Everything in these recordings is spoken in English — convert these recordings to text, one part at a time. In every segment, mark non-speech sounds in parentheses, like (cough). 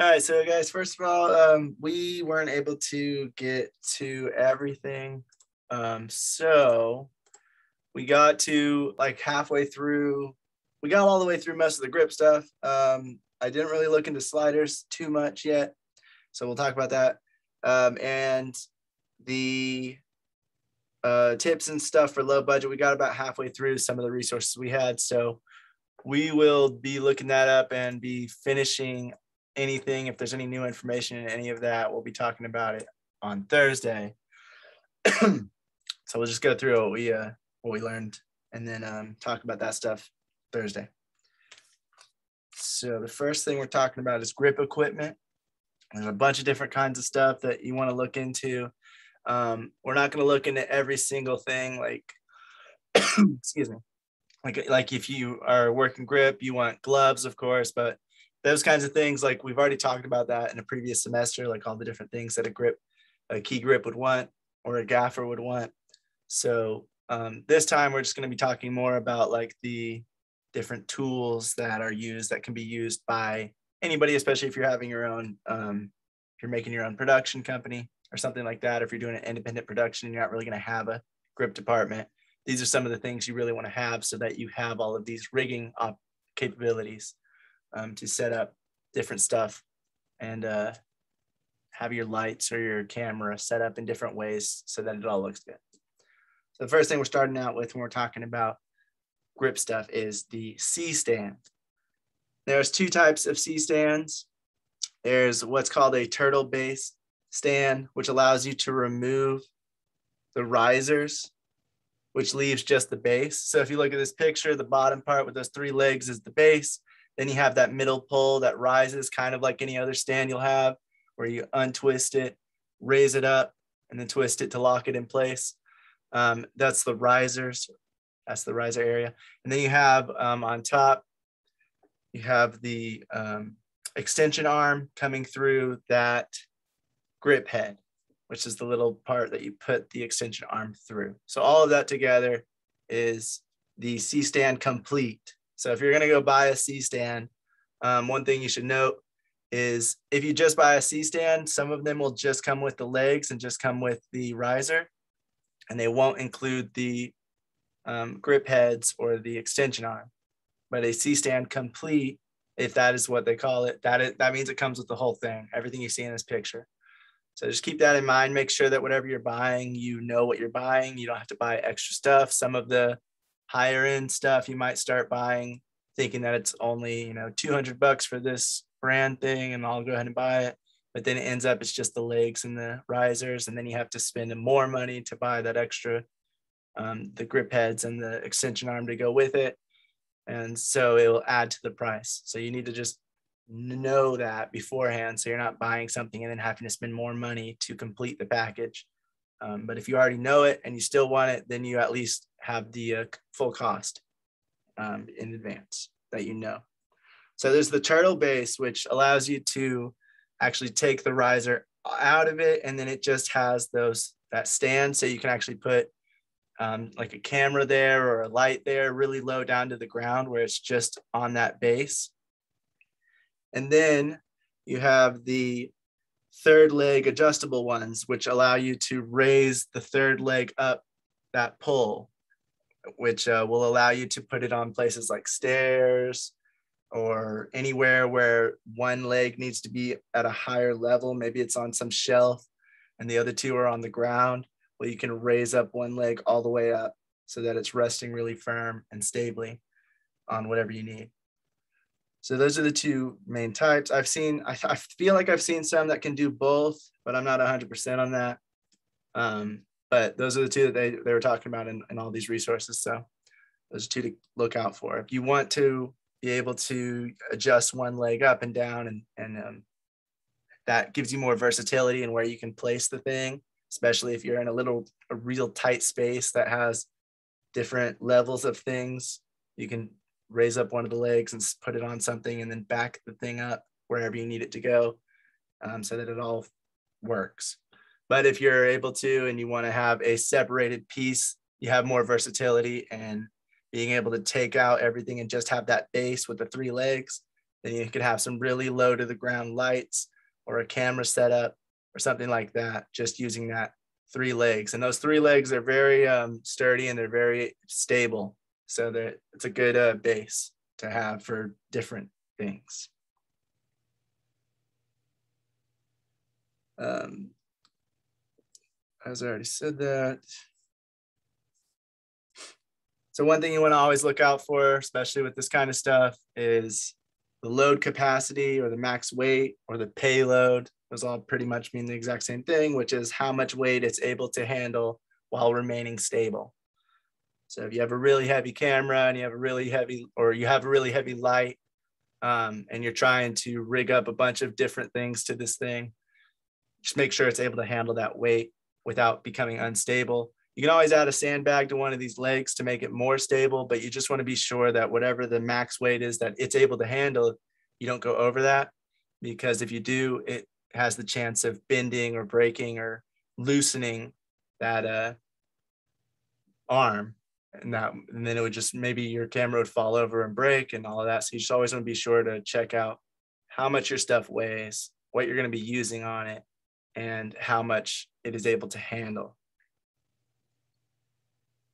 All right, so guys, first of all, um, we weren't able to get to everything. Um, so we got to like halfway through, we got all the way through most of the grip stuff. Um, I didn't really look into sliders too much yet. So we'll talk about that. Um, and the uh, tips and stuff for low budget, we got about halfway through some of the resources we had. So we will be looking that up and be finishing anything. If there's any new information in any of that, we'll be talking about it on Thursday. (clears throat) so we'll just go through what we uh, what we learned and then um, talk about that stuff Thursday. So the first thing we're talking about is grip equipment. There's a bunch of different kinds of stuff that you want to look into. Um, we're not going to look into every single thing like (clears throat) excuse me like like if you are working grip you want gloves of course but those kinds of things like we've already talked about that in a previous semester like all the different things that a grip a key grip would want or a gaffer would want. So um, this time we're just going to be talking more about like the different tools that are used that can be used by anybody especially if you're having your own um, if you're making your own production company or something like that if you're doing an independent production and you're not really going to have a grip department. These are some of the things you really want to have so that you have all of these rigging op- capabilities um, to set up different stuff and uh, have your lights or your camera set up in different ways so that it all looks good. So the first thing we're starting out with when we're talking about grip stuff is the C stand. There's two types of C stands. There's what's called a turtle base stand, which allows you to remove the risers, which leaves just the base. So if you look at this picture, the bottom part with those three legs is the base. Then you have that middle pull that rises kind of like any other stand you'll have where you untwist it, raise it up, and then twist it to lock it in place. Um, that's the risers. That's the riser area. And then you have um, on top, you have the um, extension arm coming through that grip head, which is the little part that you put the extension arm through. So all of that together is the C stand complete. So if you're gonna go buy a C stand, um, one thing you should note is if you just buy a C stand, some of them will just come with the legs and just come with the riser, and they won't include the um, grip heads or the extension arm. But a C stand complete, if that is what they call it, that is, that means it comes with the whole thing, everything you see in this picture. So just keep that in mind. Make sure that whatever you're buying, you know what you're buying. You don't have to buy extra stuff. Some of the higher end stuff you might start buying thinking that it's only, you know, 200 bucks for this brand thing and I'll go ahead and buy it. But then it ends up it's just the legs and the risers. And then you have to spend more money to buy that extra, um, the grip heads and the extension arm to go with it. And so it will add to the price. So you need to just know that beforehand so you're not buying something and then having to spend more money to complete the package um, but if you already know it and you still want it then you at least have the uh, full cost um, in advance that you know. So there's the turtle base which allows you to actually take the riser out of it and then it just has those that stand so you can actually put um, like a camera there or a light there really low down to the ground where it's just on that base. And then you have the third leg adjustable ones, which allow you to raise the third leg up that pull, which uh, will allow you to put it on places like stairs or anywhere where one leg needs to be at a higher level. Maybe it's on some shelf and the other two are on the ground. Well, you can raise up one leg all the way up so that it's resting really firm and stably on whatever you need. So those are the two main types. I've seen, I, I feel like I've seen some that can do both, but I'm not 100% on that. Um, but those are the two that they, they were talking about in, in all these resources. So those are two to look out for. If you want to be able to adjust one leg up and down and, and um, that gives you more versatility in where you can place the thing, especially if you're in a little, a real tight space that has different levels of things. You can raise up one of the legs and put it on something and then back the thing up wherever you need it to go um, so that it all works. But if you're able to and you want to have a separated piece, you have more versatility and being able to take out everything and just have that base with the three legs Then you could have some really low to the ground lights or a camera setup or something like that, just using that three legs. And those three legs are very um, sturdy and they're very stable. So that it's a good uh, base to have for different things. Um, as I already said that. So one thing you want to always look out for, especially with this kind of stuff, is the load capacity or the max weight or the payload. Those all pretty much mean the exact same thing, which is how much weight it's able to handle while remaining stable. So if you have a really heavy camera and you have a really heavy, or you have a really heavy light, um, and you're trying to rig up a bunch of different things to this thing, just make sure it's able to handle that weight without becoming unstable. You can always add a sandbag to one of these legs to make it more stable, but you just want to be sure that whatever the max weight is that it's able to handle, you don't go over that because if you do, it has the chance of bending or breaking or loosening that uh, arm and that and then it would just maybe your camera would fall over and break and all of that. So you just always want to be sure to check out how much your stuff weighs what you're going to be using on it and how much it is able to handle.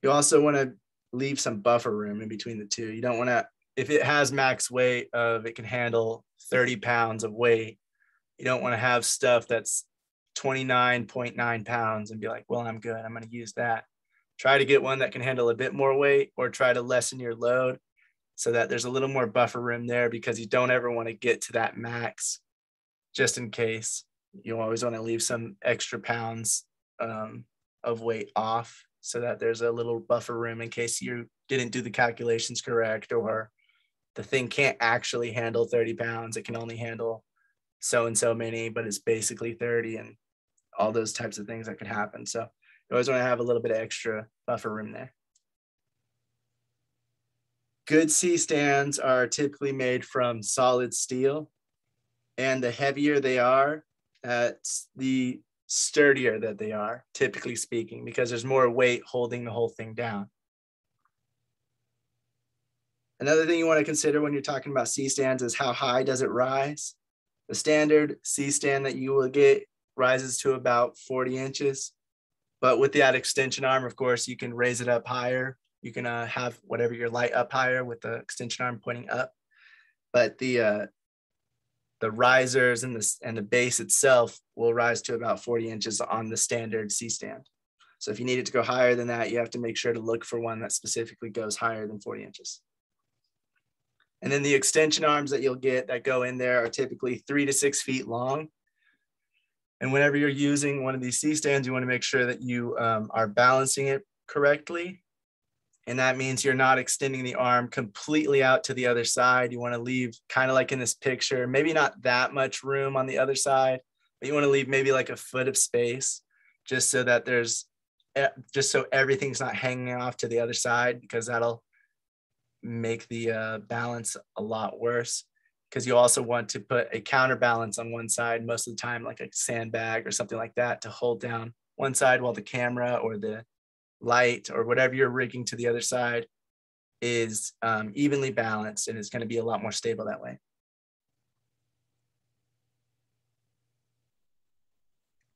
You also want to leave some buffer room in between the two. You don't want to if it has max weight of it can handle 30 pounds of weight you don't want to have stuff that's 29.9 pounds and be like well i'm good. I'm going to use that try to get one that can handle a bit more weight or try to lessen your load so that there's a little more buffer room there because you don't ever want to get to that max just in case you always want to leave some extra pounds um, of weight off so that there's a little buffer room in case you didn't do the calculations correct or the thing can't actually handle 30 pounds. It can only handle so and so many but it's basically 30 and all those types of things that could happen. So you always want to have a little bit of extra buffer room there. Good C stands are typically made from solid steel, and the heavier they are, uh, that's the sturdier that they are, typically speaking, because there's more weight holding the whole thing down. Another thing you want to consider when you're talking about C stands is how high does it rise? The standard C stand that you will get rises to about 40 inches. But with that extension arm, of course, you can raise it up higher. You can uh, have whatever your light up higher with the extension arm pointing up. But the uh, the risers and the and the base itself will rise to about 40 inches on the standard C stand. So if you need it to go higher than that, you have to make sure to look for one that specifically goes higher than 40 inches. And then the extension arms that you'll get that go in there are typically three to six feet long. And whenever you're using one of these C stands, you want to make sure that you um, are balancing it correctly. And that means you're not extending the arm completely out to the other side. You want to leave kind of like in this picture, maybe not that much room on the other side, but you want to leave maybe like a foot of space just so that there's just so everything's not hanging off to the other side because that'll make the uh, balance a lot worse because you also want to put a counterbalance on one side most of the time, like a sandbag or something like that to hold down one side while the camera or the light or whatever you're rigging to the other side is um, evenly balanced and it's going to be a lot more stable that way.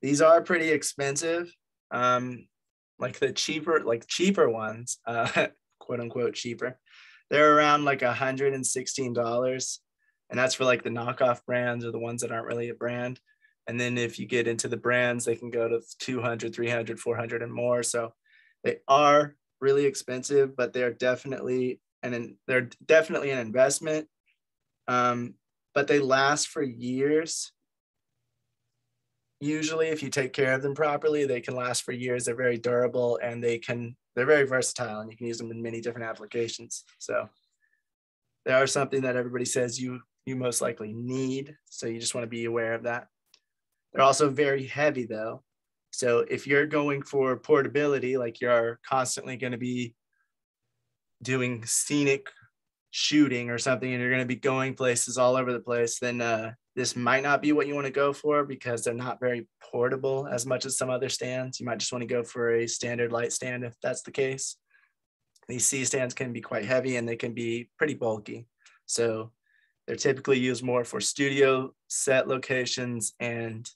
These are pretty expensive. Um, like the cheaper, like cheaper ones, uh, (laughs) quote unquote cheaper, they're around like $116 and that's for like the knockoff brands or the ones that aren't really a brand. And then if you get into the brands they can go to 200 300 400 and more. So they are really expensive but they're definitely and they're definitely an investment. Um, but they last for years. Usually if you take care of them properly they can last for years. They're very durable and they can they're very versatile and you can use them in many different applications. So they are something that everybody says you you most likely need. So you just want to be aware of that. They're also very heavy though. So if you're going for portability, like you're constantly going to be doing scenic shooting or something and you're going to be going places all over the place, then uh, this might not be what you want to go for because they're not very portable as much as some other stands. You might just want to go for a standard light stand if that's the case. These C stands can be quite heavy and they can be pretty bulky. So they're typically used more for studio set locations and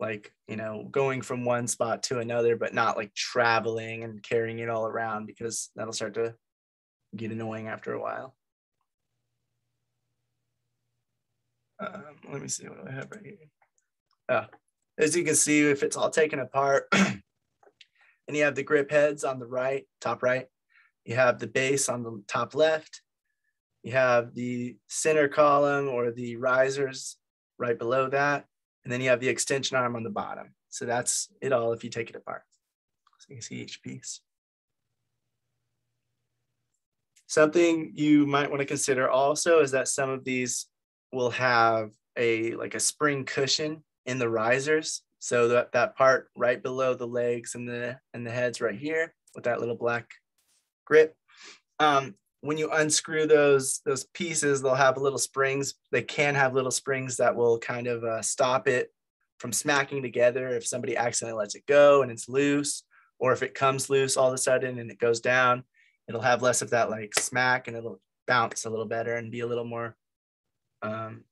like you know going from one spot to another but not like traveling and carrying it all around because that'll start to get annoying after a while. Um, let me see what i have right here. Oh, as you can see if it's all taken apart (clears throat) and you have the grip heads on the right top right you have the base on the top left you have the center column or the risers right below that and then you have the extension arm on the bottom. So that's it all if you take it apart. So you can see each piece. Something you might want to consider also is that some of these will have a like a spring cushion in the risers. So that, that part right below the legs and the and the heads right here with that little black grip. Um, when you unscrew those those pieces, they'll have little springs. They can have little springs that will kind of uh, stop it from smacking together if somebody accidentally lets it go and it's loose, or if it comes loose all of a sudden and it goes down, it'll have less of that like smack and it'll bounce a little better and be a little more. Um,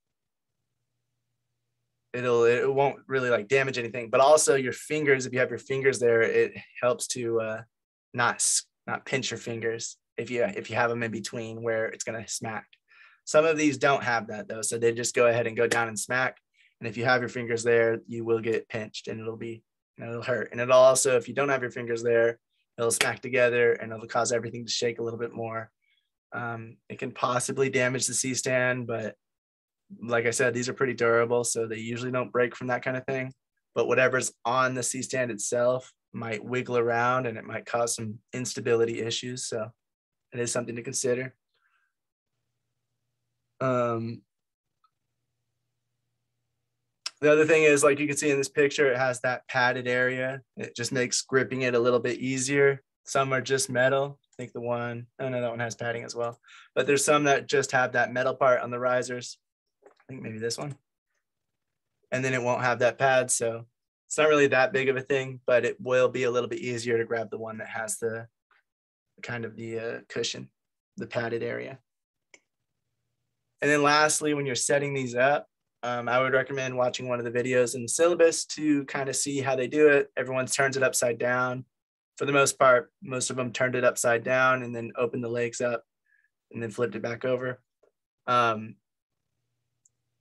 it'll it won't really like damage anything, but also your fingers. If you have your fingers there, it helps to uh, not not pinch your fingers if you if you have them in between where it's going to smack. Some of these don't have that though, so they just go ahead and go down and smack. And if you have your fingers there, you will get pinched and it'll be and it'll hurt. And it'll also, if you don't have your fingers there, it'll smack together and it'll cause everything to shake a little bit more. Um, it can possibly damage the C stand, but like I said, these are pretty durable, so they usually don't break from that kind of thing. But whatever's on the C stand itself might wiggle around and it might cause some instability issues. So it is something to consider. Um, the other thing is like you can see in this picture, it has that padded area. It just makes gripping it a little bit easier. Some are just metal. I think the one, oh no, that one has padding as well. But there's some that just have that metal part on the risers. I think maybe this one. And then it won't have that pad. So it's not really that big of a thing, but it will be a little bit easier to grab the one that has the kind of the uh, cushion, the padded area. And then lastly, when you're setting these up, um, I would recommend watching one of the videos in the syllabus to kind of see how they do it. Everyone turns it upside down. For the most part, most of them turned it upside down and then opened the legs up and then flipped it back over. Um,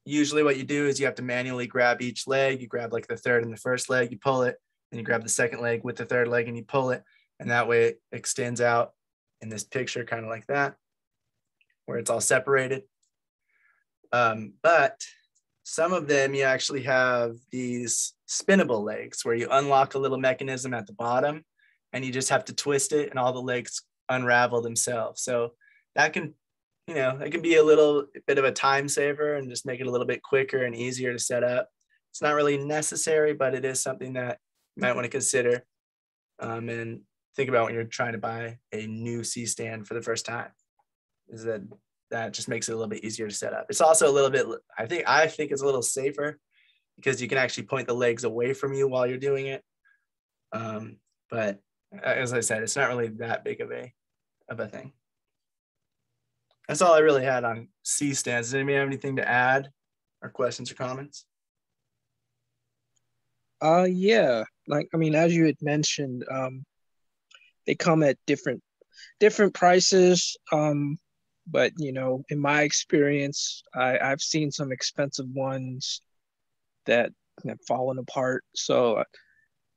usually what you do is you have to manually grab each leg. You grab like the third and the first leg, you pull it, and you grab the second leg with the third leg and you pull it. And that way it extends out in this picture, kind of like that, where it's all separated. Um, but some of them you actually have these spinnable legs where you unlock a little mechanism at the bottom and you just have to twist it and all the legs unravel themselves. So that can, you know, it can be a little bit of a time saver and just make it a little bit quicker and easier to set up. It's not really necessary, but it is something that you might want to consider. Um, and think about when you're trying to buy a new C stand for the first time. Is that that just makes it a little bit easier to set up. It's also a little bit, I think, I think it's a little safer because you can actually point the legs away from you while you're doing it. Um, but as I said, it's not really that big of a of a thing. That's all I really had on C stands. Does anybody have anything to add or questions or comments? Uh, yeah. Like, I mean, as you had mentioned, um, they come at different different prices. Um, but you know, in my experience, I, I've seen some expensive ones that have fallen apart. So uh,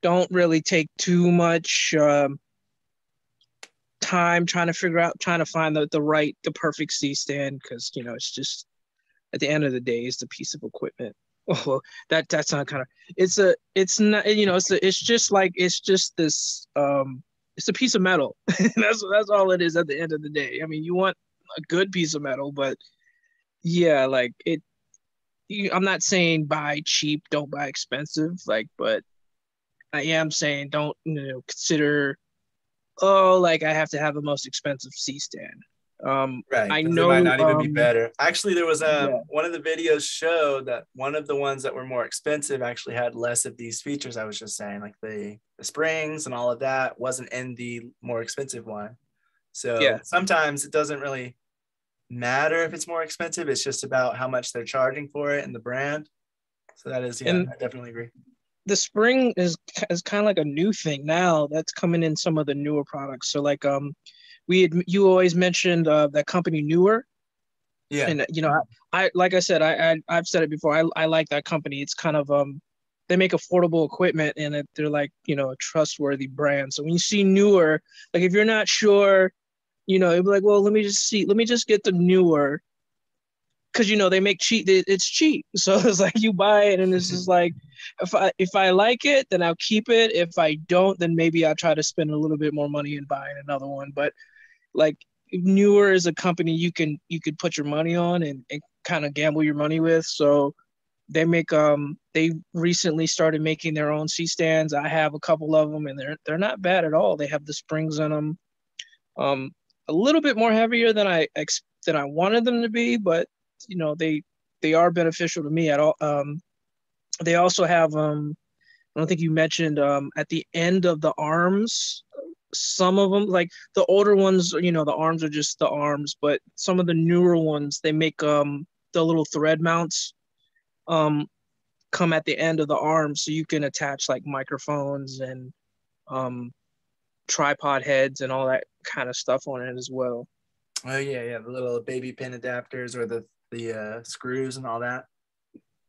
don't really take too much um, time trying to figure out, trying to find the, the right, the perfect C stand, because you know, it's just at the end of the day, it's a piece of equipment. (laughs) Oh, that that's not kind of. It's a. It's not. You know. It's a, It's just like. It's just this. Um. It's a piece of metal. (laughs) that's that's all it is at the end of the day. I mean, you want a good piece of metal, but yeah, like it. You, I'm not saying buy cheap, don't buy expensive, like, but I am saying don't you know consider. Oh, like I have to have the most expensive C stand. Um, right. I know it might not even um, be better. Actually, there was a yeah. one of the videos showed that one of the ones that were more expensive actually had less of these features. I was just saying, like the the springs and all of that wasn't in the more expensive one. So yeah. sometimes it doesn't really matter if it's more expensive. It's just about how much they're charging for it and the brand. So that is, yeah, and I definitely agree. The spring is is kind of like a new thing now that's coming in some of the newer products. So like um, we had you always mentioned uh, that company Neewer Yeah. And you know, I, I like I said, I, I I've said it before. I I like that company. It's kind of um they make affordable equipment and it, they're like you know a trustworthy brand so when you see Neewer like if you're not sure you know it'd be like well let me just see let me just get the Neewer because you know they make cheap it's cheap (laughs) so it's like you buy it and it's just (laughs) like if i if i like it then i'll keep it if i don't then maybe i'll try to spend a little bit more money in buying another one but like Neewer is a company you can you could put your money on and, and kind of gamble your money with so they make um they recently started making their own C stands. I have a couple of them and they're they're not bad at all. They have the springs in them. Um a little bit more heavier than I ex- than I wanted them to be, but you know, they they are beneficial to me at all. Um they also have um I don't think you mentioned um at the end of the arms some of them like the older ones you know the arms are just the arms but some of the newer ones they make um the little thread mounts um, come at the end of the arm so you can attach like microphones and um, tripod heads and all that kind of stuff on it as well. Oh yeah, yeah, the little baby pin adapters or the the uh, screws and all that.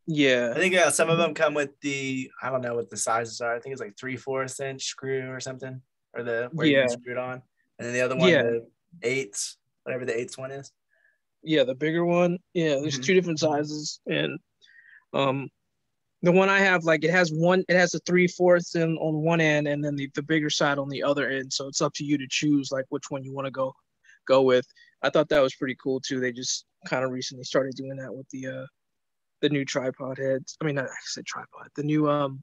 Yeah, I think yeah, some of them come with the I don't know what the sizes are. I think it's like three fourths inch screw or something, or the where yeah. you can screw it on, and then the other one yeah. the eighths, whatever the eighths one is. Yeah, the bigger one. Yeah, there's mm-hmm. two different sizes, and um, the one I have, like it has one, it has a three fourths in on one end, and then the, the bigger side on the other end. So it's up to you to choose like which one you want to go go with. I thought that was pretty cool too. They just kind of recently started doing that with the uh the new tripod heads. I mean, not I said tripod. The new um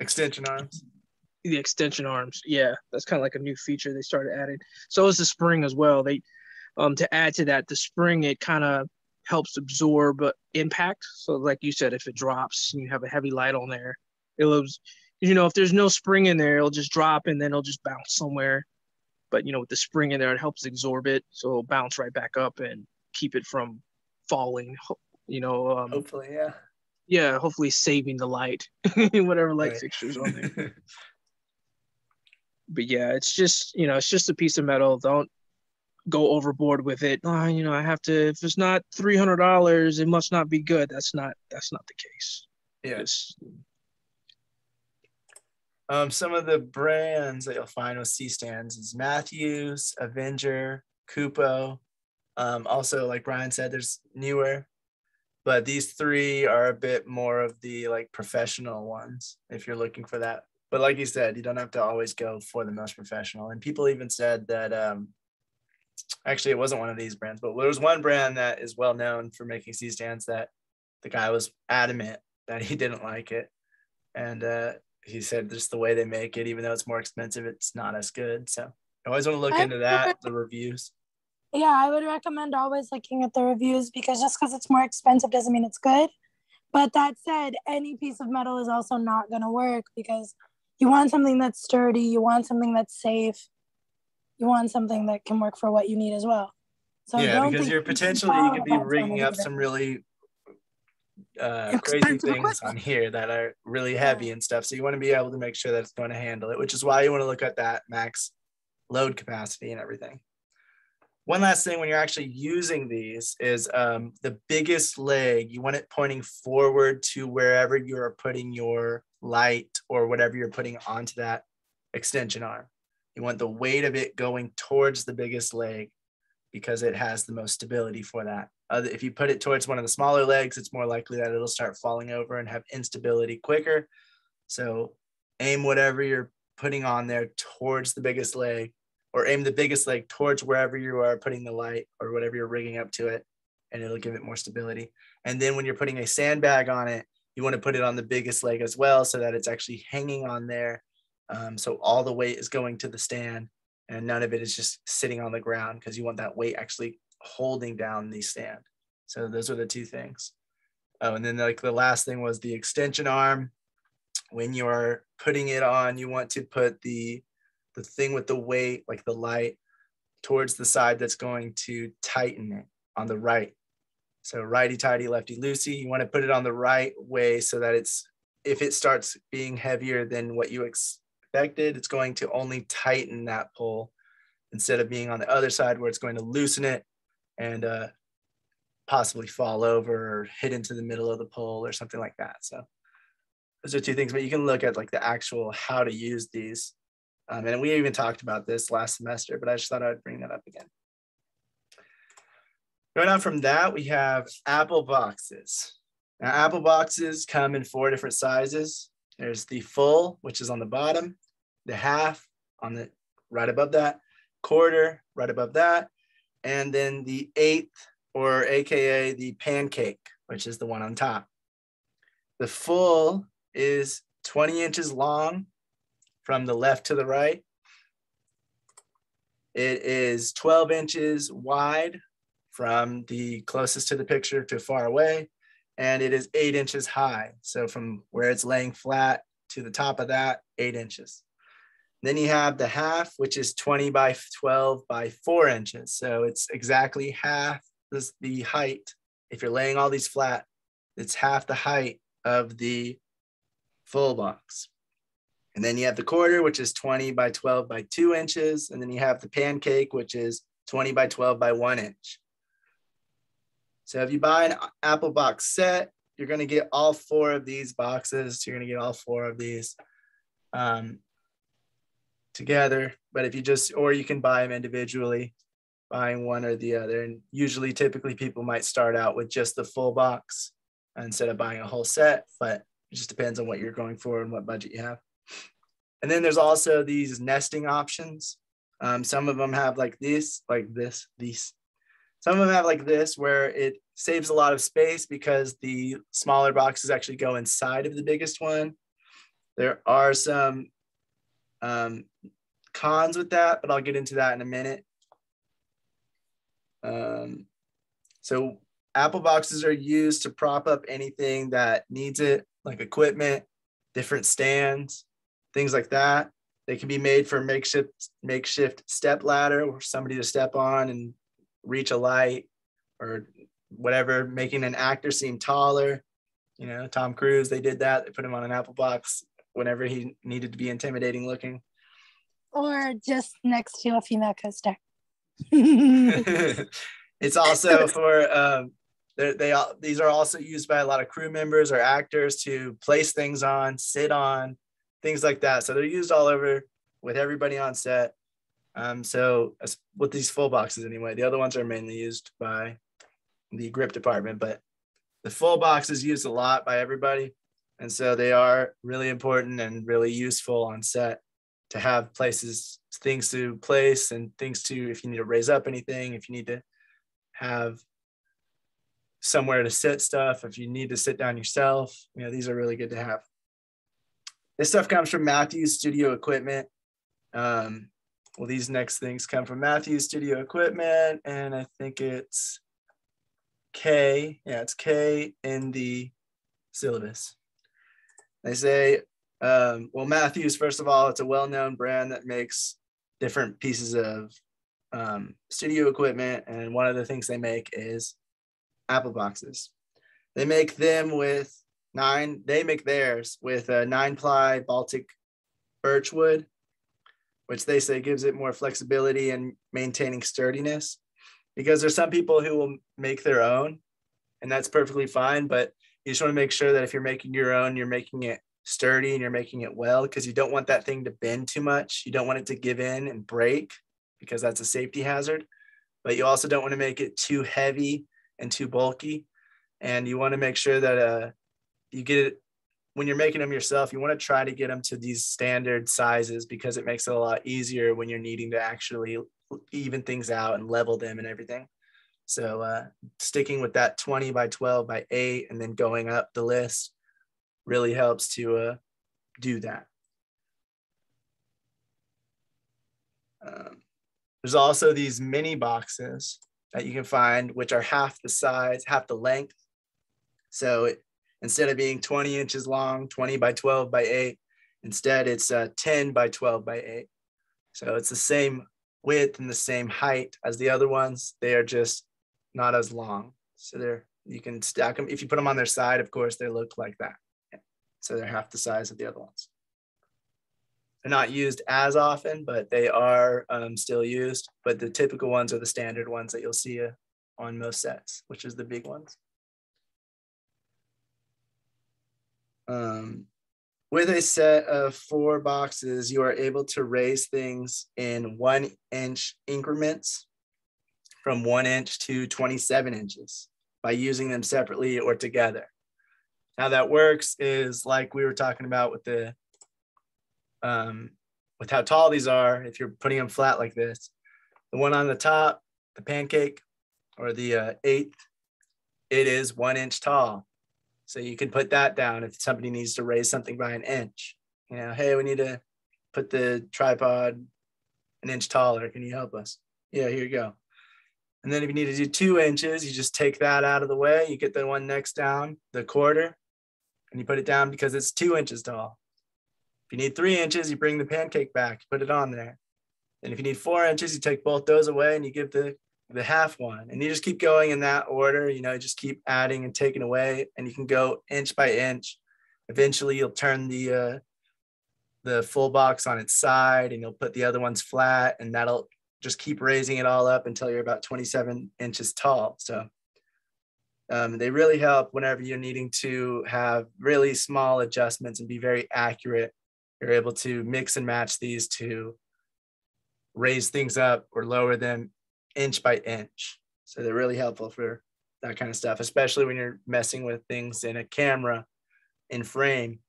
extension arms. The extension arms. Yeah, that's kind of like a new feature they started adding. So is the spring as well. They um to add to that, the spring it kind of helps absorb impact. So, like you said, if it drops and you have a heavy light on there, it'll, you know, if there's no spring in there, it'll just drop and then it'll just bounce somewhere. But you know, with the spring in there, it helps absorb it, so it'll bounce right back up and keep it from falling. You know, um, hopefully, yeah, yeah, hopefully saving the light, (laughs) whatever light right. fixtures on there. (laughs) but yeah, it's just you know, it's just a piece of metal. Don't go overboard with it. Oh, you know, I have to. If it's not three hundred dollars, it must not be good. That's not. That's not the case. Yes. Um, some of the brands that you'll find with C stands is Matthews, Avenger, Kupo. Um, also, like Brian said, there's Neewer, but these three are a bit more of the like professional ones if you're looking for that. But like you said, you don't have to always go for the most professional. And people even said that um, actually it wasn't one of these brands, but there was one brand that is well known for making C stands that the guy was adamant that he didn't like it. And uh, he said just the way they make it, even though it's more expensive, it's not as good. So I always want to look I into that, the reviews. Yeah, I would recommend always looking at the reviews because just because it's more expensive doesn't mean it's good. But that said, any piece of metal is also not going to work because you want something that's sturdy, you want something that's safe, you want something that can work for what you need as well. So yeah, because you're potentially you could be ringing up some really uh, crazy things on here that are really heavy and stuff. So you want to be able to make sure that it's going to handle it, which is why you want to look at that max load capacity and everything. One last thing when you're actually using these is um, the biggest leg, you want it pointing forward to wherever you're putting your light or whatever you're putting onto that extension arm. You want the weight of it going towards the biggest leg because it has the most stability for that. If you put it towards one of the smaller legs, it's more likely that it'll start falling over and have instability quicker. So aim whatever you're putting on there towards the biggest leg or aim the biggest leg towards wherever you are putting the light or whatever you're rigging up to it and it'll give it more stability. And then when you're putting a sandbag on it, you want to put it on the biggest leg as well so that it's actually hanging on there um, so all the weight is going to the stand and none of it is just sitting on the ground because you want that weight actually holding down the stand. So those are the two things. Oh, and then like the last thing was the extension arm. When you are putting it on, you want to put the the thing with the weight, like the light, towards the side that's going to tighten it on the right. So righty tighty, lefty loosey. You want to put it on the right way so that it's if it starts being heavier than what you expected, it's going to only tighten that pull instead of being on the other side where it's going to loosen it and uh, possibly fall over or hit into the middle of the pole or something like that. So those are two things, but you can look at like the actual how to use these. Um, and we even talked about this last semester, but I just thought I'd bring that up again. Going on from that, we have apple boxes. Now, apple boxes come in four different sizes. There's the full, which is on the bottom, the half on the right above that, quarter right above that, and then the eighth, or AKA the pancake, which is the one on top. The full is 20 inches long from the left to the right. It is 12 inches wide from the closest to the picture to far away, and it is eight inches high. So from where it's laying flat to the top of that, eight inches. Then you have the half, which is 20 by 12 by four inches. So it's exactly half the height. If you're laying all these flat, it's half the height of the full box. And then you have the quarter, which is 20 by 12 by two inches. And then you have the pancake, which is 20 by 12 by one inch. So if you buy an Apple box set, you're going to get all four of these boxes. You're going to get all four of these. Um, together. But if you just, or you can buy them individually, buying one or the other. And usually, typically, people might start out with just the full box instead of buying a whole set, but it just depends on what you're going for and what budget you have. And then there's also these nesting options. Um, some of them have like this, like this, these. Some of them have like this, where it saves a lot of space because the smaller boxes actually go inside of the biggest one. There are some um, cons with that, but I'll get into that in a minute. Um, so Apple boxes are used to prop up anything that needs it, like equipment, different stands, things like that. They can be made for makeshift makeshift step ladder or somebody to step on and reach a light or whatever, making an actor seem taller. You know, Tom Cruise, they did that. They put him on an Apple box whenever he needed to be intimidating looking. Or just next to a female co-star. (laughs) it's also (laughs) for um, they all these are also used by a lot of crew members or actors to place things on, sit on, things like that. So they're used all over with everybody on set. Um, so with these full boxes anyway, the other ones are mainly used by the grip department, but the full box is used a lot by everybody. And so they are really important and really useful on set to have places, things to place and things to, if you need to raise up anything, if you need to have somewhere to sit stuff, if you need to sit down yourself, you know, these are really good to have. This stuff comes from Matthews Studio Equipment. Um, well, these next things come from Matthews Studio Equipment, and I think it's K. Yeah, it's K in the syllabus. They say, um, well, Matthews, first of all, it's a well known brand that makes different pieces of um, studio equipment. And one of the things they make is Apple boxes. They make them with nine, they make theirs with a nine ply Baltic birch wood, which they say gives it more flexibility and maintaining sturdiness. Because there's some people who will make their own, and that's perfectly fine. But you just want to make sure that if you're making your own, you're making it sturdy and you're making it well because you don't want that thing to bend too much. You don't want it to give in and break because that's a safety hazard. But you also don't want to make it too heavy and too bulky. And you want to make sure that uh, you get it when you're making them yourself. You want to try to get them to these standard sizes because it makes it a lot easier when you're needing to actually even things out and level them and everything. So uh, sticking with that 20 by 12 by 8 and then going up the list really helps to uh, do that. Um, there's also these mini boxes that you can find, which are half the size, half the length. So it, instead of being 20 inches long, 20 by 12 by 8, instead it's uh, 10 by 12 by 8. So it's the same width and the same height as the other ones. They are just not as long. So they're you can stack them. If you put them on their side, of course, they look like that. So they're half the size of the other ones. They're not used as often, but they are um, still used. But the typical ones are the standard ones that you'll see uh, on most sets, which is the big ones. Um, with a set of four boxes, you are able to raise things in one inch increments from one inch to 27 inches by using them separately or together. How that works is like we were talking about with the, um, with how tall these are, if you're putting them flat like this, the one on the top, the pancake or the uh, eighth, it is one inch tall. So you can put that down if somebody needs to raise something by an inch. You know, hey, we need to put the tripod an inch taller. Can you help us? Yeah, here you go. And then if you need to do two inches, you just take that out of the way. You get the one next down, the quarter, and you put it down because it's two inches tall. If you need three inches, you bring the pancake back, put it on there. And if you need four inches, you take both those away and you give the the half one and you just keep going in that order you know just keep adding and taking away and you can go inch by inch. Eventually you'll turn the uh, the full box on its side and you'll put the other ones flat and that'll just keep raising it all up until you're about 27 inches tall. So um, they really help whenever you're needing to have really small adjustments and be very accurate. You're able to mix and match these to raise things up or lower them inch by inch. So they're really helpful for that kind of stuff, especially when you're messing with things in a camera in frame.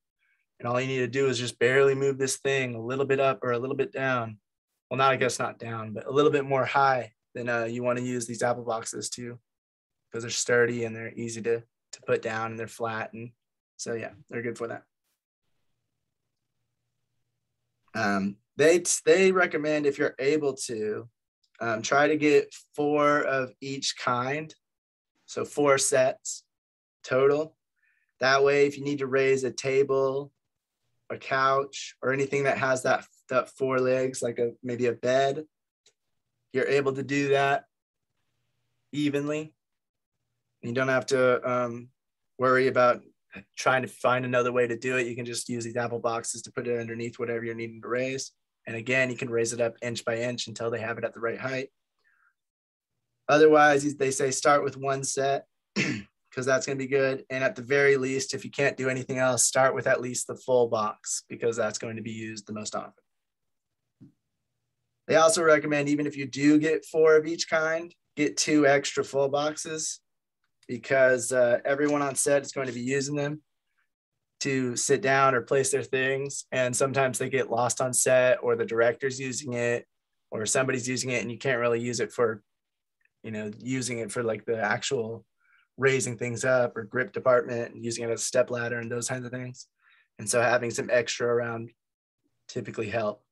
And all you need to do is just barely move this thing a little bit up or a little bit down. Well, not, I guess not down, but a little bit more high than uh, you want to use these Apple boxes too, because they're sturdy and they're easy to, to put down and they're flat. And so, yeah, they're good for that. Um, they, they recommend if you're able to, um, try to get four of each kind. So four sets total. That way, if you need to raise a table, a couch, or anything that has that, that four legs, like a maybe a bed, you're able to do that evenly. You don't have to um, worry about trying to find another way to do it. You can just use these apple boxes to put it underneath whatever you're needing to raise. And again, you can raise it up inch by inch until they have it at the right height. Otherwise, they say start with one set (clears throat) because that's going to be good. And at the very least, if you can't do anything else, start with at least the full box because that's going to be used the most often. They also recommend, even if you do get four of each kind, get two extra full boxes because uh, everyone on set is going to be using them to sit down or place their things. And sometimes they get lost on set or the director's using it or somebody's using it and you can't really use it for, you know, using it for like the actual raising things up or grip department and using it as a step ladder and those kinds of things. And so having some extra around typically help.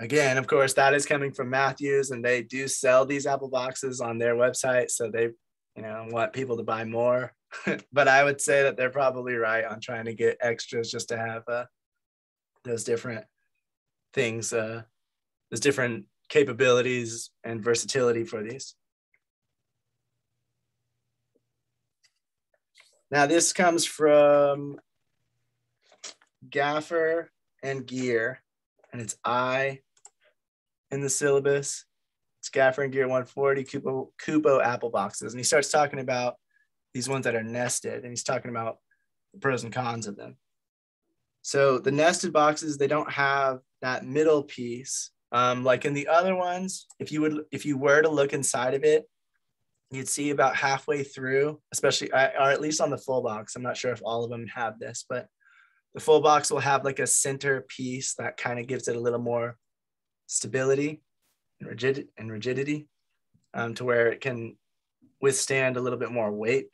Again, of course, that is coming from Matthews and they do sell these Apple boxes on their website. So they, you know, want people to buy more (laughs) but I would say that they're probably right on trying to get extras just to have uh, those different things, uh, those different capabilities and versatility for these. Now this comes from Gaffer and Gear, and it's I in the syllabus. It's Gaffer and Gear 140 Kupo, Kupo Apple boxes. And he starts talking about these ones that are nested, and he's talking about the pros and cons of them. So the nested boxes, they don't have that middle piece. Um, like in the other ones, if you would, if you were to look inside of it, you'd see about halfway through, especially, or at least on the full box. I'm not sure if all of them have this, but the full box will have like a center piece that kind of gives it a little more stability and, rigid, and rigidity um, to where it can withstand a little bit more weight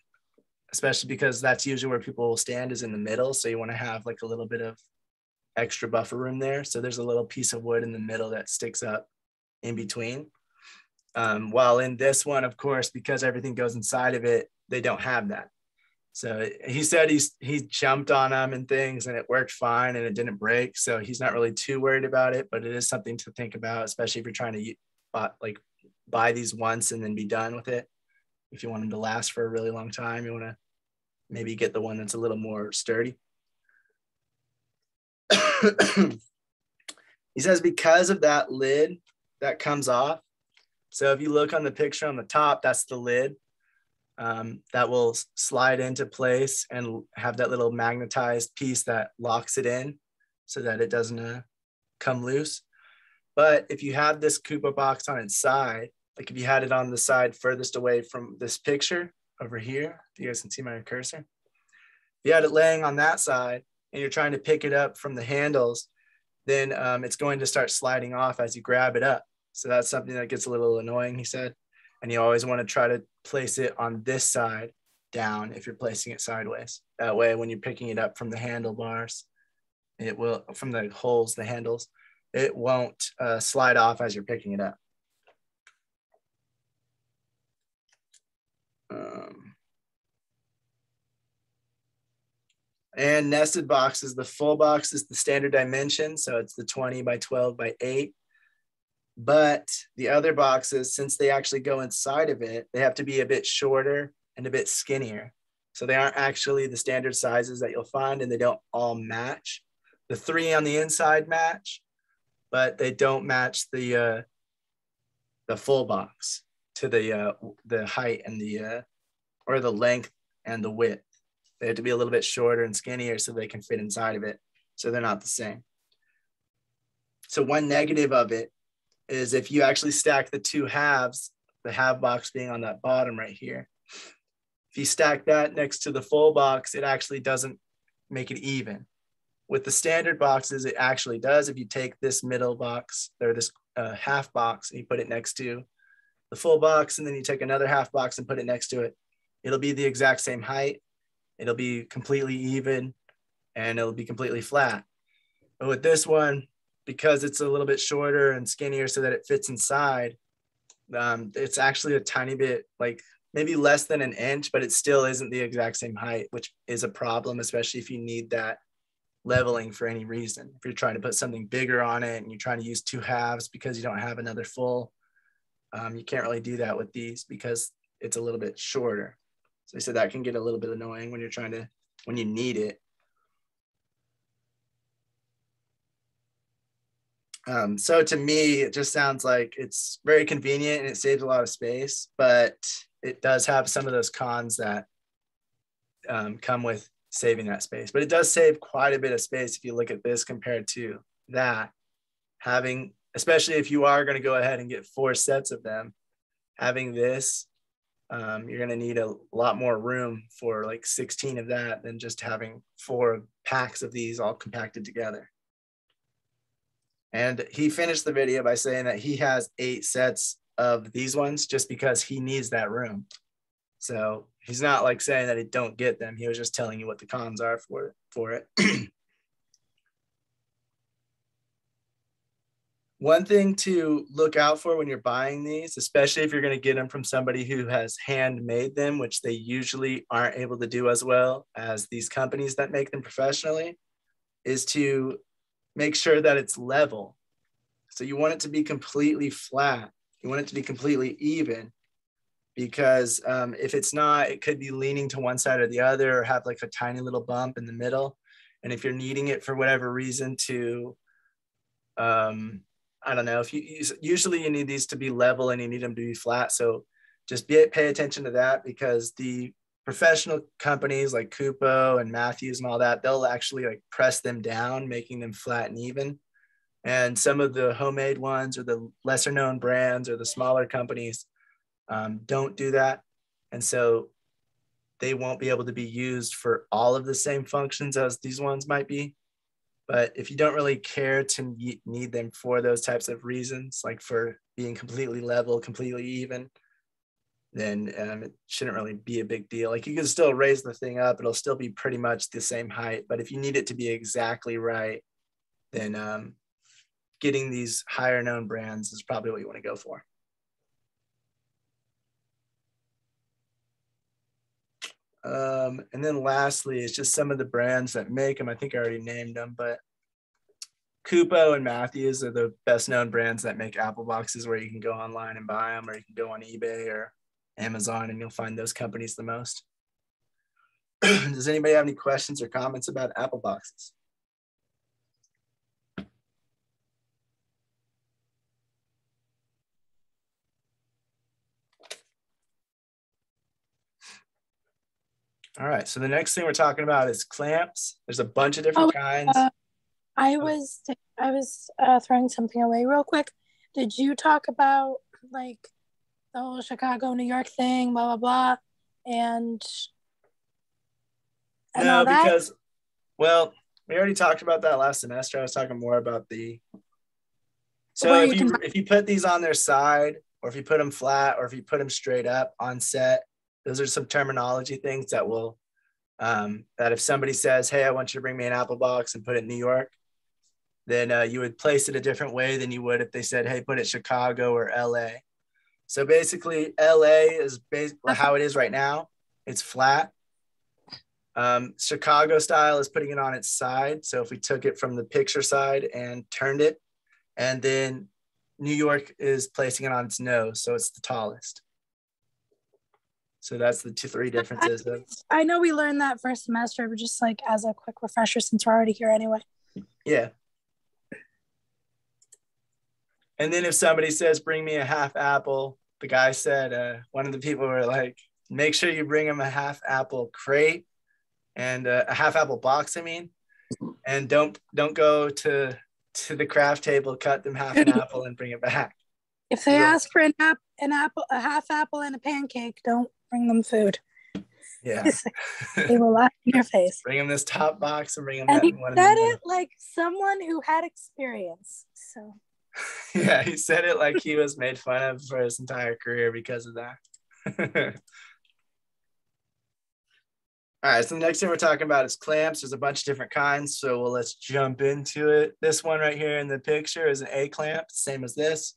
especially because that's usually where people will stand is in the middle. So you want to have like a little bit of extra buffer room there. So there's a little piece of wood in the middle that sticks up in between. Um, while in this one, of course, because everything goes inside of it, they don't have that. So he said he's he jumped on them and things, and it worked fine, and it didn't break. So he's not really too worried about it, but it is something to think about, especially if you're trying to like buy these once and then be done with it. If you want them to last for a really long time, you want to maybe get the one that's a little more sturdy. (coughs) he says because of that lid that comes off. So if you look on the picture on the top, that's the lid um, that will slide into place and have that little magnetized piece that locks it in so that it doesn't uh, come loose. But if you have this Kupo box on its side, like if you had it on the side furthest away from this picture over here, if you guys can see my cursor, if you had it laying on that side and you're trying to pick it up from the handles, then um, it's going to start sliding off as you grab it up. So that's something that gets a little annoying, he said. And you always want to try to place it on this side down if you're placing it sideways. That way, when you're picking it up from the handlebars, it will, from the holes, the handles, it won't uh, slide off as you're picking it up. Um, and nested boxes, the full box is the standard dimension. So it's the 20 by 12 by 8. But the other boxes, since they actually go inside of it, they have to be a bit shorter and a bit skinnier. So they aren't actually the standard sizes that you'll find and they don't all match. The three on the inside match, but they don't match the uh, the full box to the uh, the height and the uh, or the length and the width. They have to be a little bit shorter and skinnier so they can fit inside of it. So they're not the same. So one negative of it is if you actually stack the two halves, the half box being on that bottom right here. If you stack that next to the full box, it actually doesn't make it even. With the standard boxes, it actually does. If you take this middle box or this uh, half box and you put it next to the full box, and then you take another half box and put it next to it, it'll be the exact same height. It'll be completely even and it'll be completely flat. But with this one, because it's a little bit shorter and skinnier so that it fits inside, um, it's actually a tiny bit like maybe less than an inch, but it still isn't the exact same height, which is a problem, especially if you need that leveling for any reason. If you're trying to put something bigger on it and you're trying to use two halves because you don't have another full, um, you can't really do that with these because it's a little bit shorter. So I said that can get a little bit annoying when you're trying to, when you need it. Um, so to me, it just sounds like it's very convenient and it saves a lot of space, but it does have some of those cons that um, come with saving that space. But it does save quite a bit of space if you look at this compared to that. Having, especially if you are going to go ahead and get four sets of them, having this, um, you're going to need a lot more room for like 16 of that than just having four packs of these all compacted together. And he finished the video by saying that he has eight sets of these ones just because he needs that room. So he's not like saying that he don't get them. He was just telling you what the cons are for for it. (clears throat) One thing to look out for when you're buying these, especially if you're going to get them from somebody who has handmade them, which they usually aren't able to do as well as these companies that make them professionally, is to make sure that it's level. So you want it to be completely flat. You want it to be completely even because um, if it's not, it could be leaning to one side or the other or have like a tiny little bump in the middle. And if you're needing it for whatever reason to, um, I don't know, if you usually you need these to be level and you need them to be flat. So just be, pay attention to that because the professional companies like Kupo and Matthews and all that, they'll actually like press them down, making them flat and even. And some of the homemade ones or the lesser known brands or the smaller companies, um, don't do that. And so they won't be able to be used for all of the same functions as these ones might be. But if you don't really care to need them for those types of reasons, like for being completely level, completely even, then um, it shouldn't really be a big deal. Like you can still raise the thing up, it'll still be pretty much the same height. But if you need it to be exactly right, then um, getting these higher known brands is probably what you want to go for. Um, and then lastly, it's just some of the brands that make them. I think I already named them, but Kupo and Matthews are the best known brands that make apple boxes where you can go online and buy them, or you can go on eBay or Amazon and you'll find those companies the most. (clears throat) Does anybody have any questions or comments about apple boxes? All right, so the next thing we're talking about is clamps. There's a bunch of different oh, kinds. Uh, I was I was uh, throwing something away real quick. Did you talk about like the whole Chicago New York thing, blah blah blah, and, and no, because well, we already talked about that last semester. I was talking more about the. So if you, you if you put these on their side, or if you put them flat, or if you put them straight up on set, those are some terminology things that will um, that if somebody says, "Hey, I want you to bring me an apple box and put it in New York," then uh, you would place it a different way than you would if they said, "Hey, put it Chicago or L.A." So basically, L.A. is basically how it is right now. It's flat. Um, Chicago style is putting it on its side. So if we took it from the picture side and turned it, and then New York is placing it on its nose, so it's the tallest. So that's the two, three differences. I, I know we learned that first semester, but just like as a quick refresher, since we're already here anyway. Yeah. And then if somebody says, "Bring me a half apple," the guy said, uh, one of the people were like, "Make sure you bring him a half apple crate and uh, a half apple box." I mean, and don't don't go to to the craft table, cut them half an (laughs) apple, and bring it back. If they ask for an app, an apple, a half apple, and a pancake, don't bring them food. Yeah. (laughs) they will laugh in your (laughs) face. Bring them this top box and bring them and he said it like someone who had experience. So (laughs) yeah, he said it like he was made fun of for his entire career because of that. All right, so the next thing we're talking about is clamps. There's a bunch of different kinds, so well, let's jump into it. This one right here in the picture is an A clamp, same as this.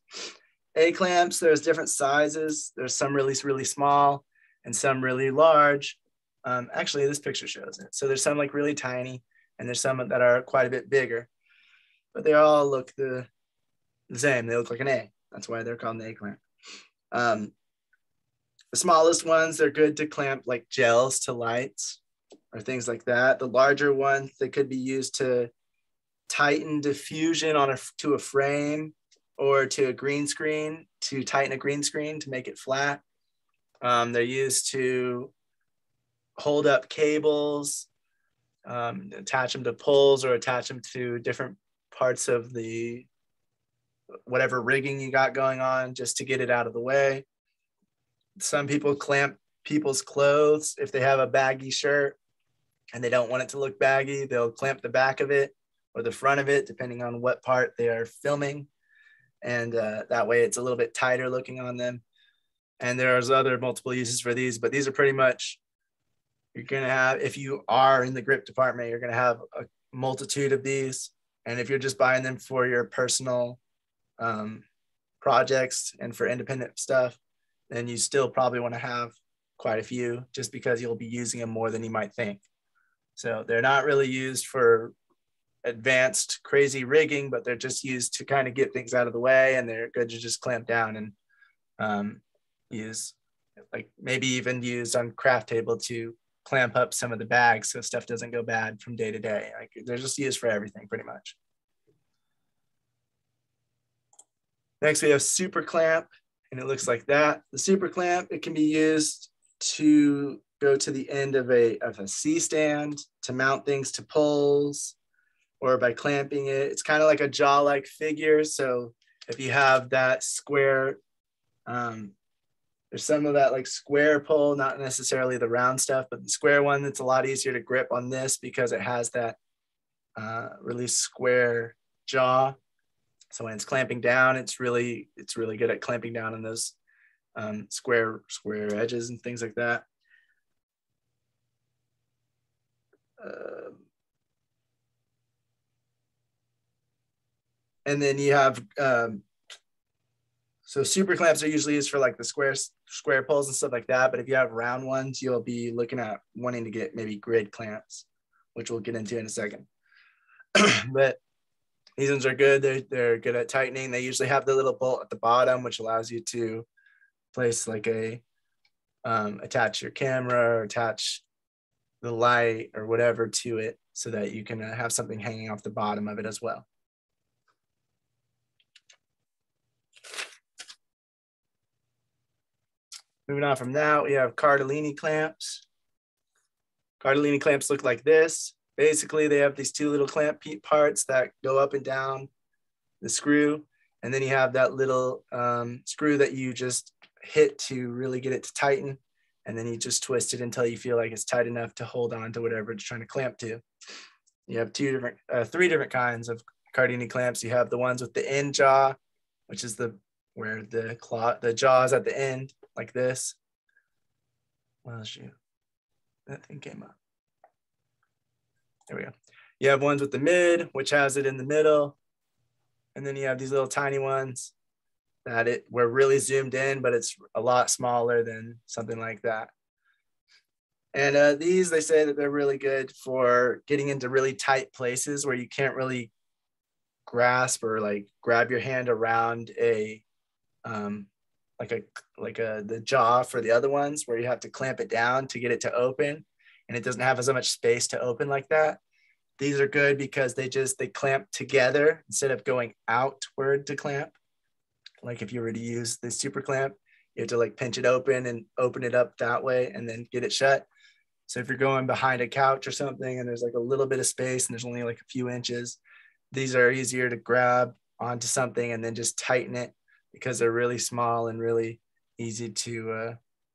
A clamps, there's different sizes. There's some really, really small and some really large. Um, actually, this picture shows it. So there's some like really tiny and there's some that are quite a bit bigger, but they all look the, the same. They look like an A. That's why they're called an A clamp. Um, the smallest ones, they're good to clamp like gels to lights or things like that. The larger ones, they could be used to tighten diffusion on a, to a frame or to a green screen to tighten a green screen to make it flat. Um, they're used to hold up cables, um, attach them to poles or attach them to different parts of the whatever rigging you got going on just to get it out of the way. Some people clamp people's clothes if they have a baggy shirt and they don't want it to look baggy, they'll clamp the back of it or the front of it, depending on what part they are filming and uh, that way it's a little bit tighter looking on them. And there's other multiple uses for these, but these are pretty much you're gonna have if you are in the grip department, you're gonna have a multitude of these. And if you're just buying them for your personal um, projects and for independent stuff, then you still probably want to have quite a few just because you'll be using them more than you might think. So they're not really used for advanced crazy rigging, but they're just used to kind of get things out of the way and they're good to just clamp down and um, use like maybe even used on craft table to clamp up some of the bags so stuff doesn't go bad from day to day. Like they're just used for everything pretty much. Next we have super clamp and it looks like that. The super clamp, it can be used to go to the end of a, of a C stand to mount things to poles, or by clamping it. It's kind of like a jaw-like figure. So if you have that square, um, there's some of that like square pull, not necessarily the round stuff, but the square one that's a lot easier to grip on this because it has that uh, really square jaw. So when it's clamping down, it's really it's really good at clamping down on those um, square square edges and things like that. Uh, and then you have um, so super clamps are usually used for like the square square pulls and stuff like that. But if you have round ones, you'll be looking at wanting to get maybe grid clamps, which we'll get into in a second. (clears throat) but These ones are good. They're, they're good at tightening. They usually have the little bolt at the bottom, which allows you to place like a, um, attach your camera or attach the light or whatever to it so that you can uh, have something hanging off the bottom of it as well. Moving on from that, we have Cardellini clamps. Cardellini clamps look like this. Basically, they have these two little clamp parts that go up and down the screw. And then you have that little um, screw that you just hit to really get it to tighten. And then you just twist it until you feel like it's tight enough to hold on to whatever it's trying to clamp to. You have two different, uh, three different kinds of Cardellini clamps. You have the ones with the end jaw, which is the where the claw, the jaw is at the end like this. Well, shoot, that thing came up. There we go. You have ones with the mid, which has it in the middle. And then you have these little tiny ones that it we're really zoomed in, but it's a lot smaller than something like that. And uh, these, they say that they're really good for getting into really tight places where you can't really grasp or like grab your hand around a um, like a like a the jaw for the other ones where you have to clamp it down to get it to open and it doesn't have as much space to open like that. These are good because they just they clamp together instead of going outward to clamp. Like if you were to use the super clamp you have to like pinch it open and open it up that way and then get it shut. So if you're going behind a couch or something and there's like a little bit of space and there's only like a few inches these are easier to grab onto something and then just tighten it because they're really small and really easy to uh,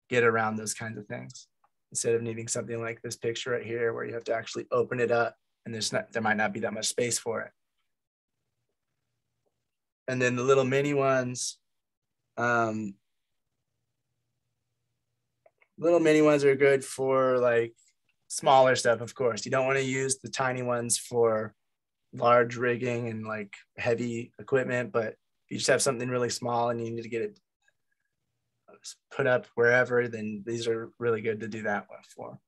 get around those kinds of things. Instead of needing something like this picture right here where you have to actually open it up and there's not there might not be that much space for it. And then the little mini ones um, little mini ones are good for like smaller stuff of course. You don't want to use the tiny ones for large rigging and like heavy equipment but you just have something really small and you need to get it put up wherever, then these are really good to do that one for.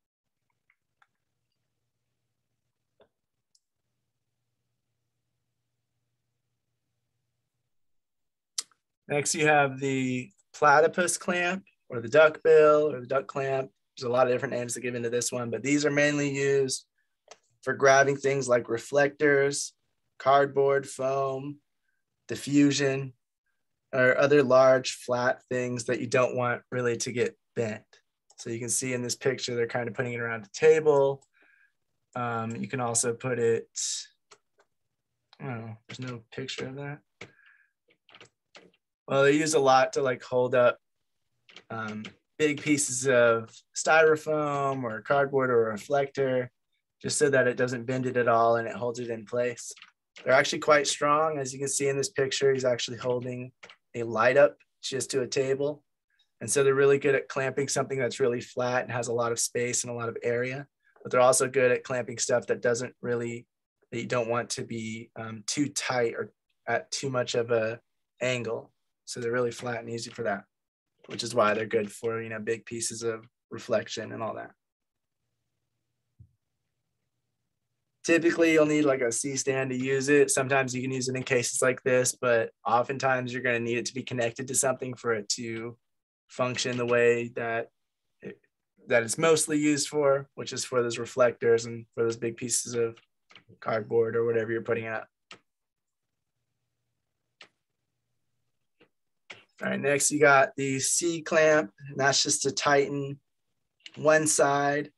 Next, you have the platypus clamp or the duck bill or the duck clamp. There's a lot of different names to give into this one, but these are mainly used for grabbing things like reflectors, cardboard, foam, diffusion, or other large flat things that you don't want really to get bent. So you can see in this picture, they're kind of putting it around the table. Um, you can also put it, oh, there's no picture of that. Well, they use a lot to like hold up um, big pieces of styrofoam or cardboard or a reflector, just so that it doesn't bend it at all and it holds it in place. They're actually quite strong. As you can see in this picture, he's actually holding a light up just to a table. And so they're really good at clamping something that's really flat and has a lot of space and a lot of area. But they're also good at clamping stuff that doesn't really, that you don't want to be um, too tight or at too much of a angle. So they're really flat and easy for that, which is why they're good for, you know, big pieces of reflection and all that. Typically you'll need like a C-stand to use it. Sometimes you can use it in cases like this, but oftentimes you're going to need it to be connected to something for it to function the way that it, that it's mostly used for, which is for those reflectors and for those big pieces of cardboard or whatever you're putting out. All right, next you got the C clamp, and that's just to tighten one side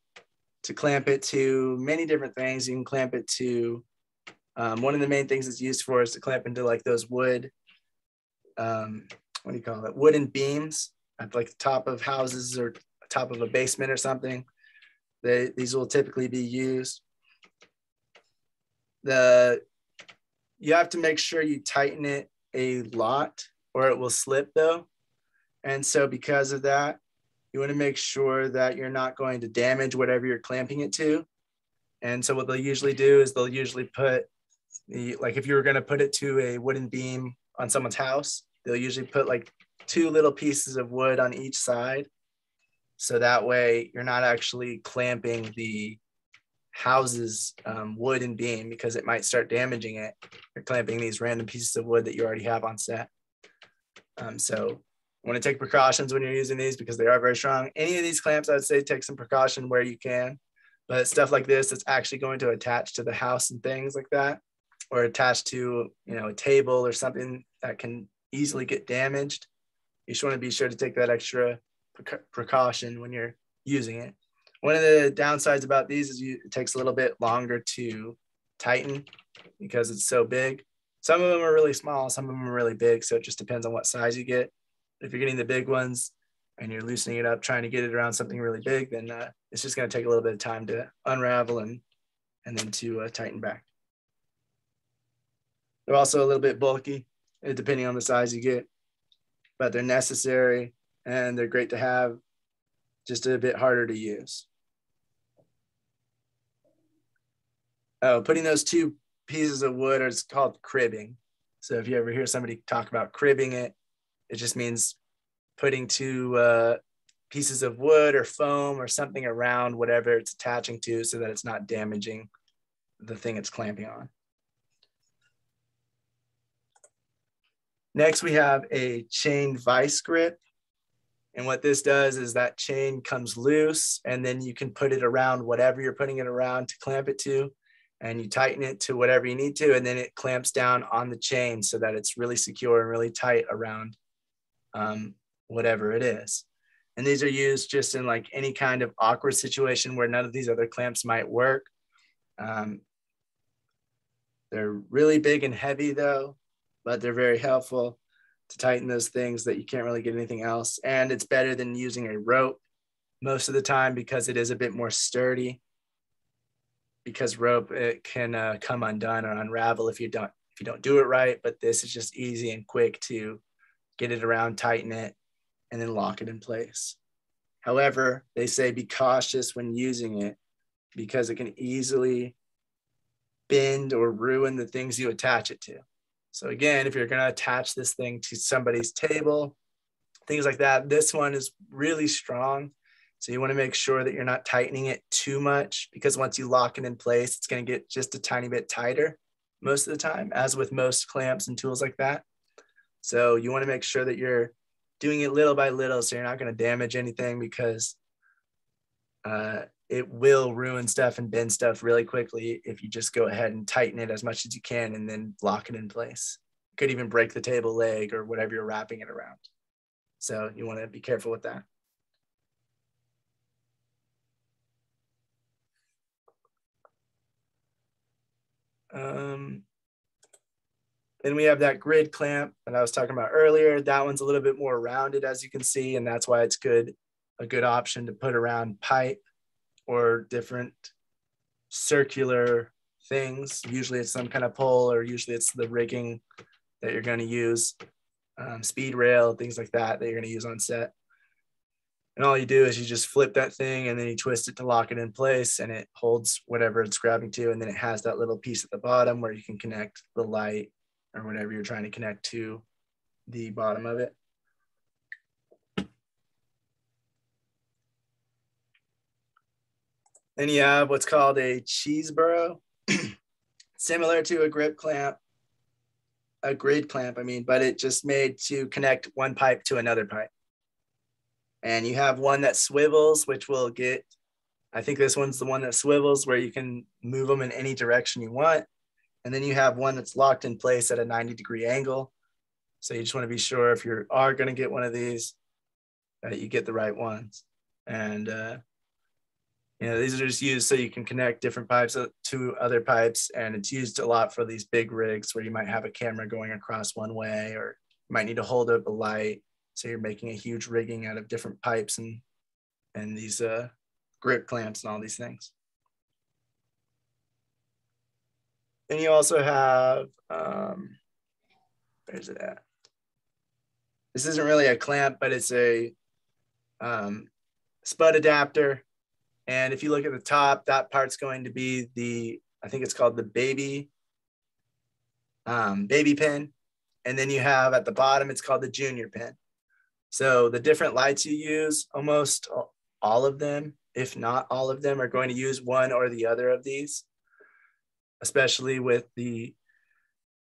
to clamp it to many different things. You can clamp it to um, one of the main things it's used for is to clamp into like those wood, um, what do you call it? Wooden beams at like the top of houses or top of a basement or something. They, these will typically be used. The you have to make sure you tighten it a lot or it will slip though. And so because of that, you want to make sure that you're not going to damage whatever you're clamping it to. And so what they'll usually do is they'll usually put the, like if you were going to put it to a wooden beam on someone's house, they'll usually put like two little pieces of wood on each side. So that way you're not actually clamping the houses um, wood and beam because it might start damaging it. You're clamping these random pieces of wood that you already have on set. Um, so want to take precautions when you're using these because they are very strong. Any of these clamps, I'd say take some precaution where you can. But stuff like this that's actually going to attach to the house and things like that, or attached to you know a table or something that can easily get damaged. You just want to be sure to take that extra precaution when you're using it. One of the downsides about these is you, it takes a little bit longer to tighten because it's so big. Some of them are really small, some of them are really big. So it just depends on what size you get. If you're getting the big ones and you're loosening it up, trying to get it around something really big, then uh, it's just going to take a little bit of time to unravel and, and then to uh, tighten back. They're also a little bit bulky, uh, depending on the size you get, but they're necessary and they're great to have, just a bit harder to use. Oh, putting those two pieces of wood is called cribbing. So if you ever hear somebody talk about cribbing it, it just means putting two uh, pieces of wood or foam or something around whatever it's attaching to so that it's not damaging the thing it's clamping on. Next, we have a chain vice grip. And what this does is that chain comes loose and then you can put it around whatever you're putting it around to clamp it to and you tighten it to whatever you need to and then it clamps down on the chain so that it's really secure and really tight around um, whatever it is. And these are used just in like any kind of awkward situation where none of these other clamps might work. Um, they're really big and heavy though, but they're very helpful to tighten those things that you can't really get anything else. And it's better than using a rope most of the time because it is a bit more sturdy because rope it can uh, come undone or unravel if you don't if you don't do it right but this is just easy and quick to get it around, tighten it, and then lock it in place. However, they say be cautious when using it because it can easily bend or ruin the things you attach it to. So again, if you're going to attach this thing to somebody's table, things like that, this one is really strong. So you want to make sure that you're not tightening it too much because once you lock it in place, it's going to get just a tiny bit tighter most of the time, as with most clamps and tools like that. So you want to make sure that you're doing it little by little so you're not going to damage anything because uh, it will ruin stuff and bend stuff really quickly if you just go ahead and tighten it as much as you can and then lock it in place. could even break the table leg or whatever you're wrapping it around. So you want to be careful with that. Um, then we have that grid clamp that I was talking about earlier. That one's a little bit more rounded, as you can see, and that's why it's good, a good option to put around pipe or different circular things. Usually it's some kind of pole or usually it's the rigging that you're gonna use, um, speed rail, things like that that you're gonna use on set. And all you do is you just flip that thing and then you twist it to lock it in place and it holds whatever it's grabbing to. And then it has that little piece at the bottom where you can connect the light or whatever you're trying to connect to the bottom of it. Then you have what's called a Cheeseboro, (clears throat) similar to a grip clamp, a grid clamp, I mean, but it just made to connect one pipe to another pipe. And you have one that swivels, which will get, I think this one's the one that swivels where you can move them in any direction you want. And then you have one that's locked in place at a 90 degree angle. So you just want to be sure if you are going to get one of these, that you get the right ones. And, uh, you know, these are just used so you can connect different pipes to other pipes. And it's used a lot for these big rigs where you might have a camera going across one way or you might need to hold up a light. So you're making a huge rigging out of different pipes and, and these uh, grip clamps and all these things. Then you also have, um, where's it at? This isn't really a clamp, but it's a um, spud adapter. And if you look at the top, that part's going to be the, I think it's called the baby, um, baby pin. And then you have at the bottom, it's called the junior pin. So the different lights you use, almost all of them, if not all of them, are going to use one or the other of these, especially with the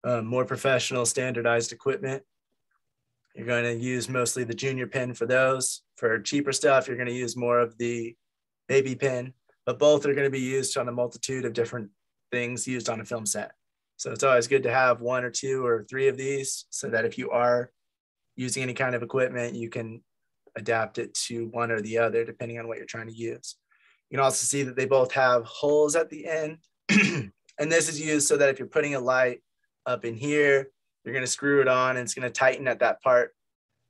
uh, more professional standardized equipment. You're going to use mostly the junior pin for those. For cheaper stuff, you're going to use more of the baby pin, but both are going to be used on a multitude of different things used on a film set. So it's always good to have one or two or three of these so that if you are using any kind of equipment, you can adapt it to one or the other depending on what you're trying to use. You can also see that they both have holes at the end. (clears throat) and this is used so that if you're putting a light up in here, you're going to screw it on and it's going to tighten at that part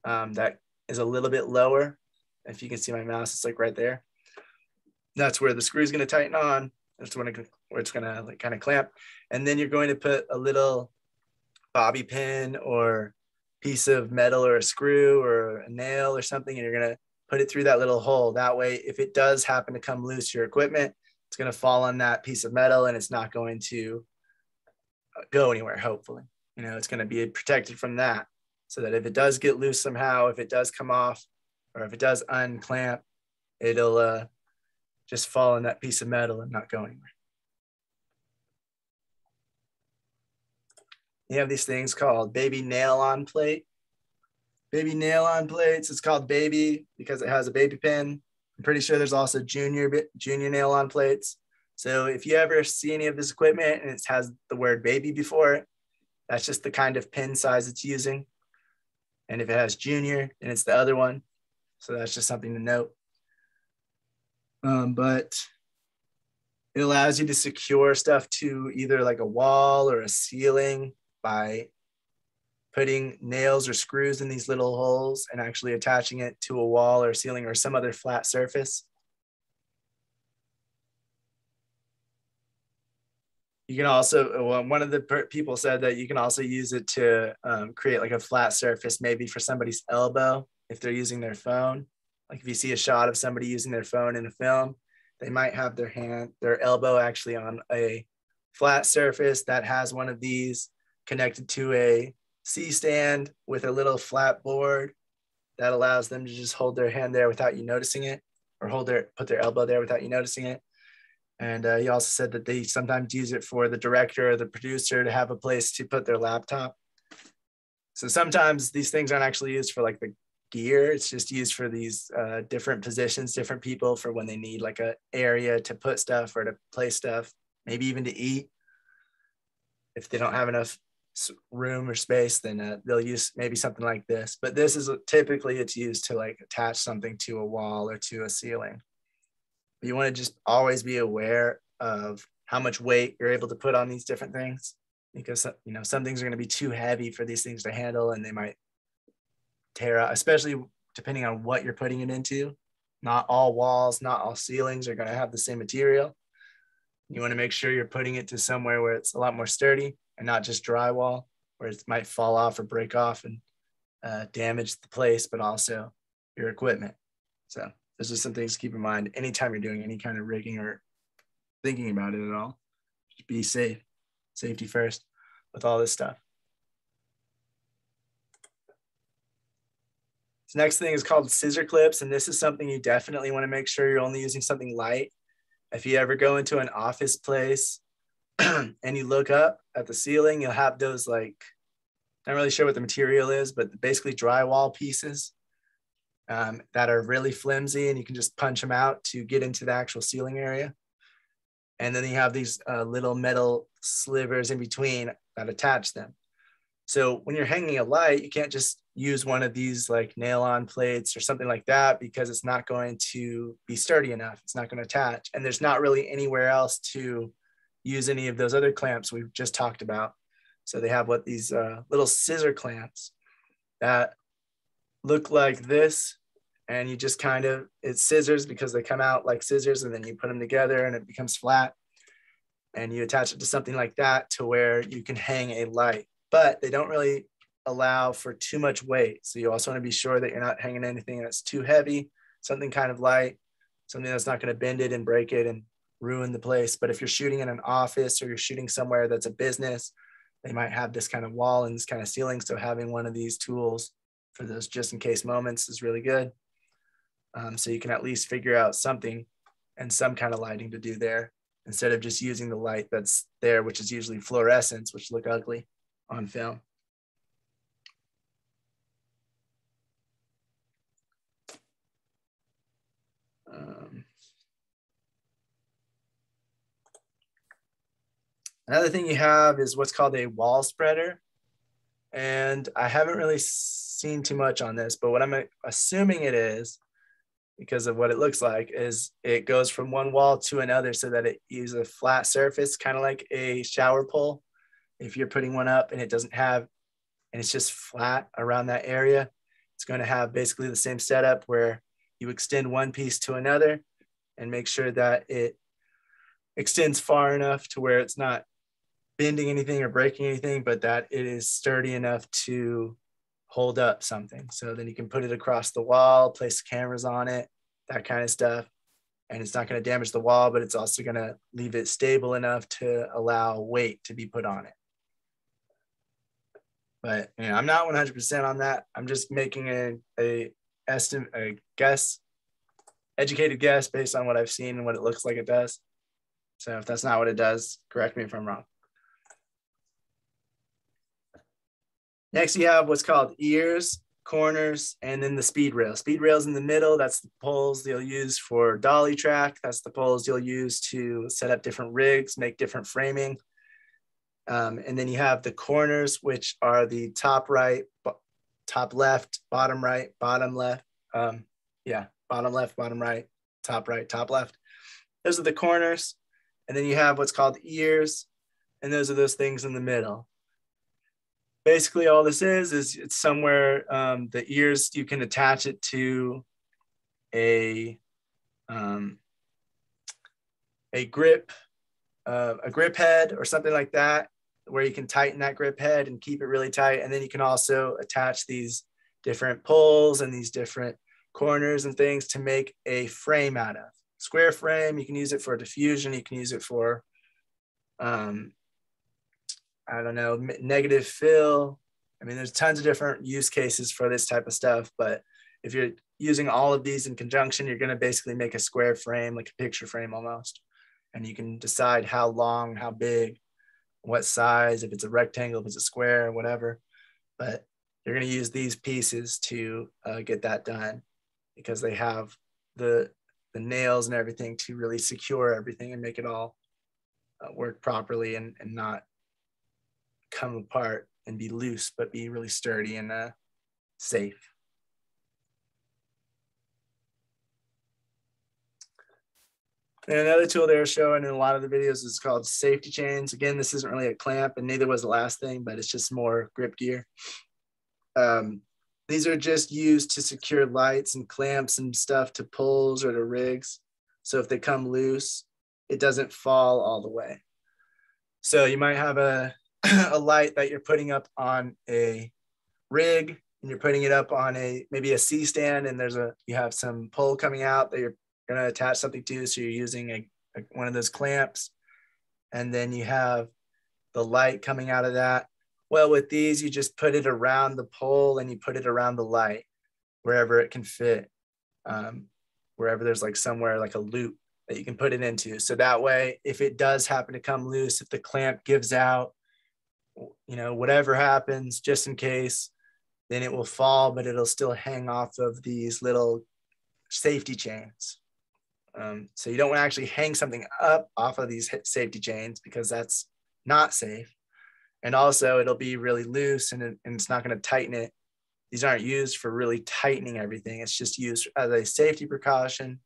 um, that is a little bit lower. If you can see my mouse, it's like right there. That's where the screw is going to tighten on. That's when it, where it's going to like kind of clamp. And then you're going to put a little bobby pin or piece of metal or a screw or a nail or something, and you're going to put it through that little hole. That way, if it does happen to come loose your equipment, it's going to fall on that piece of metal and it's not going to uh, go anywhere, hopefully. You know, it's going to be protected from that so that if it does get loose somehow, if it does come off, or if it does unclamp, it'll uh, just fall on that piece of metal and not go anywhere. You have these things called baby nail on plate. Baby nail on plates. It's called baby because it has a baby pin. I'm pretty sure there's also junior junior nail on plates. So if you ever see any of this equipment and it has the word baby before it, that's just the kind of pin size it's using. And if it has junior, then it's the other one. So that's just something to note. Um, but it allows you to secure stuff to either like a wall or a ceiling by putting nails or screws in these little holes and actually attaching it to a wall or ceiling or some other flat surface. You can also, well, one of the people said that you can also use it to um, create like a flat surface, maybe for somebody's elbow if they're using their phone. Like if you see a shot of somebody using their phone in a film, they might have their hand, their elbow actually on a flat surface that has one of these connected to a C stand with a little flat board that allows them to just hold their hand there without you noticing it or hold their put their elbow there without you noticing it. And uh, he also said that they sometimes use it for the director or the producer to have a place to put their laptop. So sometimes these things aren't actually used for like the gear. It's just used for these uh, different positions, different people for when they need like a area to put stuff or to play stuff, maybe even to eat. If they don't have enough room or space, then uh, they'll use maybe something like this. But this is typically it's used to like attach something to a wall or to a ceiling. You want to just always be aware of how much weight you're able to put on these different things because you know some things are going to be too heavy for these things to handle and they might tear out, especially depending on what you're putting it into. Not all walls, not all ceilings are going to have the same material. You want to make sure you're putting it to somewhere where it's a lot more sturdy and not just drywall where it might fall off or break off and uh, damage the place, but also your equipment. So those are some things to keep in mind anytime you're doing any kind of rigging or thinking about it at all. Just be safe, safety first with all this stuff. This next thing is called scissor clips, and this is something you definitely want to make sure you're only using something light. If you ever go into an office place (clears throat) and you look up at the ceiling, you'll have those like, not really sure what the material is, but basically drywall pieces um, that are really flimsy and you can just punch them out to get into the actual ceiling area. And then you have these uh, little metal slivers in between that attach them. So when you're hanging a light, you can't just use one of these like nail on plates or something like that because it's not going to be sturdy enough. It's not going to attach. And there's not really anywhere else to use any of those other clamps we've just talked about. So they have what these uh, little scissor clamps that look like this. And you just kind of, it's scissors because they come out like scissors and then you put them together and it becomes flat. And you attach it to something like that to where you can hang a light. But they don't really allow for too much weight. So you also want to be sure that you're not hanging anything that's too heavy, something kind of light, something that's not going to bend it and break it and ruin the place. But if you're shooting in an office or you're shooting somewhere that's a business, they might have this kind of wall and this kind of ceiling. So having one of these tools for those just in case moments is really good. Um, so you can at least figure out something and some kind of lighting to do there instead of just using the light that's there, which is usually fluorescents, which look ugly on film. Another thing you have is what's called a wall spreader. And I haven't really seen too much on this, but what I'm assuming it is because of what it looks like is it goes from one wall to another so that it uses a flat surface, kind of like a shower pole. If you're putting one up and it doesn't have, and it's just flat around that area, it's going to have basically the same setup where you extend one piece to another and make sure that it extends far enough to where it's not bending anything or breaking anything, but that it is sturdy enough to hold up something. So then you can put it across the wall, place cameras on it, that kind of stuff. And it's not going to damage the wall, but it's also going to leave it stable enough to allow weight to be put on it. But you know, I'm not 100% on that. I'm just making a, a estimate, a guess, educated guess based on what I've seen and what it looks like it does. So if that's not what it does, correct me if I'm wrong. Next, you have what's called ears, corners, and then the speed rail. Speed rails in the middle, that's the poles you'll use for dolly track. That's the poles you'll use to set up different rigs, make different framing. Um, and then you have the corners, which are the top right, top left, bottom right, bottom left. Um, yeah, bottom left, bottom right, top right, top left. Those are the corners. And then you have what's called ears, and those are those things in the middle basically all this is is it's somewhere um, the ears you can attach it to a um, a grip uh, a grip head or something like that where you can tighten that grip head and keep it really tight. And then you can also attach these different poles and these different corners and things to make a frame out of. Square frame you can use it for diffusion you can use it for um, I don't know, negative fill. I mean, there's tons of different use cases for this type of stuff, but if you're using all of these in conjunction, you're going to basically make a square frame, like a picture frame almost. And you can decide how long, how big, what size, if it's a rectangle, if it's a square, whatever. But you're going to use these pieces to uh, get that done because they have the the nails and everything to really secure everything and make it all uh, work properly and, and not come apart and be loose, but be really sturdy and uh, safe. And another tool they're showing in a lot of the videos is called safety chains. Again, this isn't really a clamp and neither was the last thing, but it's just more grip gear. Um, these are just used to secure lights and clamps and stuff to poles or to rigs. So if they come loose, it doesn't fall all the way. So you might have a (clears throat) a light that you're putting up on a rig and you're putting it up on a maybe a C stand and there's a you have some pole coming out that you're going to attach something to. So you're using a, a, one of those clamps and then you have the light coming out of that. Well with these you just put it around the pole and you put it around the light wherever it can fit um, wherever there's like somewhere like a loop that you can put it into. So that way if it does happen to come loose if the clamp gives out you know, whatever happens, just in case, then it will fall, but it'll still hang off of these little safety chains. Um, so you don't want to actually hang something up off of these safety chains because that's not safe. And also it'll be really loose and, it, and it's not going to tighten it. These aren't used for really tightening everything. It's just used as a safety precaution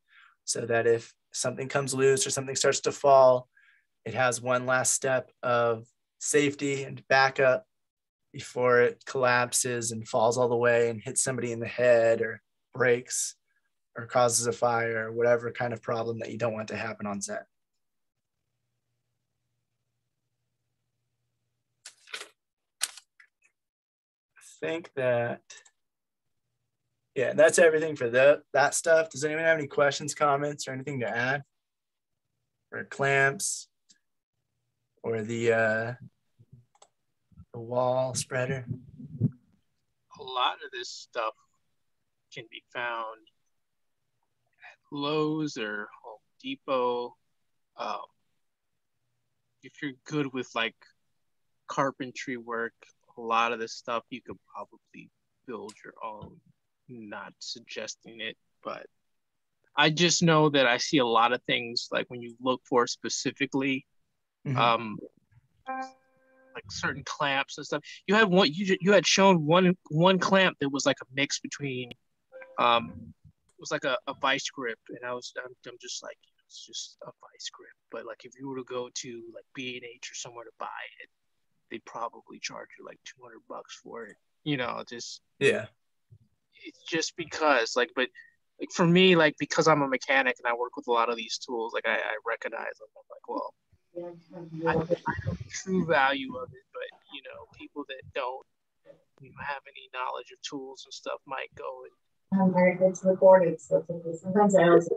so that if something comes loose or something starts to fall, it has one last step of safety and backup before it collapses and falls all the way and hits somebody in the head or breaks or causes a fire or whatever kind of problem that you don't want to happen on set. I think that, yeah, that's everything for the, that stuff. Does anyone have any questions, comments, or anything to add? Or clamps, or the uh, the wall spreader? A lot of this stuff can be found at Lowe's or Home Depot, um, if you're good with like carpentry work, a lot of this stuff you could probably build your own. Not suggesting it, but I just know that I see a lot of things like when you look for specifically, mm-hmm. um, like certain clamps and stuff. You had one you you had shown one one clamp that was like a mix between, um, it was like a, a vice grip, and I was I'm, I'm just like it's just a vice grip. But like if you were to go to like B and H or somewhere to buy it, they'd probably charge you like 200 bucks for it. You know, just yeah. It's just because like, but like for me, like because I'm a mechanic and I work with a lot of these tools, like I, I recognize them. I'm like, well, I, I know the true value of it, but you know, people that don't you know, have any knowledge of tools and stuff might go and. I'm very good to record it, so sometimes I also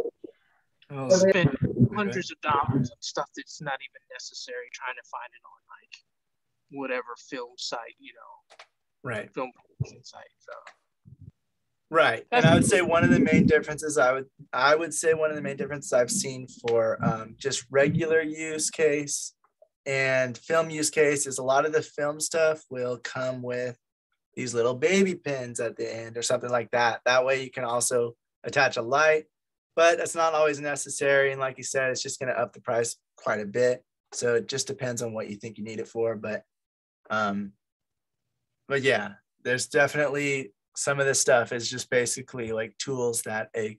oh. spend hundreds of dollars on stuff that's not even necessary, trying to find it on like whatever film site, you know, right? Film production site. So. Right, (laughs) and I would say one of the main differences I would I would say one of the main differences I've seen for um, just regular use case and film use case is a lot of the film stuff will come with these little baby pins at the end or something like that. That way you can also attach a light, but that's not always necessary. And like you said, it's just going to up the price quite a bit. So it just depends on what you think you need it for. But um, but yeah, there's definitely some of this stuff is just basically like tools that a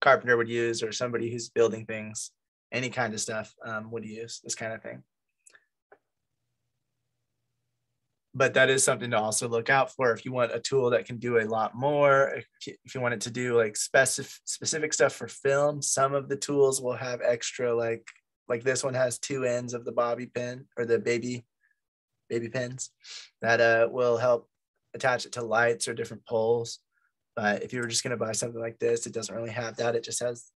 carpenter would use or somebody who's building things, any kind of stuff um, would use this kind of thing. But that is something to also look out for if you want a tool that can do a lot more. If you, want it to do like specific specific stuff for film, some of the tools will have extra like like this one has two ends of the bobby pin or the baby baby pins that uh, will help attach it to lights or different poles. But if you were just going to buy something like this, it doesn't really have that. It just has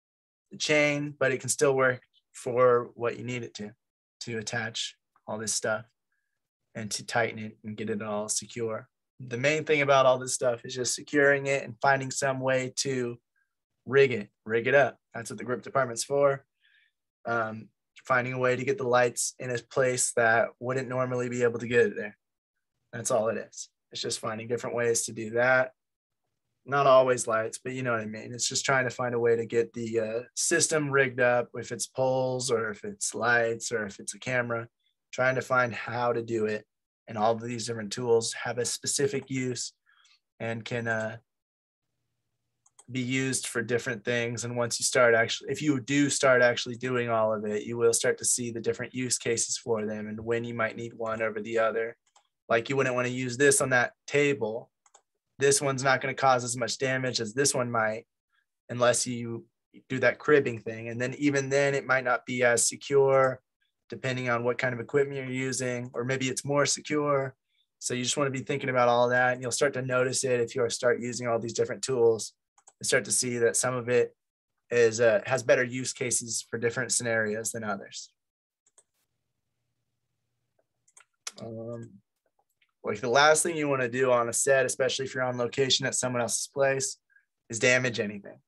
the chain, but it can still work for what you need it to, to attach all this stuff and to tighten it and get it all secure. The main thing about all this stuff is just securing it and finding some way to rig it, rig it up. That's what the grip department's for. Um, finding a way to get the lights in a place that wouldn't normally be able to get it there. That's all it is. It's just finding different ways to do that. Not always lights, but you know what I mean. It's just trying to find a way to get the uh, system rigged up, if it's poles or if it's lights or if it's a camera, trying to find how to do it. And all of these different tools have a specific use and can uh, be used for different things. And once you start actually, if you do start actually doing all of it, you will start to see the different use cases for them and when you might need one over the other. Like you wouldn't want to use this on that table. This one's not going to cause as much damage as this one might, unless you do that cribbing thing. And then even then, it might not be as secure, depending on what kind of equipment you're using, or maybe it's more secure. So you just want to be thinking about all that, and you'll start to notice it if you start using all these different tools, and start to see that some of it is uh, has better use cases for different scenarios than others. Um, like the last thing you want to do on a set, especially if you're on location at someone else's place, is damage anything.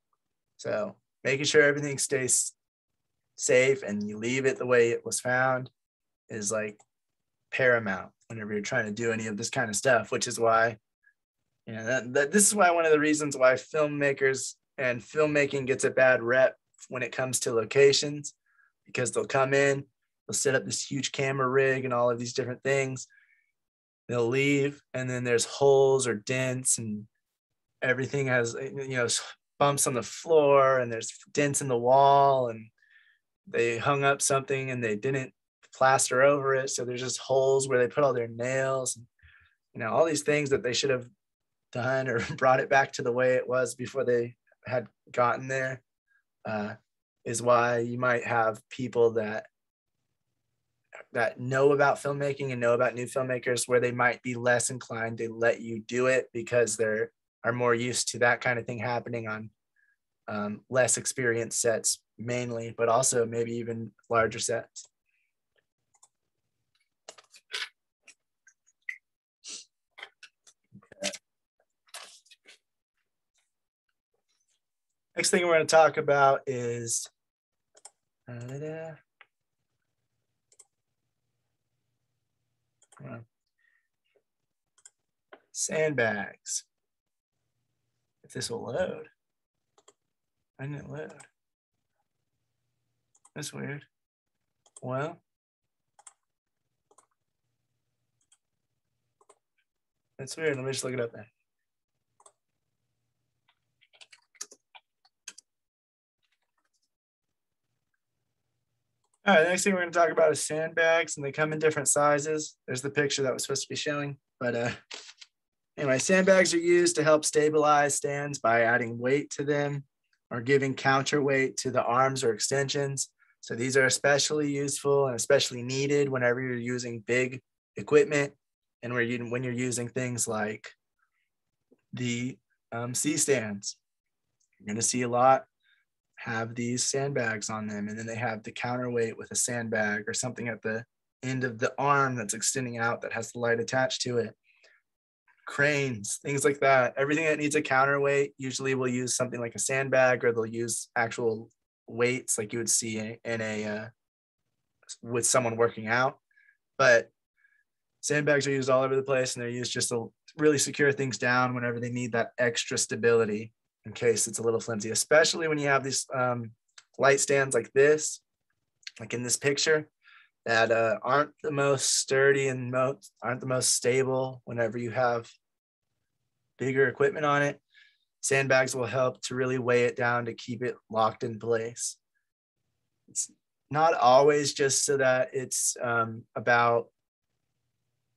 So making sure everything stays safe and you leave it the way it was found is like paramount whenever you're trying to do any of this kind of stuff, which is why, you know, that, that this is why one of the reasons why filmmakers and filmmaking gets a bad rep when it comes to locations, because they'll come in, they'll set up this huge camera rig and all of these different things they'll leave and then there's holes or dents and everything has you know bumps on the floor and there's dents in the wall and they hung up something and they didn't plaster over it. So there's just holes where they put all their nails and you know all these things that they should have done or (laughs) brought it back to the way it was before they had gotten there uh, is why you might have people that that know about filmmaking and know about new filmmakers where they might be less inclined to let you do it because they're are more used to that kind of thing happening on um, less experienced sets mainly but also maybe even larger sets okay. next thing we're going to talk about is Uh, Sandbags. If this will load. I didn't load? That's weird. Well, that's weird. Let me just look it up then. All right, the next thing we're going to talk about is sandbags, and they come in different sizes. There's the picture that was supposed to be showing, but uh, anyway, sandbags are used to help stabilize stands by adding weight to them or giving counterweight to the arms or extensions. So these are especially useful and especially needed whenever you're using big equipment and where you when you're using things like the um, C stands. You're going to see a lot have these sandbags on them, and then they have the counterweight with a sandbag or something at the end of the arm that's extending out that has the light attached to it. Cranes, things like that. Everything that needs a counterweight usually will use something like a sandbag, or they'll use actual weights like you would see in, a uh, with someone working out. But sandbags are used all over the place, and they're used just to really secure things down whenever they need that extra stability in case it's a little flimsy, especially when you have these um, light stands like this, like in this picture, that uh, aren't the most sturdy and aren't the most stable whenever you have bigger equipment on it. Sandbags will help to really weigh it down to keep it locked in place. It's not always just so that it's um, about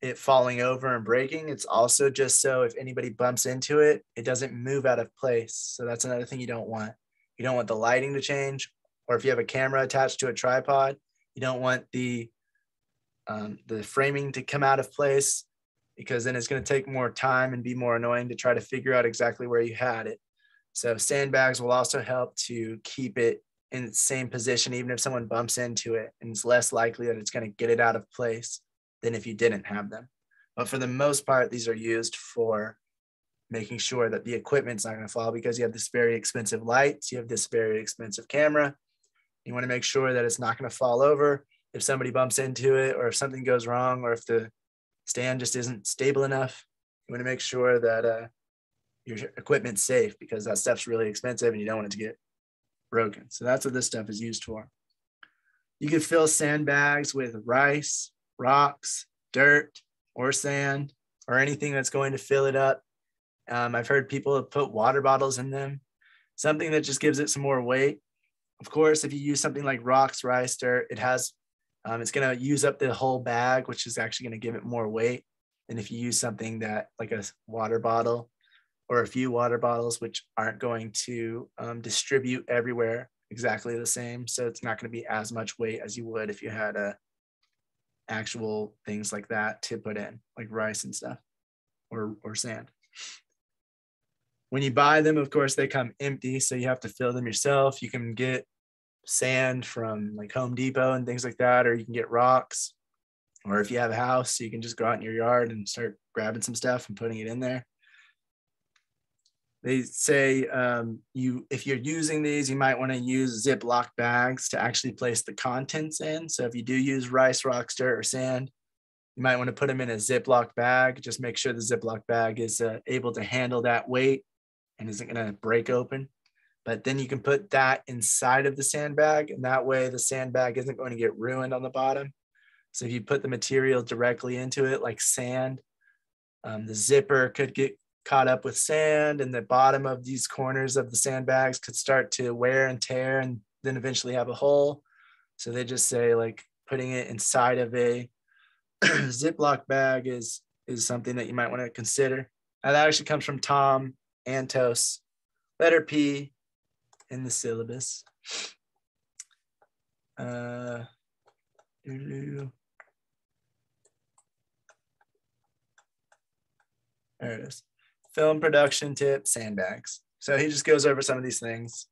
it falling over and breaking. It's also just so if anybody bumps into it, it doesn't move out of place. So that's another thing you don't want. You don't want the lighting to change, or if you have a camera attached to a tripod, you don't want the um, the framing to come out of place because then it's going to take more time and be more annoying to try to figure out exactly where you had it. So sandbags will also help to keep it in the same position, even if someone bumps into it, and it's less likely that it's going to get it out of place than if you didn't have them. But for the most part, these are used for making sure that the equipment's not going to fall because you have this very expensive lights, you have this very expensive camera. You want to make sure that it's not going to fall over if somebody bumps into it or if something goes wrong or if the stand just isn't stable enough. You want to make sure that uh, your equipment's safe because that stuff's really expensive and you don't want it to get broken. So that's what this stuff is used for. You can fill sandbags with rice, rocks, dirt, or sand, or anything that's going to fill it up. Um, I've heard people put water bottles in them, something that just gives it some more weight. Of course, if you use something like rocks, rice, dirt, it has, um, it's going to use up the whole bag, which is actually going to give it more weight than if you use something that like a water bottle or a few water bottles, which aren't going to um, distribute everywhere exactly the same. So it's not going to be as much weight as you would if you had a actual things like that to put in, like rice and stuff or, or sand. When you buy them, of course, they come empty, so you have to fill them yourself. You can get sand from like Home Depot and things like that, or you can get rocks. Or if you have a house, you can just go out in your yard and start grabbing some stuff and putting it in there. They say um, you if you're using these you might want to use ziploc bags to actually place the contents in. So if you do use rice rocks dirt or sand you might want to put them in a ziploc bag. Just make sure the ziploc bag is uh, able to handle that weight and isn't going to break open but then you can put that inside of the sandbag and that way the sandbag isn't going to get ruined on the bottom so if you put the material directly into it like sand um, the zipper could get caught up with sand and the bottom of these corners of the sandbags could start to wear and tear and then eventually have a hole. So they just say like putting it inside of a (clears throat) Ziploc bag is is something that you might want to consider. And that actually comes from Tom Antos, letter P in the syllabus. Uh, there it is film production tip, sandbags. So he just goes over some of these things.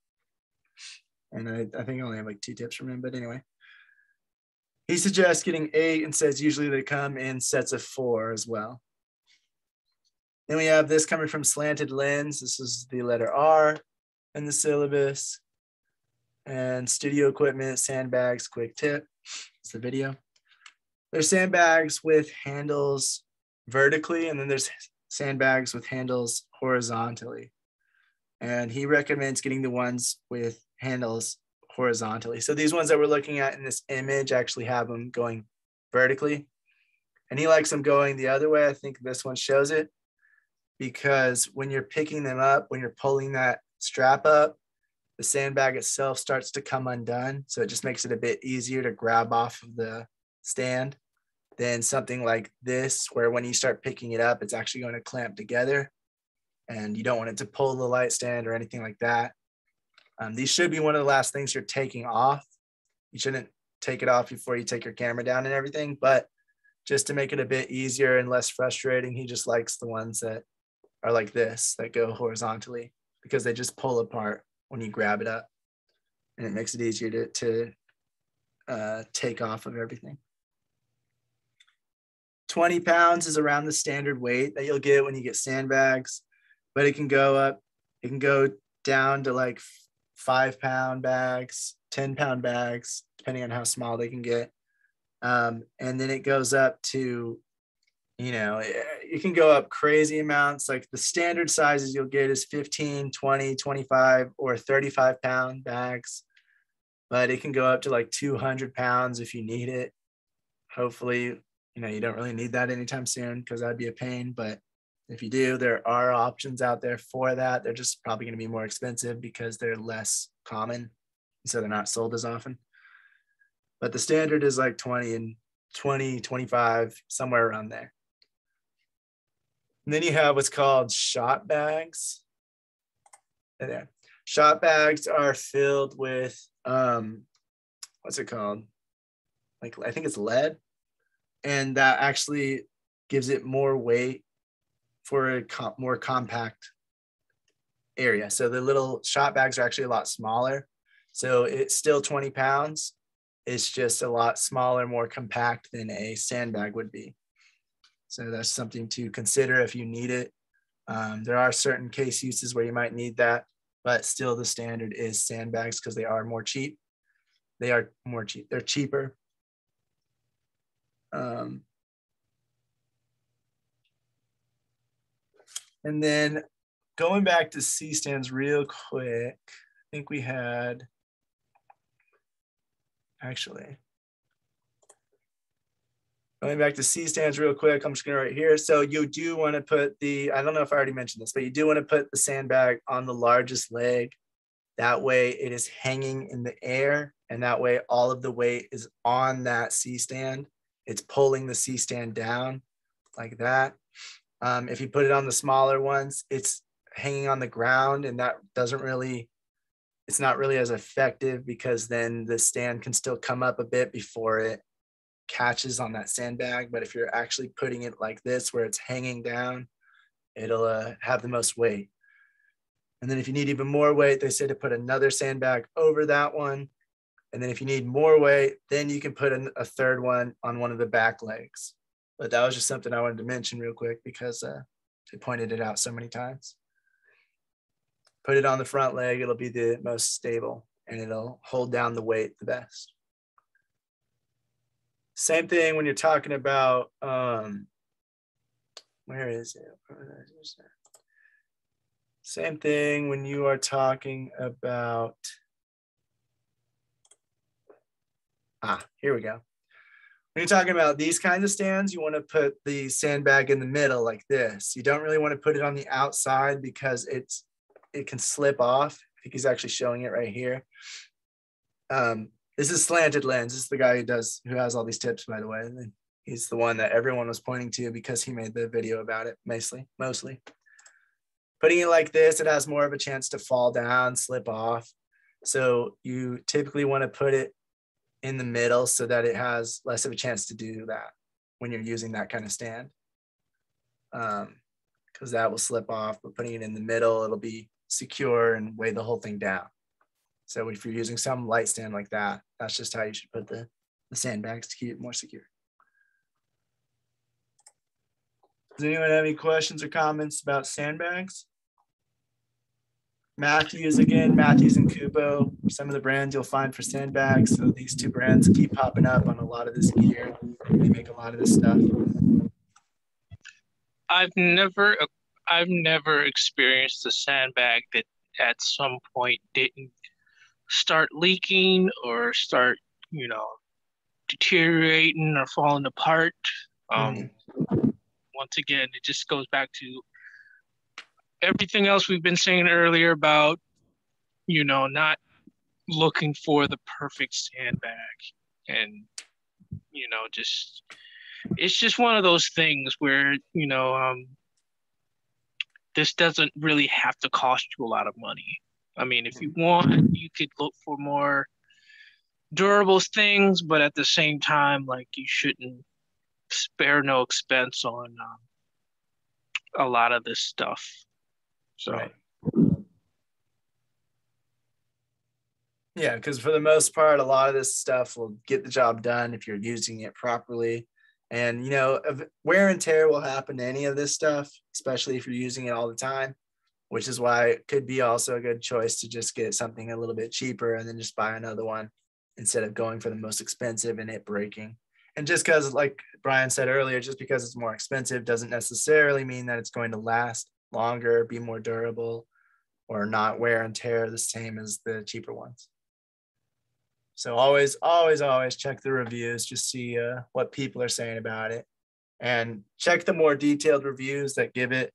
And I, I think I only have like two tips from him, but anyway. He suggests getting eight and says usually they come in sets of four as well. Then we have this coming from Slanted Lens. This is the letter R in the syllabus. and studio equipment, sandbags, quick tip. It's the video. There's sandbags with handles vertically, and then there's sandbags with handles horizontally. And he recommends getting the ones with handles horizontally. So these ones that we're looking at in this image actually have them going vertically. And he likes them going the other way. I think this one shows it because when you're picking them up, when you're pulling that strap up, the sandbag itself starts to come undone. So it just makes it a bit easier to grab off of the stand than something like this, where when you start picking it up, it's actually going to clamp together and you don't want it to pull the light stand or anything like that. Um, these should be one of the last things you're taking off. You shouldn't take it off before you take your camera down and everything, but just to make it a bit easier and less frustrating, he just likes the ones that are like this, that go horizontally because they just pull apart when you grab it up and it makes it easier to, to uh, take off of everything. 20 pounds is around the standard weight that you'll get when you get sandbags, but it can go up, it can go down to like five pound bags, 10 pound bags, depending on how small they can get. Um, and then it goes up to, you know, it, can go up crazy amounts. Like the standard sizes you'll get is 15, 20, 25, or 35 pound bags. But it can go up to like 200 pounds if you need it. Hopefully, you know, you don't really need that anytime soon because that'd be a pain. But if you do, there are options out there for that. They're just probably going to be more expensive because they're less common. So they're not sold as often. But the standard is like 20 and 20, 25, somewhere around there. And then you have what's called shot bags. There. Shot bags are filled with um, what's it called? Like I think it's lead, and that actually gives it more weight for a more compact area. So the little shot bags are actually a lot smaller. So it's still 20 pounds. It's just a lot smaller, more compact than a sandbag would be. So that's something to consider if you need it. Um, there are certain case uses where you might need that, but still the standard is sandbags because they are more cheap. They are more cheap. They're cheaper. Um, And then going back to C stands real quick, I think we had actually going back to C stands real quick. I'm just gonna write here. So you do want to put the, I don't know if I already mentioned this, but you do want to put the sandbag on the largest leg. That way it is hanging in the air and that way all of the weight is on that C stand. It's pulling the C stand down like that. Um, if you put it on the smaller ones, it's hanging on the ground and that doesn't really, it's not really as effective because then the stand can still come up a bit before it catches on that sandbag. But if you're actually putting it like this, where it's hanging down, it'll uh, have the most weight. And then if you need even more weight, they say to put another sandbag over that one. And then if you need more weight, then you can put a third one on one of the back legs. But that was just something I wanted to mention real quick because uh, they pointed it out so many times. Put it on the front leg, it'll be the most stable and it'll hold down the weight the best. Same thing when you're talking about, um, where is it? Same thing when you are talking about, ah, here we go when you're talking about these kinds of stands, you want to put the sandbag in the middle like this. You don't really want to put it on the outside because it's it can slip off. I think he's actually showing it right here. Um, this is slanted lens. This is the guy who does who has all these tips, by the way. He's the one that everyone was pointing to because he made the video about it mostly. Mostly. Putting it like this, it has more of a chance to fall down, slip off. So you typically want to put it in the middle so that it has less of a chance to do that when you're using that kind of stand. Um, because that will slip off, but putting it in the middle, it'll be secure and weigh the whole thing down. So if you're using some light stand like that, that's just how you should put the, the sandbags to keep it more secure. Does anyone have any questions or comments about sandbags? Matthews again, Matthews and Kupo, some of the brands you'll find for sandbags. So these two brands keep popping up on a lot of this gear. They make a lot of this stuff. I've never I've never experienced a sandbag that at some point didn't start leaking or start, you know, deteriorating or falling apart. Um, mm-hmm. Once again, it just goes back to everything else we've been saying earlier about, you know, not looking for the perfect sandbag and, you know, just it's just one of those things where, you know, um, this doesn't really have to cost you a lot of money. I mean, if you want, you could look for more durable things, but at the same time, like you shouldn't spare no expense on um, a lot of this stuff. So. Right. Yeah, because for the most part, a lot of this stuff will get the job done if you're using it properly. And, you know, wear and tear will happen to any of this stuff, especially if you're using it all the time, which is why it could be also a good choice to just get something a little bit cheaper and then just buy another one instead of going for the most expensive and it breaking. And just because, like Brian said earlier, just because it's more expensive doesn't necessarily mean that it's going to last longer, be more durable, or not wear and tear the same as the cheaper ones. So always, always, always check the reviews, just see uh, what people are saying about it, and check the more detailed reviews that give it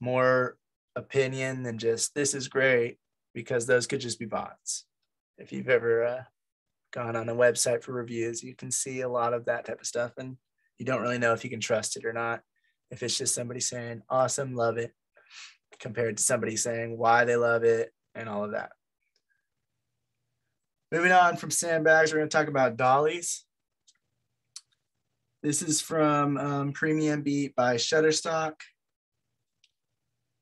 more opinion than just this is great, because those could just be bots. If you've ever uh, gone on a website for reviews, you can see a lot of that type of stuff, and you don't really know if you can trust it or not. If it's just somebody saying awesome, love it, compared to somebody saying why they love it and all of that. Moving on from sandbags, we're going to talk about dollies. This is from um, Premium Beat by Shutterstock.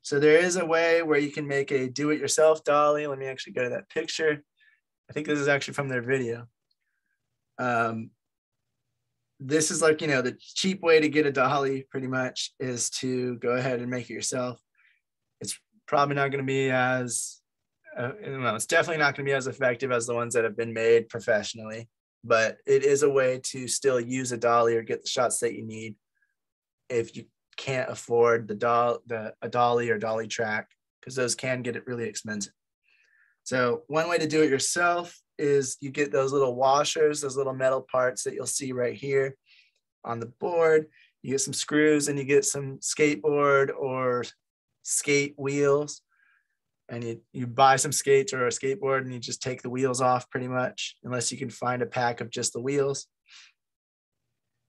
So there is a way where you can make a do-it-yourself dolly. Let me actually go to that picture. I think this is actually from their video. Um, this is like, you know, the cheap way to get a dolly pretty much is to go ahead and make it yourself. It's probably not going to be as uh, know, it's definitely not going to be as effective as the ones that have been made professionally, but it is a way to still use a dolly or get the shots that you need if you can't afford the doll the a dolly or dolly track because those can get it really expensive. So one way to do it yourself is you get those little washers, those little metal parts that you'll see right here on the board. You get some screws and you get some skateboard or skate wheels and you, you buy some skates or a skateboard and you just take the wheels off pretty much, unless you can find a pack of just the wheels.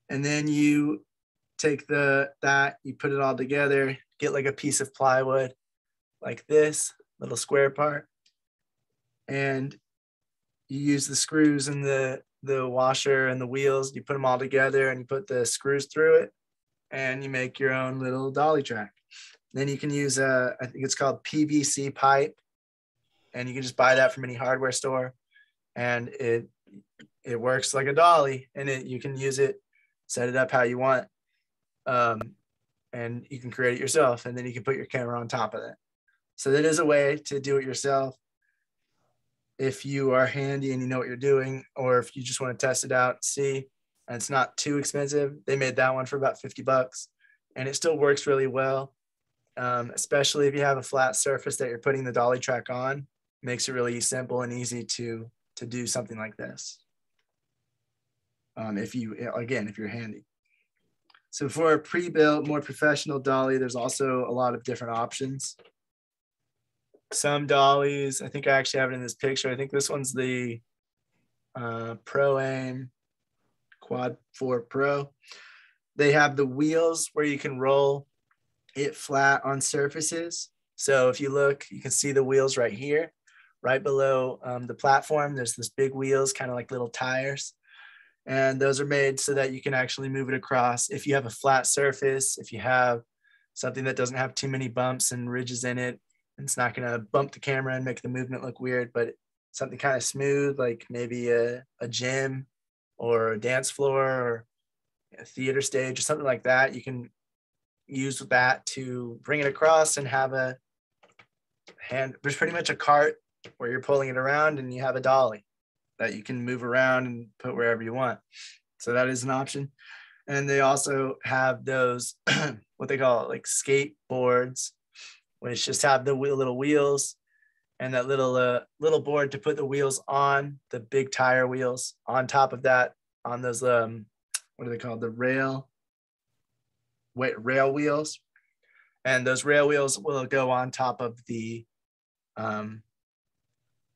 And then you take the that, you put it all together, get like a piece of plywood like this little square part. And you use the screws and the the washer and the wheels, you put them all together and you put the screws through it and you make your own little dolly track. Then you can use a, I think it's called PVC pipe, and you can just buy that from any hardware store, and it it works like a dolly, and it you can use it, set it up how you want, um, and you can create it yourself, and then you can put your camera on top of it. So that is a way to do it yourself. If you are handy and you know what you're doing, or if you just want to test it out, see, and it's not too expensive. They made that one for about 50 bucks, and it still works really well um, especially if you have a flat surface that you're putting the dolly track on, makes it really simple and easy to to do something like this. Um, if you again, if you're handy. So for a pre-built, more professional dolly, there's also a lot of different options. Some dollies, I think I actually have it in this picture. I think this one's the uh, Pro Aim Quad 4 Pro. They have the wheels where you can roll it flat on surfaces. So if you look, you can see the wheels right here, right below um, the platform. There's this big wheels, kind of like little tires. And those are made so that you can actually move it across. If you have a flat surface, if you have something that doesn't have too many bumps and ridges in it, and it's not going to bump the camera and make the movement look weird, but something kind of smooth, like maybe a, a gym or a dance floor or a theater stage or something like that, you can use that to bring it across and have a hand there's pretty much a cart where you're pulling it around and you have a dolly that you can move around and put wherever you want. So that is an option. And they also have those (clears throat) what they call it, like skateboards, which just have the little wheels and that little uh, little board to put the wheels on the big tire wheels on top of that on those um what are they called the rail wait rail wheels and those rail wheels will go on top of the um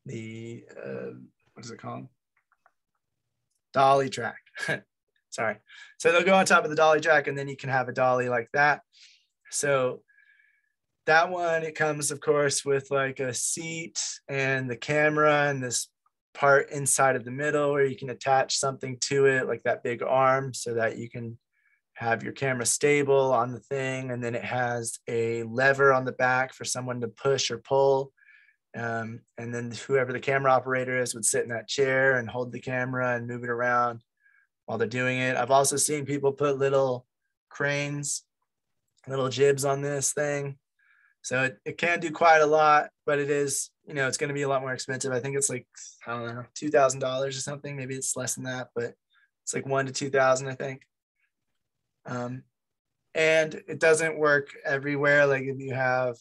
the uh, what is it called? Dolly track. (laughs) Sorry. So they'll go on top of the dolly track and then you can have a dolly like that. So that one it comes of course with like a seat and the camera and this part inside of the middle where you can attach something to it like that big arm so that you can have your camera stable on the thing. And then it has a lever on the back for someone to push or pull um, and then whoever the camera operator is would sit in that chair and hold the camera and move it around while they're doing it i've also seen people put little cranes little jibs on this thing so it, it can do quite a lot, but it is, you know, it's going to be a lot more expensive. I think it's like, I don't know, $2,000 or something. Maybe it's less than that, but it's like one to 2000, I think. Um, and it doesn't work everywhere. Like if you have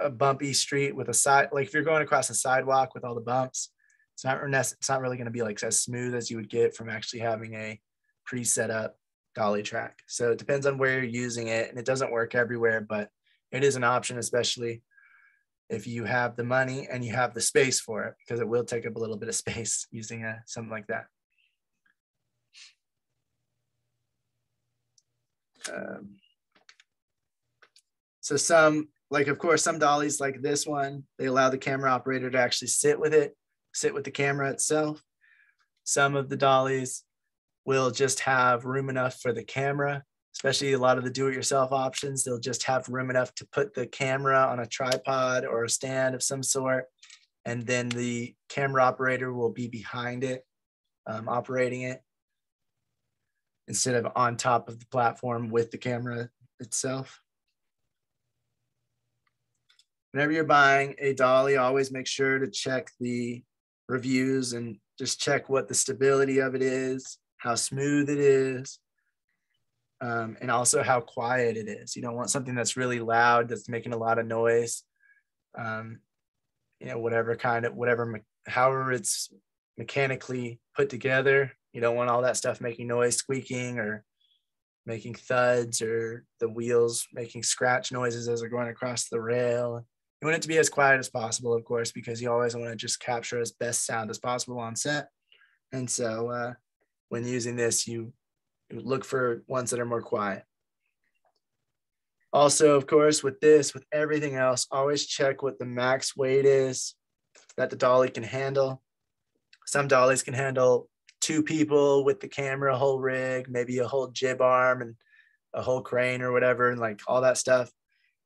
a bumpy street with a side, like if you're going across a sidewalk with all the bumps, it's not, it's not really going to be like as smooth as you would get from actually having a pre-set up dolly track. So it depends on where you're using it and it doesn't work everywhere, but it is an option, especially if you have the money and you have the space for it, because it will take up a little bit of space using a, something like that. Um, so some, like of course, some dollies like this one, they allow the camera operator to actually sit with it, sit with the camera itself. Some of the dollies will just have room enough for the camera especially a lot of the do-it-yourself options they'll just have room enough to put the camera on a tripod or a stand of some sort and then the camera operator will be behind it um, operating it instead of on top of the platform with the camera itself whenever you're buying a dolly always make sure to check the reviews and just check what the stability of it is how smooth it is um, and also how quiet it is. You don't want something that's really loud, that's making a lot of noise. Um, you know, whatever kind of, whatever, however it's mechanically put together. You don't want all that stuff making noise, squeaking, or making thuds, or the wheels making scratch noises as they're going across the rail. You want it to be as quiet as possible, of course, because you always want to just capture as best sound as possible on set. And so, uh, when using this, you look for ones that are more quiet. Also, of course, with this, with everything else, always check what the max weight is that the dolly can handle. Some dollies can handle two people with the camera, a whole rig, maybe a whole jib arm and a whole crane or whatever, and like all that stuff,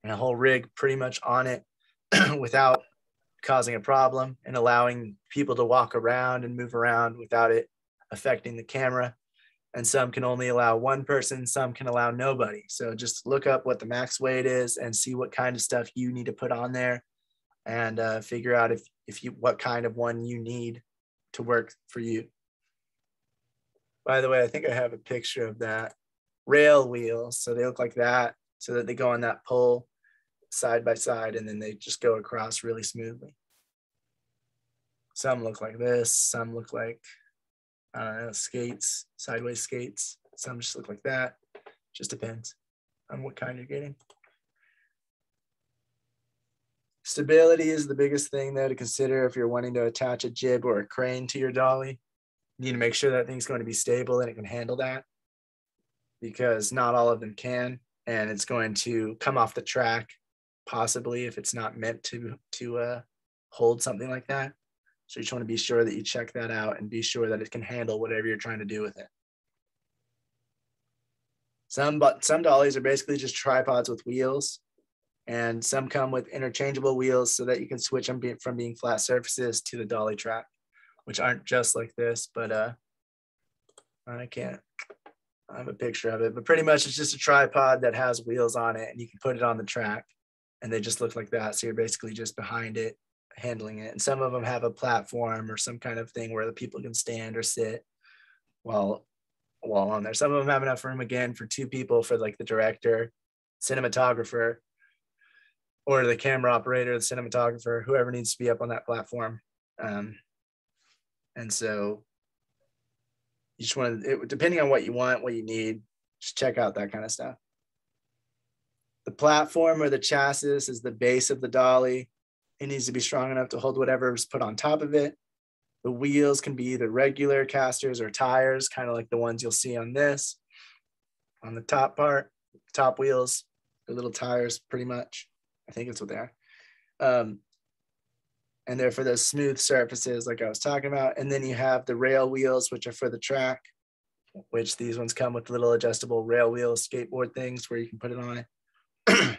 and a whole rig pretty much on it (clears throat) without causing a problem and allowing people to walk around and move around without it affecting the camera and some can only allow one person, some can allow nobody. So just look up what the max weight is and see what kind of stuff you need to put on there and uh, figure out if, if you, what kind of one you need to work for you. By the way, I think I have a picture of that rail wheel. So they look like that so that they go on that pole side by side and then they just go across really smoothly. Some look like this, some look like I don't know, skates, sideways skates. Some just look like that. Just depends on what kind you're getting. Stability is the biggest thing though to consider if you're wanting to attach a jib or a crane to your dolly. You need to make sure that thing's going to be stable and it can handle that because not all of them can and it's going to come off the track possibly if it's not meant to to uh, hold something like that. So you just want to be sure that you check that out and be sure that it can handle whatever you're trying to do with it. Some but some dollies are basically just tripods with wheels, and some come with interchangeable wheels so that you can switch them from being flat surfaces to the dolly track, which aren't just like this, but uh, I can't. I have a picture of it, but pretty much it's just a tripod that has wheels on it, and you can put it on the track and they just look like that. So you're basically just behind it, handling it. And some of them have a platform or some kind of thing where the people can stand or sit while while on there. Some of them have enough room again for two people for like the director, cinematographer, or the camera operator, the cinematographer, whoever needs to be up on that platform. Um, and so you just want to, depending on what you want, what you need, just check out that kind of stuff. The platform or the chassis is the base of the dolly. It needs to be strong enough to hold whatever is put on top of it. The wheels can be either regular casters or tires, kind of like the ones you'll see on this. On the top part, top wheels, the little tires, pretty much. I think that's what they are. Um, and they're for those smooth surfaces, like I was talking about. And then you have the rail wheels, which are for the track, which these ones come with little adjustable rail wheel skateboard things where you can put it on it. (clears throat)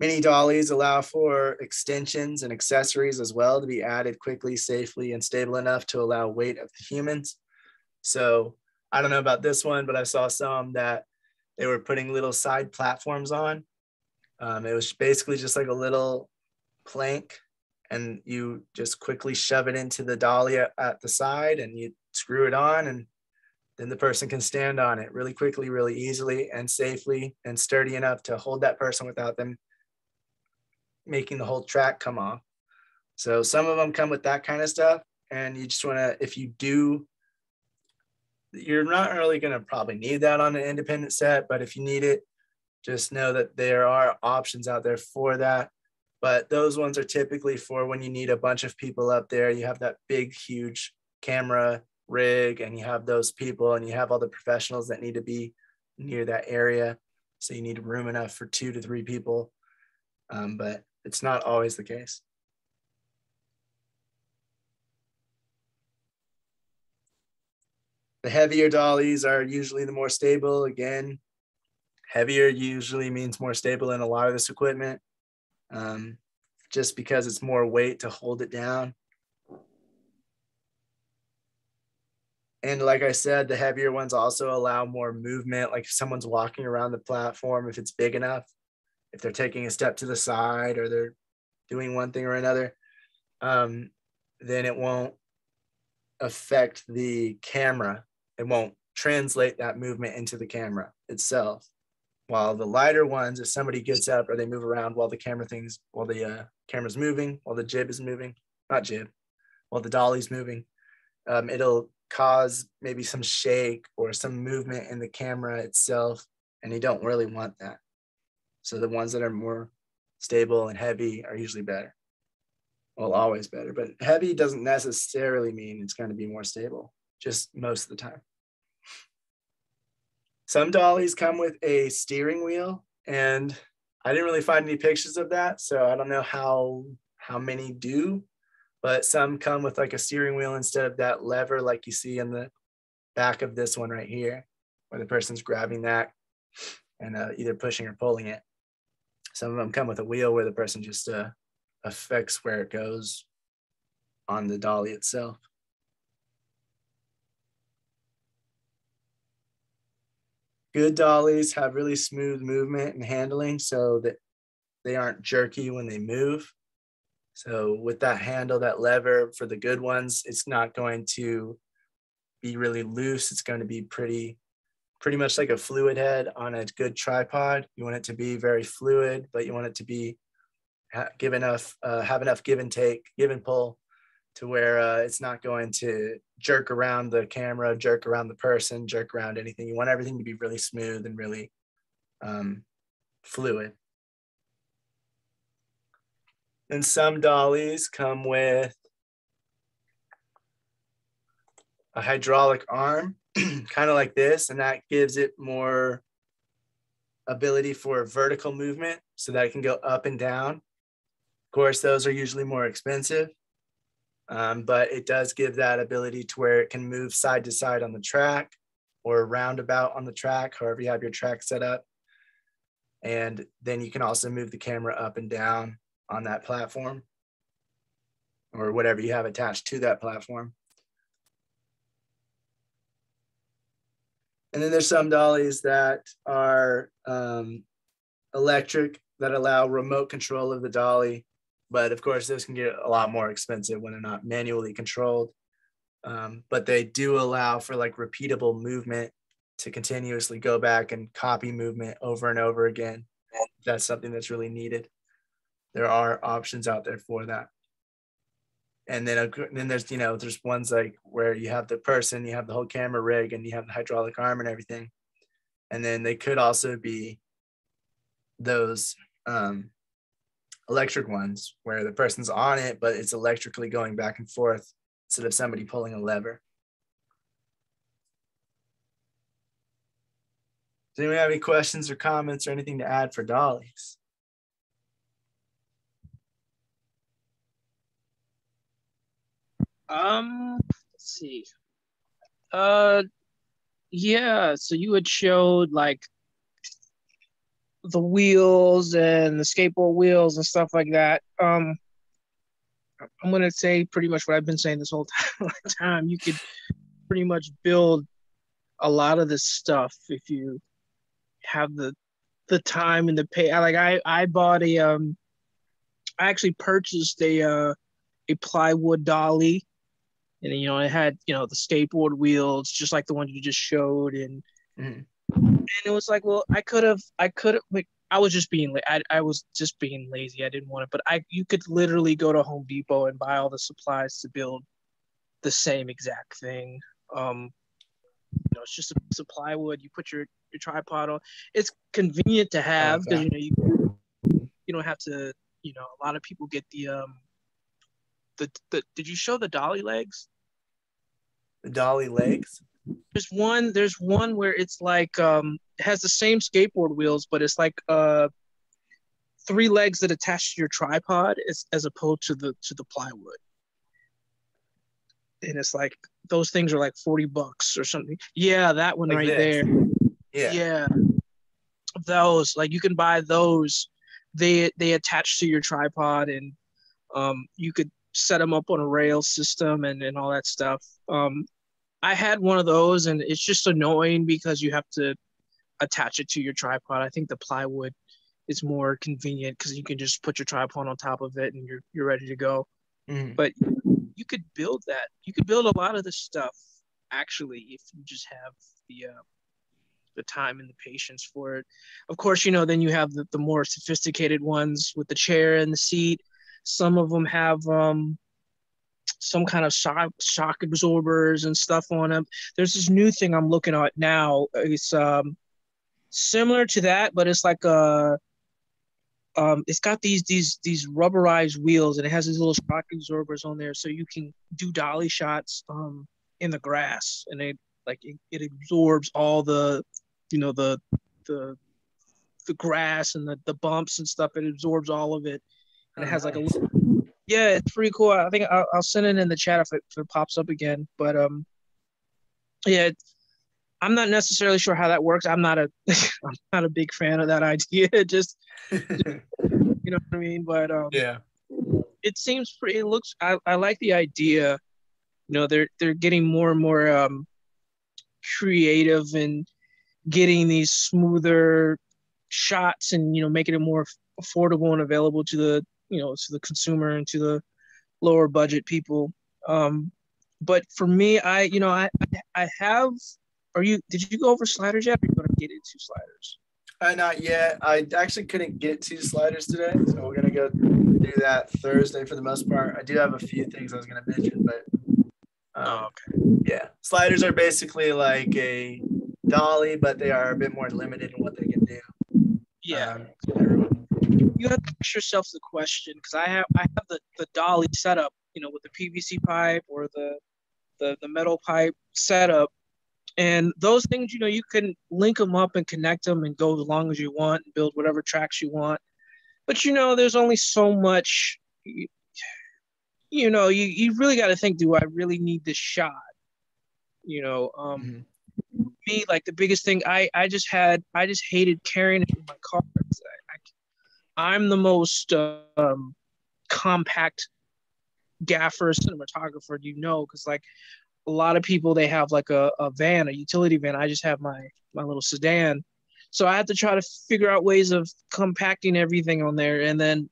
Mini dollies allow for extensions and accessories as well to be added quickly, safely, and stable enough to allow weight of the humans. So I don't know about this one, but I saw some that they were putting little side platforms on. Um, it was basically just like a little plank, and you just quickly shove it into the dolly at, at the side, and you screw it on, and then the person can stand on it really quickly, really easily, and safely, and sturdy enough to hold that person without them making the whole track come off. So some of them come with that kind of stuff. And you just want to, if you do, you're not really going to probably need that on an independent set, but if you need it, just know that there are options out there for that. But those ones are typically for when you need a bunch of people up there. You have that big, huge camera rig, and you have those people, and you have all the professionals that need to be near that area. So you need room enough for two to three people. Um, but it's not always the case. The heavier dollies are usually the more stable. Again, heavier usually means more stable in a lot of this equipment, um, just because it's more weight to hold it down. And like I said, the heavier ones also allow more movement. Like if someone's walking around the platform, if it's big enough, if they're taking a step to the side or they're doing one thing or another, um, then it won't affect the camera. It won't translate that movement into the camera itself. While the lighter ones, if somebody gets up or they move around while the camera things, while the uh, camera's moving, while the jib is moving, not jib, while the dolly's moving, um, it'll cause maybe some shake or some movement in the camera itself. And you don't really want that. So the ones that are more stable and heavy are usually better. Well, always better, but heavy doesn't necessarily mean it's going to be more stable, just most of the time. Some dollies come with a steering wheel, and I didn't really find any pictures of that, so I don't know how how many do, but some come with like a steering wheel instead of that lever like you see in the back of this one right here, where the person's grabbing that and uh, either pushing or pulling it. Some of them come with a wheel where the person just uh, affects where it goes on the dolly itself. Good dollies have really smooth movement and handling so that they aren't jerky when they move. So with that handle, that lever for the good ones, it's not going to be really loose. It's going to be pretty pretty much like a fluid head on a good tripod. You want it to be very fluid, but you want it to be give enough, uh, have enough give and take, give and pull to where uh, it's not going to jerk around the camera, jerk around the person, jerk around anything. You want everything to be really smooth and really um, fluid. And some dollies come with a hydraulic arm (clears throat) kind of like this, and that gives it more ability for vertical movement so that it can go up and down. Of course, those are usually more expensive, um, but it does give that ability to where it can move side to side on the track or roundabout on the track, however you have your track set up. And then you can also move the camera up and down on that platform or whatever you have attached to that platform. And then there's some dollies that are um, electric that allow remote control of the dolly, but of course those can get a lot more expensive when they're not manually controlled. Um, but they do allow for like repeatable movement to continuously go back and copy movement over and over again. That's something that's really needed. There are options out there for that. And then, uh, then there's, you know, there's ones like where you have the person, you have the whole camera rig, and you have the hydraulic arm and everything. And then they could also be those um, electric ones where the person's on it, but it's electrically going back and forth instead of somebody pulling a lever. Does anyone have any questions or comments or anything to add for dollies? Um, let's see. Uh, yeah. So you had showed like the wheels and the skateboard wheels and stuff like that. Um, I'm gonna say pretty much what I've been saying this whole (laughs) time. You could pretty much build a lot of this stuff if you have the the time and the pay. Like I I bought a um I actually purchased a uh a plywood dolly and you know it had you know the skateboard wheels just like the one you just showed and mm-hmm. and it was like well I could have I could have like I was just being I, I was just being lazy I didn't want it but I you could literally go to Home Depot and buy all the supplies to build the same exact thing um you know it's just a piece of plywood you put your your tripod on. It's convenient to have because okay. you know you you don't have to. You know, a lot of people get the um the the. Did you show the dolly legs? The dolly legs. There's one. There's one where it's like um it has the same skateboard wheels, but it's like uh three legs that attach to your tripod as, as opposed to the to the plywood and it's like those things are like 40 bucks or something yeah that one like right this. there yeah. Yeah. Those like you can buy those. They they attach to your tripod and um you could set them up on a rail system and and all that stuff. Um I had one of those and it's just annoying because you have to attach it to your tripod. I think the plywood is more convenient because you can just put your tripod on top of it and you're you're ready to go. Mm. But you could build that. You could build a lot of this stuff actually if you just have the uh, the time and the patience for it. Of course, you know, then you have the, the more sophisticated ones with the chair and the seat. Some of them have um, some kind of shock, shock absorbers and stuff on them. There's this new thing I'm looking at now. It's um, similar to that, but it's like a um, it's got these these these rubberized wheels and it has these little shock absorbers on there so you can do dolly shots um, in the grass and it like it, it absorbs all the you know the the the grass and the, the bumps and stuff. It absorbs all of it, it has like a little. Yeah, it's pretty cool. I think I'll, I'll send it in the chat if it, if it pops up again. But um, yeah, I'm not necessarily sure how that works. I'm not a (laughs) I'm not a big fan of that (laughs) idea. just, just (laughs) you know what I mean. But um, yeah, it seems pretty. It looks. I, I like the idea. You know, they're they're getting more and more um creative and getting these smoother shots and you know making it more affordable and available to the you know to the consumer and to the lower budget people. Um but for me i you know i i have are you did you go over sliders yet? Or are you going to get into sliders? Uh, not yet. I actually couldn't get to sliders today so we're going to go do that thursday for the most part. I do have a few things i was going to mention but um, oh, okay. yeah. Sliders are basically like a dolly, but they are a bit more limited in what they can do. Yeah. Um, you have to ask yourself the question because I have I have the, the dolly setup, you know, with the PVC pipe or the the, the metal pipe setup. And those things, you know, you can link them up and connect them and go as long as you want and build whatever tracks you want. But you know, there's only so much you, you know, you, you really got to think, do I really need this shot? You know, um, mm-hmm me, like the biggest thing, I I just had I just hated carrying it in my car. I, am the most um, compact gaffer cinematographer you know because like a lot of people they have like a, a van a utility van i just have my my little sedan So I had to try to figure out ways of compacting everything on there. And then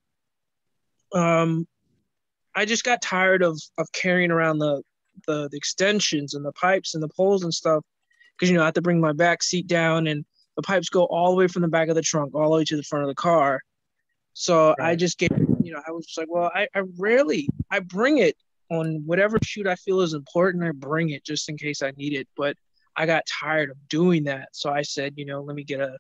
um, I just got tired of of carrying around the, the the extensions and the pipes and the poles and stuff because you know I have to bring my back seat down and the pipes go all the way from the back of the trunk all the way to the front of the car. So right. I just gave you know I was just like, well, I, I rarely I bring it on whatever shoot I feel is important. I bring it just in case I need it, but I got tired of doing that. So I said, you know, let me get a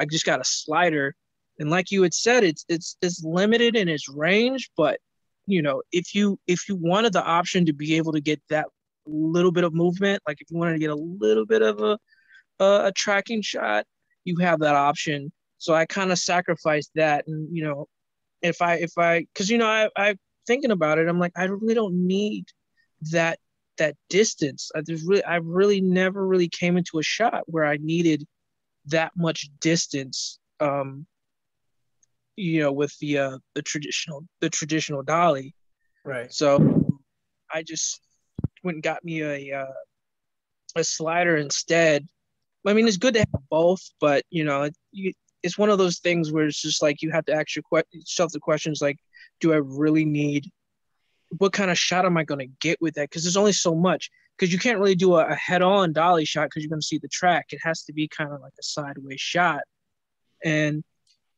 I just got a slider and like you had said it's it's it's limited in its range but you know if you if you wanted the option to be able to get that little bit of movement like if you wanted to get a little bit of a a, a tracking shot you have that option so i kind of sacrificed that and you know if i if i because you know i i thinking about it i'm like i really don't need that that distance I just really I really never really came into a shot where I needed that much distance um, you know, with the uh, the traditional the traditional dolly. Right. So I just went and got me a uh, a slider instead. I mean, it's good to have both, but you know, you, it's one of those things where it's just like you have to ask yourself the questions like, do I really need? What kind of shot am I going to get with that? Because there's only so much. Because you can't really do a, a head-on dolly shot because you're going to see the track. It has to be kind of like a sideways shot, and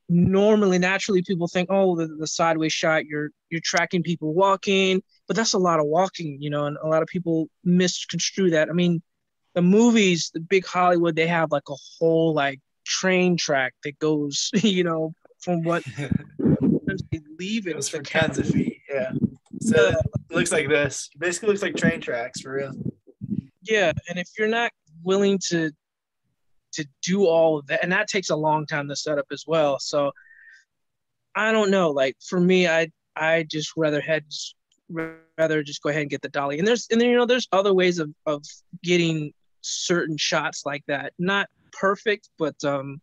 normally naturally people think oh the, the sideways shot you're you're tracking people walking but that's a lot of walking you know and a lot of people misconstrue that i mean the movies the big hollywood they have like a whole like train track that goes (laughs) you know from what (laughs) they leave it for tens of feet yeah. So it looks like this. Basically looks like train tracks for real. Yeah and if you're not willing to to do all of that and that takes a long time to set up as well so i don't know like for me i i just rather head rather just go ahead and get the dolly. And there's and then you know there's other ways of of getting certain shots like that. Not perfect but um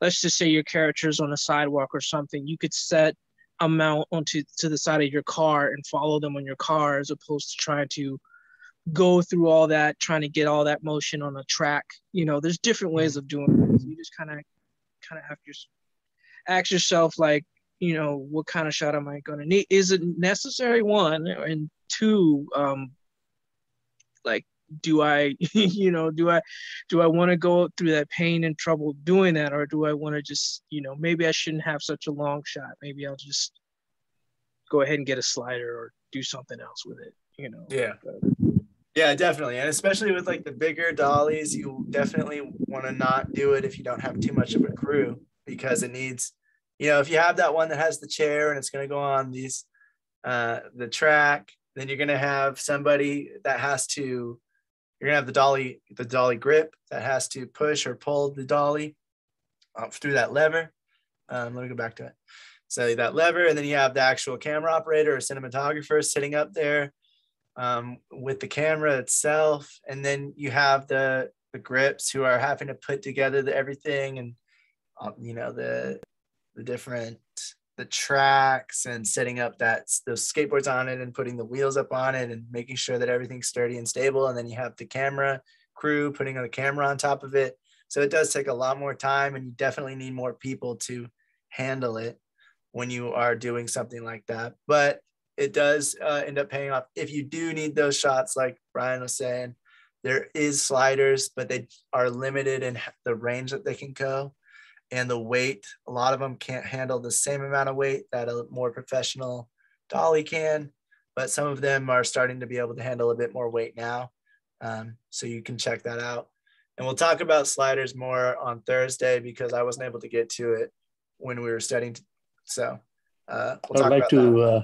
let's just say your character's on a sidewalk or something you could set a mount onto to the side of your car and follow them on your car as opposed to trying to go through all that trying to get all that motion on a track. You know there's different ways of doing it. You just kind of kind of have to ask yourself like you know what kind of shot am i going to need? Is it necessary? One and two um like do i (laughs) you know do i do i want to go through that pain and trouble doing that? Or do i want to just you know maybe i shouldn't have such a long shot. Maybe i'll just go ahead and get a slider or do something else with it you know? Yeah. But, yeah, definitely. And especially with like the bigger dollies, you definitely want to not do it if you don't have too much of a crew because it needs, you know, if you have that one that has the chair and it's going to go on these, uh, the track, then you're going to have somebody that has to, you're to have the dolly, the dolly grip that has to push or pull the dolly up through that lever. Um, let me go back to it. So that lever, and then you have the actual camera operator or cinematographer sitting up there um, with the camera itself, and then you have the the grips who are having to put together the everything and um, you know the the different the tracks and setting up that those skateboards on it and putting the wheels up on it and making sure that everything's sturdy and stable and then you have the camera crew putting a camera on top of it. So it does take a lot more time and you definitely need more people to handle it when you are doing something like that. But it does uh, end up paying off. If you do need those shots, like Brian was saying, there is sliders, but they are limited in the range that they can go and the weight. A lot of them can't handle the same amount of weight that a more professional dolly can, but some of them are starting to be able to handle a bit more weight now. Um, so you can check that out. And we'll talk about sliders more on Thursday because I wasn't able to get to it when we were studying. So uh, we'll I'd like to uh,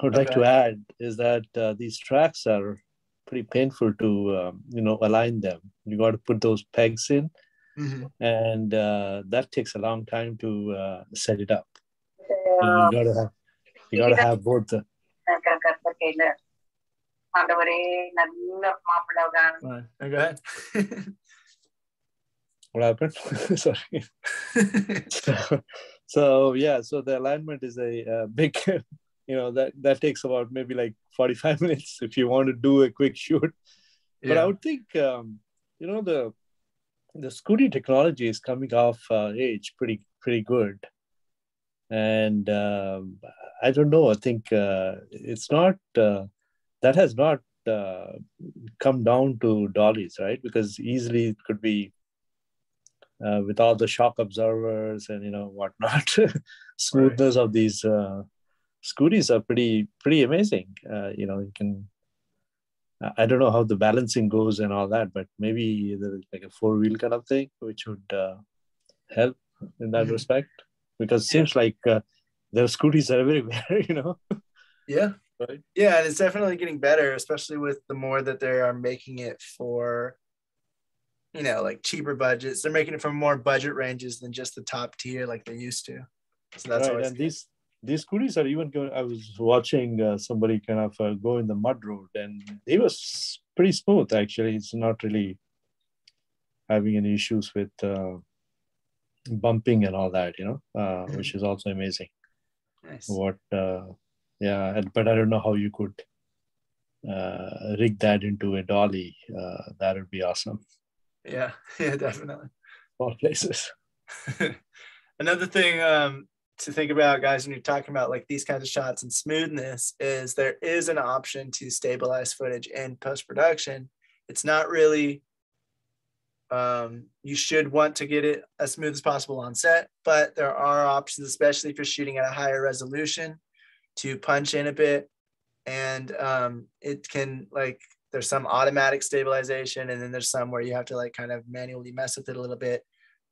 I would okay. like to add is that uh, these tracks are pretty painful to um, you know align them. You got to put those pegs in, mm-hmm. and uh, that takes a long time to uh, set it up. Yeah. You gotta have you gotta have both the. go ahead. what happened? (laughs) Sorry. (laughs) so, so, yeah, so the alignment is a, a big (laughs) you know that that takes about maybe like 45 minutes if you want to do a quick shoot yeah. but i would think um, you know the the Scooty technology is coming off uh, age pretty pretty good, and um, I don't know. I think uh, it's not uh, that has not uh, come down to dollies, right? Because easily it could be uh, with all the shock absorbers and you know whatnot, (laughs) smoothness right. of these uh, scooties are pretty pretty amazing. Uh, you know, you can. I don't know how the balancing goes and all that, but maybe like a four wheel kind of thing, which would uh, help in that mm-hmm. respect. Because it seems like uh, there are scooties (laughs) everywhere, you know. Yeah, right? Yeah, and it's definitely getting better, especially with the more that they are making it for, you know, like cheaper budgets. They're making it for more budget ranges than just the top tier like they used to. So that's right. always and good. these these scooters are even going. I was watching uh, somebody kind of uh, go in the mud road, and it was pretty smooth. Actually, it's not really having any issues with uh, bumping and all that. You know, uh, mm-hmm. which is also amazing. Nice. What uh, yeah but i don't know how you could uh, rig that into a dolly uh, that would be awesome yeah (laughs) yeah definitely all places (laughs) another thing um, to think about guys when you're talking about like these kinds of shots and smoothness is there is an option to stabilize footage in post-production. It's not really um, you should want to get it as smooth as possible on set but there are options especially if you're shooting at a higher resolution to punch in a bit. And um, it can like there's some automatic stabilization and then there's some where you have to like kind of manually mess with it a little bit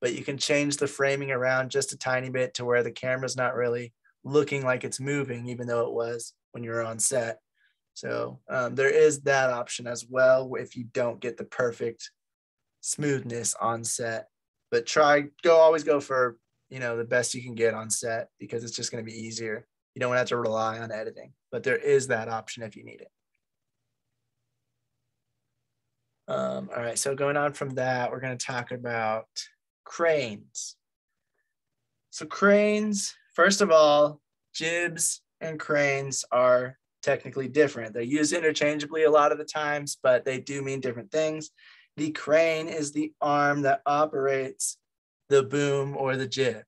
but you can change the framing around just a tiny bit to where the camera's not really looking like it's moving even though it was when you were on set so um, there is that option as well if you don't get the perfect smoothness on set but try go always go for you know the best you can get on set because it's just going to be easier you don't have to rely on editing, but there is that option if you need it. Um, all right, so going on from that, we're going to talk about cranes. So cranes, first of all, jibs and cranes are technically different. They're used interchangeably a lot of the times, but they do mean different things. The crane is the arm that operates the boom or the jib.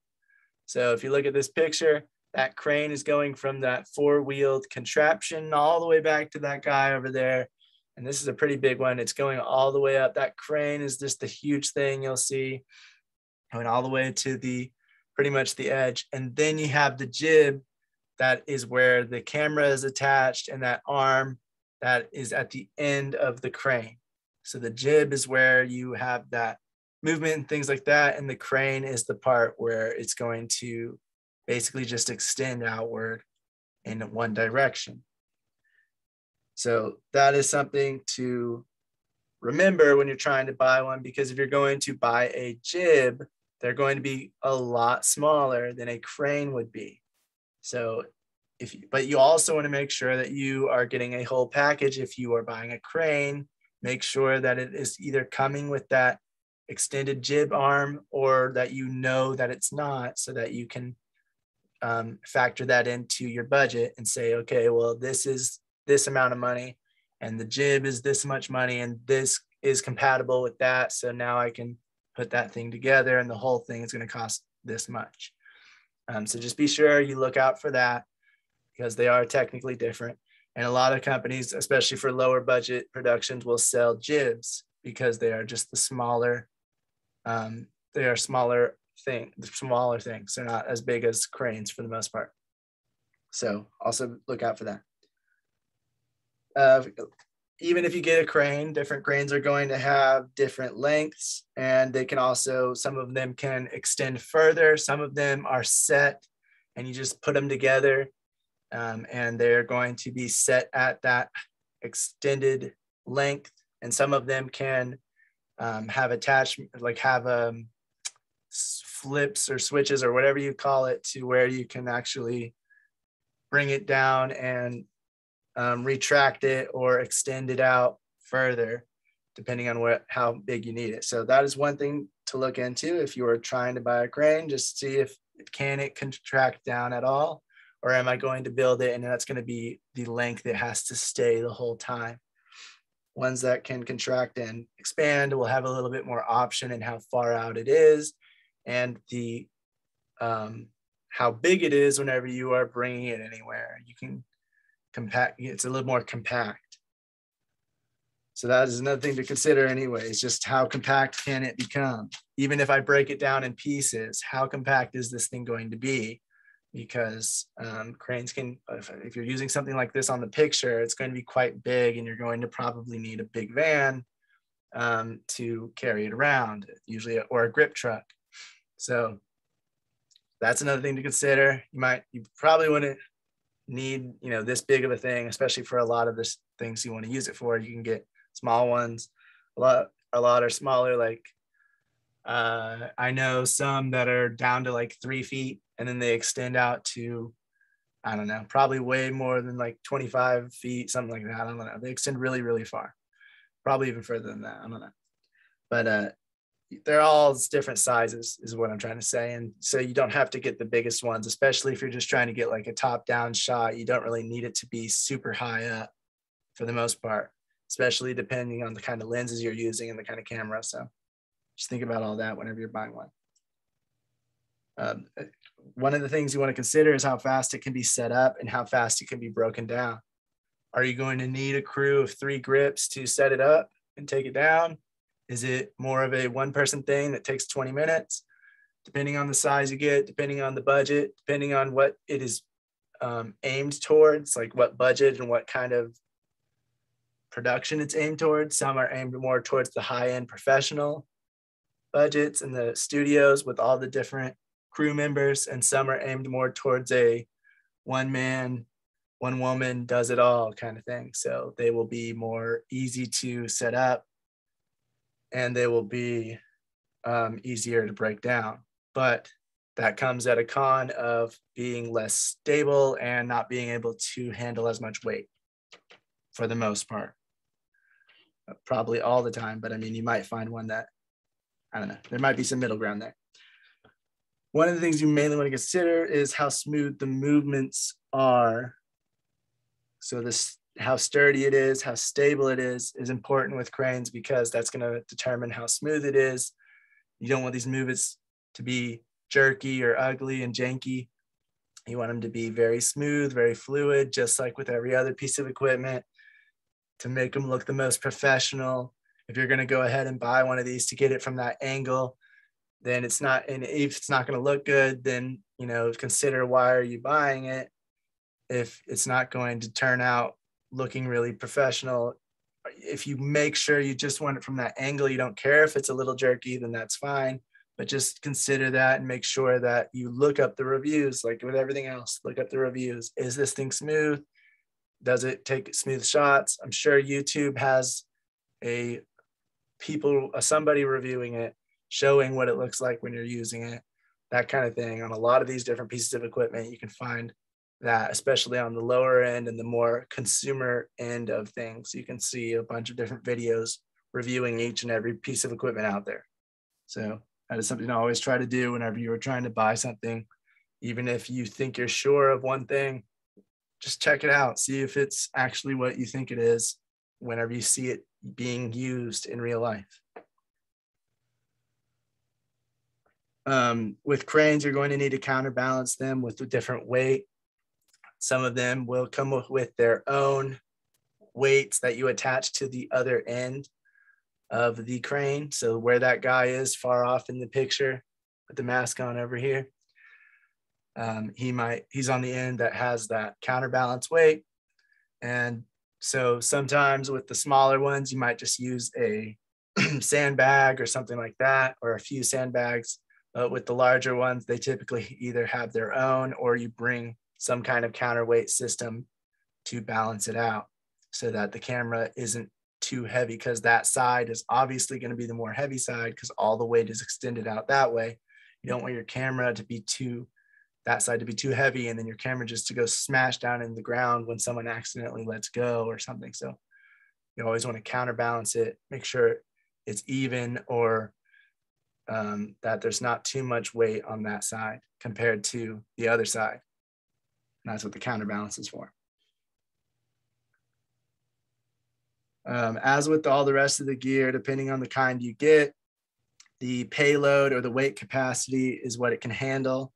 So if you look at this picture, that crane is going from that four-wheeled contraption all the way back to that guy over there. And this is a pretty big one. It's going all the way up. That crane is just the huge thing you'll see going all the way to the pretty much the edge. And then you have the jib that is where the camera is attached and that arm that is at the end of the crane. So the jib is where you have that movement and things like that. And the crane is the part where it's going to basically just extend outward in one direction. So that is something to remember when you're trying to buy one, because if you're going to buy a jib, they're going to be a lot smaller than a crane would be. So if you, but you also want to make sure that you are getting a whole package. If you are buying a crane, make sure that it is either coming with that extended jib arm or that you know that it's not so that you can um, factor that into your budget and say, okay, well, this is this amount of money and the jib is this much money and this is compatible with that. So now I can put that thing together and the whole thing is going to cost this much. Um, so just be sure you look out for that because they are technically different. And a lot of companies, especially for lower budget productions, will sell jibs because they are just the smaller, um, they are smaller thing, smaller things. They're not as big as cranes for the most part. So also look out for that. Uh, even if you get a crane, different cranes are going to have different lengths and they can also, some of them can extend further. Some of them are set and you just put them together um, and they're going to be set at that extended length. And some of them can um, have attachment, like have um, flips or switches or whatever you call it to where you can actually bring it down and um, retract it or extend it out further depending on what how big you need it. So that is one thing to look into if you are trying to buy a crane just see if can it contract down at all? Or am i going to build it and that's going to be the length it has to stay the whole time? Ones that can contract and expand will have a little bit more option in how far out it is and the um, how big it is whenever you are bringing it anywhere. You can compact, it's a little more compact. So that is another thing to consider anyway, anyways, just how compact can it become? Even if I break it down in pieces, how compact is this thing going to be? Because um, cranes can, if, if you're using something like this on the picture, it's going to be quite big and you're going to probably need a big van um, to carry it around, usually, or a grip truck. So that's another thing to consider. You might, you probably wouldn't need, you know, this big of a thing, especially for a lot of the things you want to use it for. You can get small ones. A lot, a lot are smaller. Like uh, I know some that are down to like three feet, and then they extend out to, I don't know, probably way more than like 25 feet, something like that. I don't know. They extend really, really far, probably even further than that. I don't know. But uh, they're all different sizes is what i'm trying to say. And so you don't have to get the biggest ones especially if you're just trying to get like a top down shot you don't really need it to be super high up for the most part especially depending on the kind of lenses you're using and the kind of camera. So just think about all that whenever you're buying one. Um, one of the things you want to consider is how fast it can be set up and how fast it can be broken down. Are you going to need a crew of three grips to set it up and take it down is it more of a one person thing that takes 20 minutes? Depending on the size you get, depending on the budget, depending on what it is um, aimed towards, like what budget and what kind of production it's aimed towards. Some are aimed more towards the high end professional budgets and the studios with all the different crew members, and some are aimed more towards a one man, one woman does it all kind of thing. So they will be more easy to set up and they will be um, easier to break down. But that comes at a con of being less stable and not being able to handle as much weight for the most part. Uh, probably all the time, but I mean, you might find one that, I don't know, there might be some middle ground there. One of the things you mainly want to consider is how smooth the movements are. So this how sturdy it is, how stable it is, is important with cranes because that's going to determine how smooth it is. You don't want these movements to be jerky or ugly and janky. You want them to be very smooth, very fluid, just like with every other piece of equipment to make them look the most professional. If you're going to go ahead and buy one of these to get it from that angle, then it's not, and if it's not going to look good, then, you know, consider why are you buying it if it's not going to turn out looking really professional. If you make sure you just want it from that angle, you don't care if it's a little jerky, then that's fine. But just consider that and make sure that you look up the reviews, like with everything else. Look up the reviews. Is this thing smooth? Does it take smooth shots? I'm sure YouTube has a people, somebody reviewing it, showing what it looks like when you're using it, that kind of thing. On a lot of these different pieces of equipment, you can find that, especially on the lower end and the more consumer end of things. You can see a bunch of different videos reviewing each and every piece of equipment out there. So that is something I always try to do whenever you are trying to buy something. Even if you think you're sure of one thing, just check it out. See if it's actually what you think it is whenever you see it being used in real life. Um, with cranes, you're going to need to counterbalance them with a different weight some of them will come with their own weights that you attach to the other end of the crane. So where that guy is far off in the picture with the mask on over here, um, he might, he's on the end that has that counterbalance weight. And so sometimes with the smaller ones, you might just use a (clears throat) sandbag or something like that, or a few sandbags. But with the larger ones, they typically (laughs) either have their own or you bring some kind of counterweight system to balance it out so that the camera isn't too heavy because that side is obviously going to be the more heavy side because all the weight is extended out that way. You don't want your camera to be too that side to be too heavy and then your camera just to go smash down in the ground when someone accidentally lets go or something. So you always want to counterbalance it, make sure it's even or um, that there's not too much weight on that side compared to the other side. And that's what the counterbalance is for. Um, as with all the rest of the gear, depending on the kind you get, the payload or the weight capacity is what it can handle.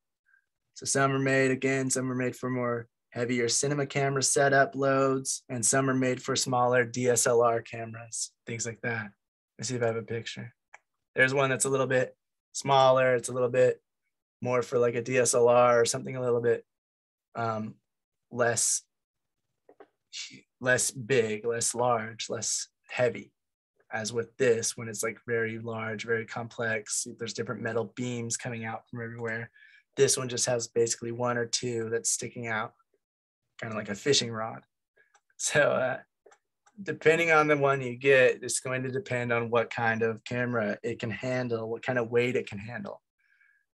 So some are made, again, some are made for more heavier cinema camera setup loads, and some are made for smaller DSLR cameras, things like that. Let's see if I have a picture. There's one that's a little bit smaller. It's a little bit more for like a DSLR or something a little bit um, less less big, less large, less heavy. As with this, when it's like very large, very complex, there's different metal beams coming out from everywhere. This one just has basically one or two that's sticking out, kind of like a fishing rod. So, uh, depending on the one you get, it's going to depend on what kind of camera it can handle, what kind of weight it can handle.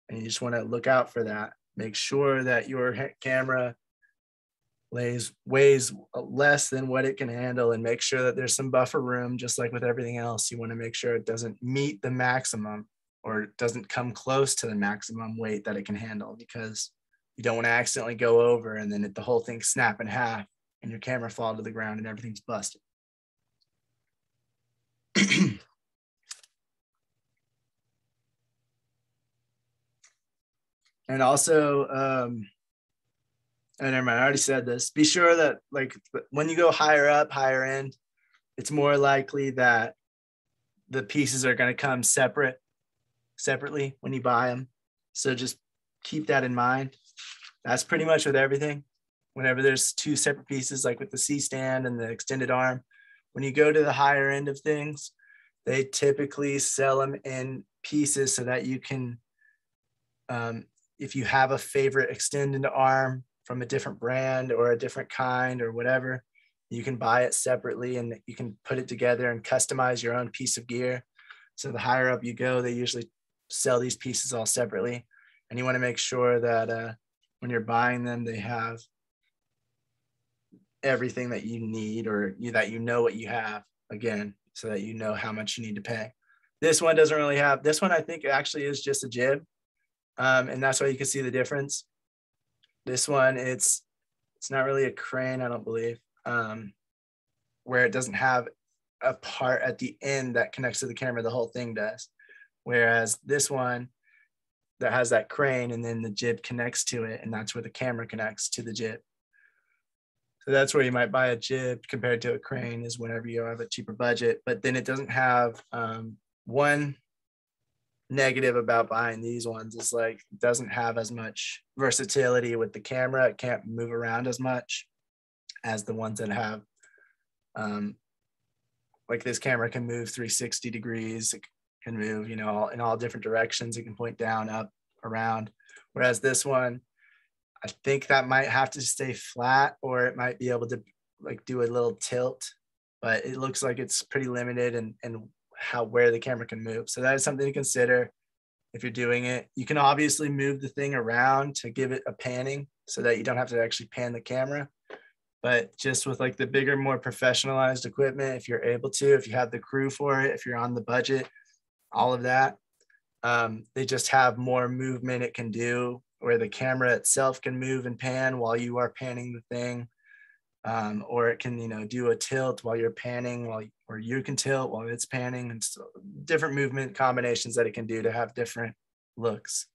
And you just want to look out for that. Make sure that your camera lays weighs less than what it can handle and make sure that there's some buffer room just like with everything else. You want to make sure it doesn't meet the maximum or doesn't come close to the maximum weight that it can handle because you don't want to accidentally go over and then the whole thing snap in half and your camera fall to the ground and everything's busted (clears throat) and also um and never mind, I already said this. Be sure that like when you go higher up, higher end, it's more likely that the pieces are going to come separate, separately when you buy them. So just keep that in mind. That's pretty much with everything. Whenever there's two separate pieces, like with the C stand and the extended arm, when you go to the higher end of things, they typically sell them in pieces so that you can, um, if you have a favorite extended arm from a different brand or a different kind or whatever, you can buy it separately and you can put it together and customize your own piece of gear. So the higher up you go, they usually sell these pieces all separately. And you want to make sure that uh, when you're buying them, they have everything that you need or you, that you know what you have again, so that you know how much you need to pay. This one doesn't really have, this one I think actually is just a jib. Um, and that's why you can see the difference. This one, it's it's not really a crane, I don't believe, um, where it doesn't have a part at the end that connects to the camera. The whole thing does. Whereas this one that has that crane and then the jib connects to it, and that's where the camera connects to the jib. So that's where you might buy a jib compared to a crane is whenever you have a cheaper budget. But then it doesn't have um, one negative about buying these ones is like it doesn't have as much versatility with the camera. It can't move around as much as the ones that have um, like this camera can move 360 degrees. It can move, you know, in all different directions. It can point down, up, around. Whereas this one, I think that might have to stay flat or it might be able to like do a little tilt, but it looks like it's pretty limited and, and how where the camera can move. So that is something to consider if you're doing it. You can obviously move the thing around to give it a panning so that you don't have to actually pan the camera. But just with like the bigger, more professionalized equipment, if you're able to, if you have the crew for it, if you're on the budget, all of that, um, they just have more movement it can do where the camera itself can move and pan while you are panning the thing um, or it can you know do a tilt while you're panning while or you can tilt while it's panning and so different movement combinations that it can do to have different looks.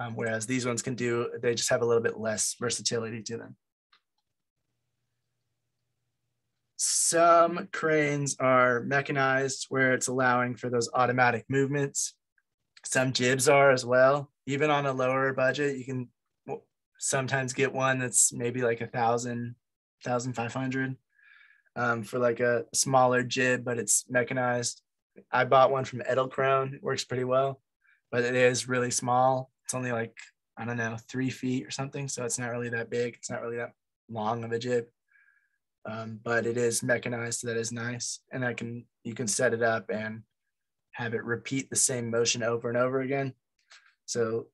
Um, whereas these ones can do they just have a little bit less versatility to them. Some cranes are mechanized where it's allowing for those automatic movements. Some jibs are as well. Even on a lower budget you can sometimes get one that's maybe like a thousand 1500 um, for like a smaller jib, but it's mechanized. I bought one from Edelkrone. It works pretty well, but it is really small. It's only like, I don't know, three feet or something. So it's not really that big. It's not really that long of a jib. Um, but it is mechanized. So that is nice. And I can, you can set it up and have it repeat the same motion over and over again. So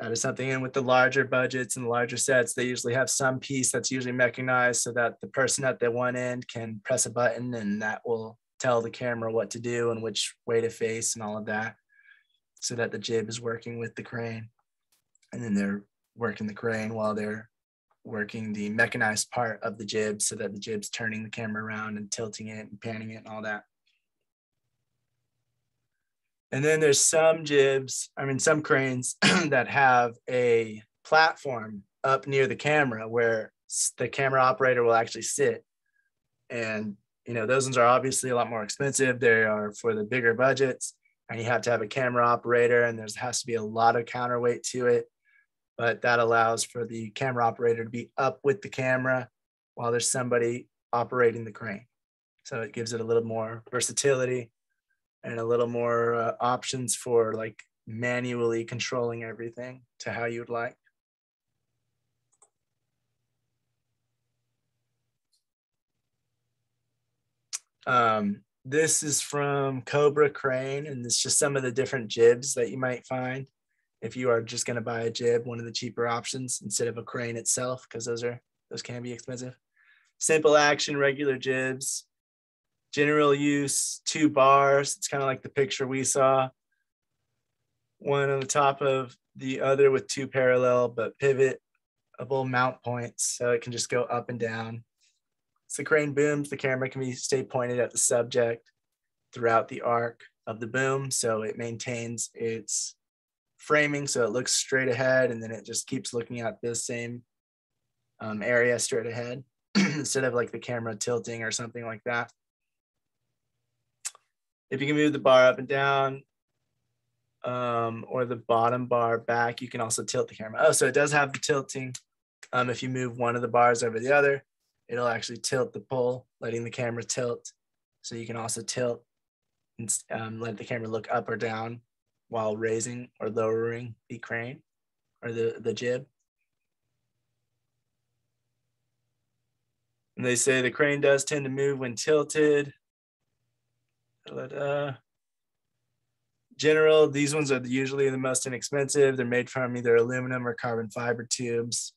that is something and with the larger budgets and larger sets they usually have some piece that's usually mechanized so that the person at the one end can press a button and that will tell the camera what to do and which way to face and all of that so that the jib is working with the crane and then they're working the crane while they're working the mechanized part of the jib so that the jib's turning the camera around and tilting it and panning it and all that. And then there's some jibs, I mean, some cranes (clears throat) that have a platform up near the camera where the camera operator will actually sit. And, you know, those ones are obviously a lot more expensive. They are for the bigger budgets and you have to have a camera operator and there has to be a lot of counterweight to it but that allows for the camera operator to be up with the camera while there's somebody operating the crane. So it gives it a little more versatility and a little more uh, options for like manually controlling everything to how you'd like. Um, this is from Cobra Crane, and it's just some of the different jibs that you might find if you are just going to buy a jib, one of the cheaper options instead of a crane itself, because those are those can be expensive. Simple action, regular jibs, general use, two bars. It's kind of like the picture we saw. One on the top of the other with two parallel but pivotable mount points, so it can just go up and down. As the crane booms, the camera can be stay pointed at the subject throughout the arc of the boom, so it maintains its framing so it looks straight ahead and then it just keeps looking at this same um, area straight ahead (clears throat) instead of like the camera tilting or something like that. If you can move the bar up and down um, or the bottom bar back, you can also tilt the camera. Oh, so it does have the tilting. Um, if you move one of the bars over the other, it'll actually tilt the pole, letting the camera tilt. So you can also tilt and um, let the camera look up or down while raising or lowering the crane or the, the jib. And they say the crane does tend to move when tilted. Uh, general, these ones are usually the most inexpensive. They're made from either aluminum or carbon fiber tubes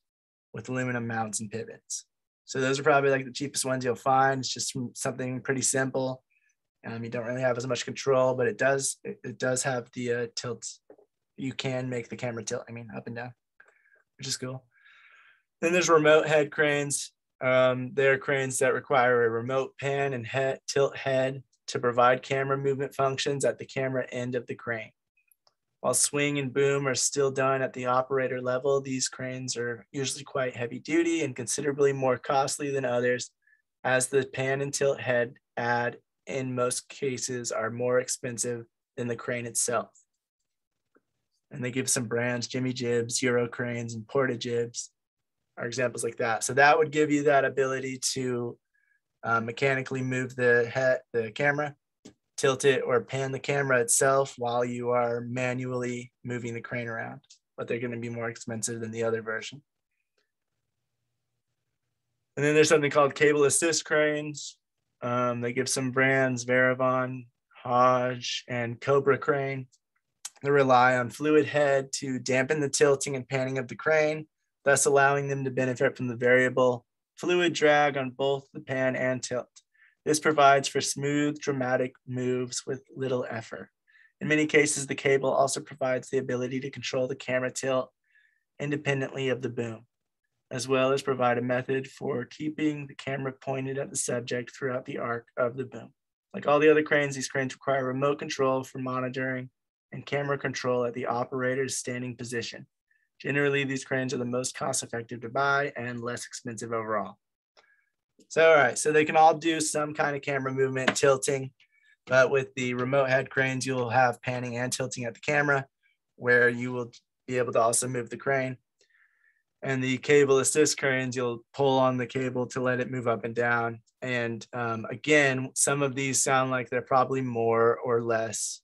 with aluminum mounts and pivots. So those are probably like the cheapest ones you'll find. It's just something pretty simple. Um, you don't really have as much control, but it does it, it does have the uh, tilts. You can make the camera tilt. I mean, up and down, which is cool. Then there's remote head cranes. Um, they're cranes that require a remote pan and head, tilt head to provide camera movement functions at the camera end of the crane. While swing and boom are still done at the operator level, these cranes are usually quite heavy duty and considerably more costly than others as the pan and tilt head add in most cases are more expensive than the crane itself. And they give some brands, Jimmy Jibs, Euro Cranes, and Porta Jibs are examples like that. So that would give you that ability to uh, mechanically move the head, the camera, tilt it or pan the camera itself while you are manually moving the crane around, but they're gonna be more expensive than the other version. And then there's something called cable assist cranes. Um, they give some brands, Varavon, Hodge, and Cobra Crane. They rely on fluid head to dampen the tilting and panning of the crane, thus allowing them to benefit from the variable fluid drag on both the pan and tilt. This provides for smooth, dramatic moves with little effort. In many cases, the cable also provides the ability to control the camera tilt independently of the boom as well as provide a method for keeping the camera pointed at the subject throughout the arc of the boom. Like all the other cranes, these cranes require remote control for monitoring and camera control at the operator's standing position. Generally, these cranes are the most cost effective to buy and less expensive overall. So, all right, so they can all do some kind of camera movement, tilting, but with the remote head cranes, you'll have panning and tilting at the camera where you will be able to also move the crane and the cable assist cranes, you'll pull on the cable to let it move up and down. And um, again, some of these sound like they're probably more or less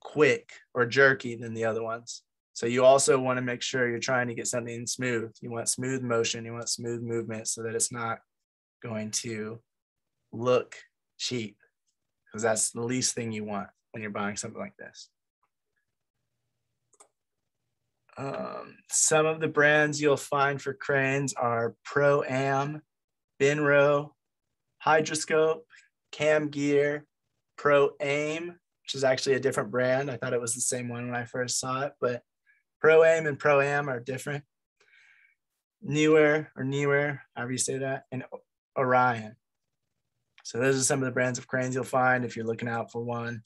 quick or jerky than the other ones. So you also want to make sure you're trying to get something smooth. You want smooth motion, you want smooth movement so that it's not going to look cheap because that's the least thing you want when you're buying something like this. Um, some of the brands you'll find for cranes are Pro Am, Benro, Hydroscope, Cam Gear, Pro Aim, which is actually a different brand. I thought it was the same one when I first saw it, but Pro Aim and Pro Am are different. Newer or Neewer, however you say that, and Orion. So those are some of the brands of cranes you'll find if you're looking out for one.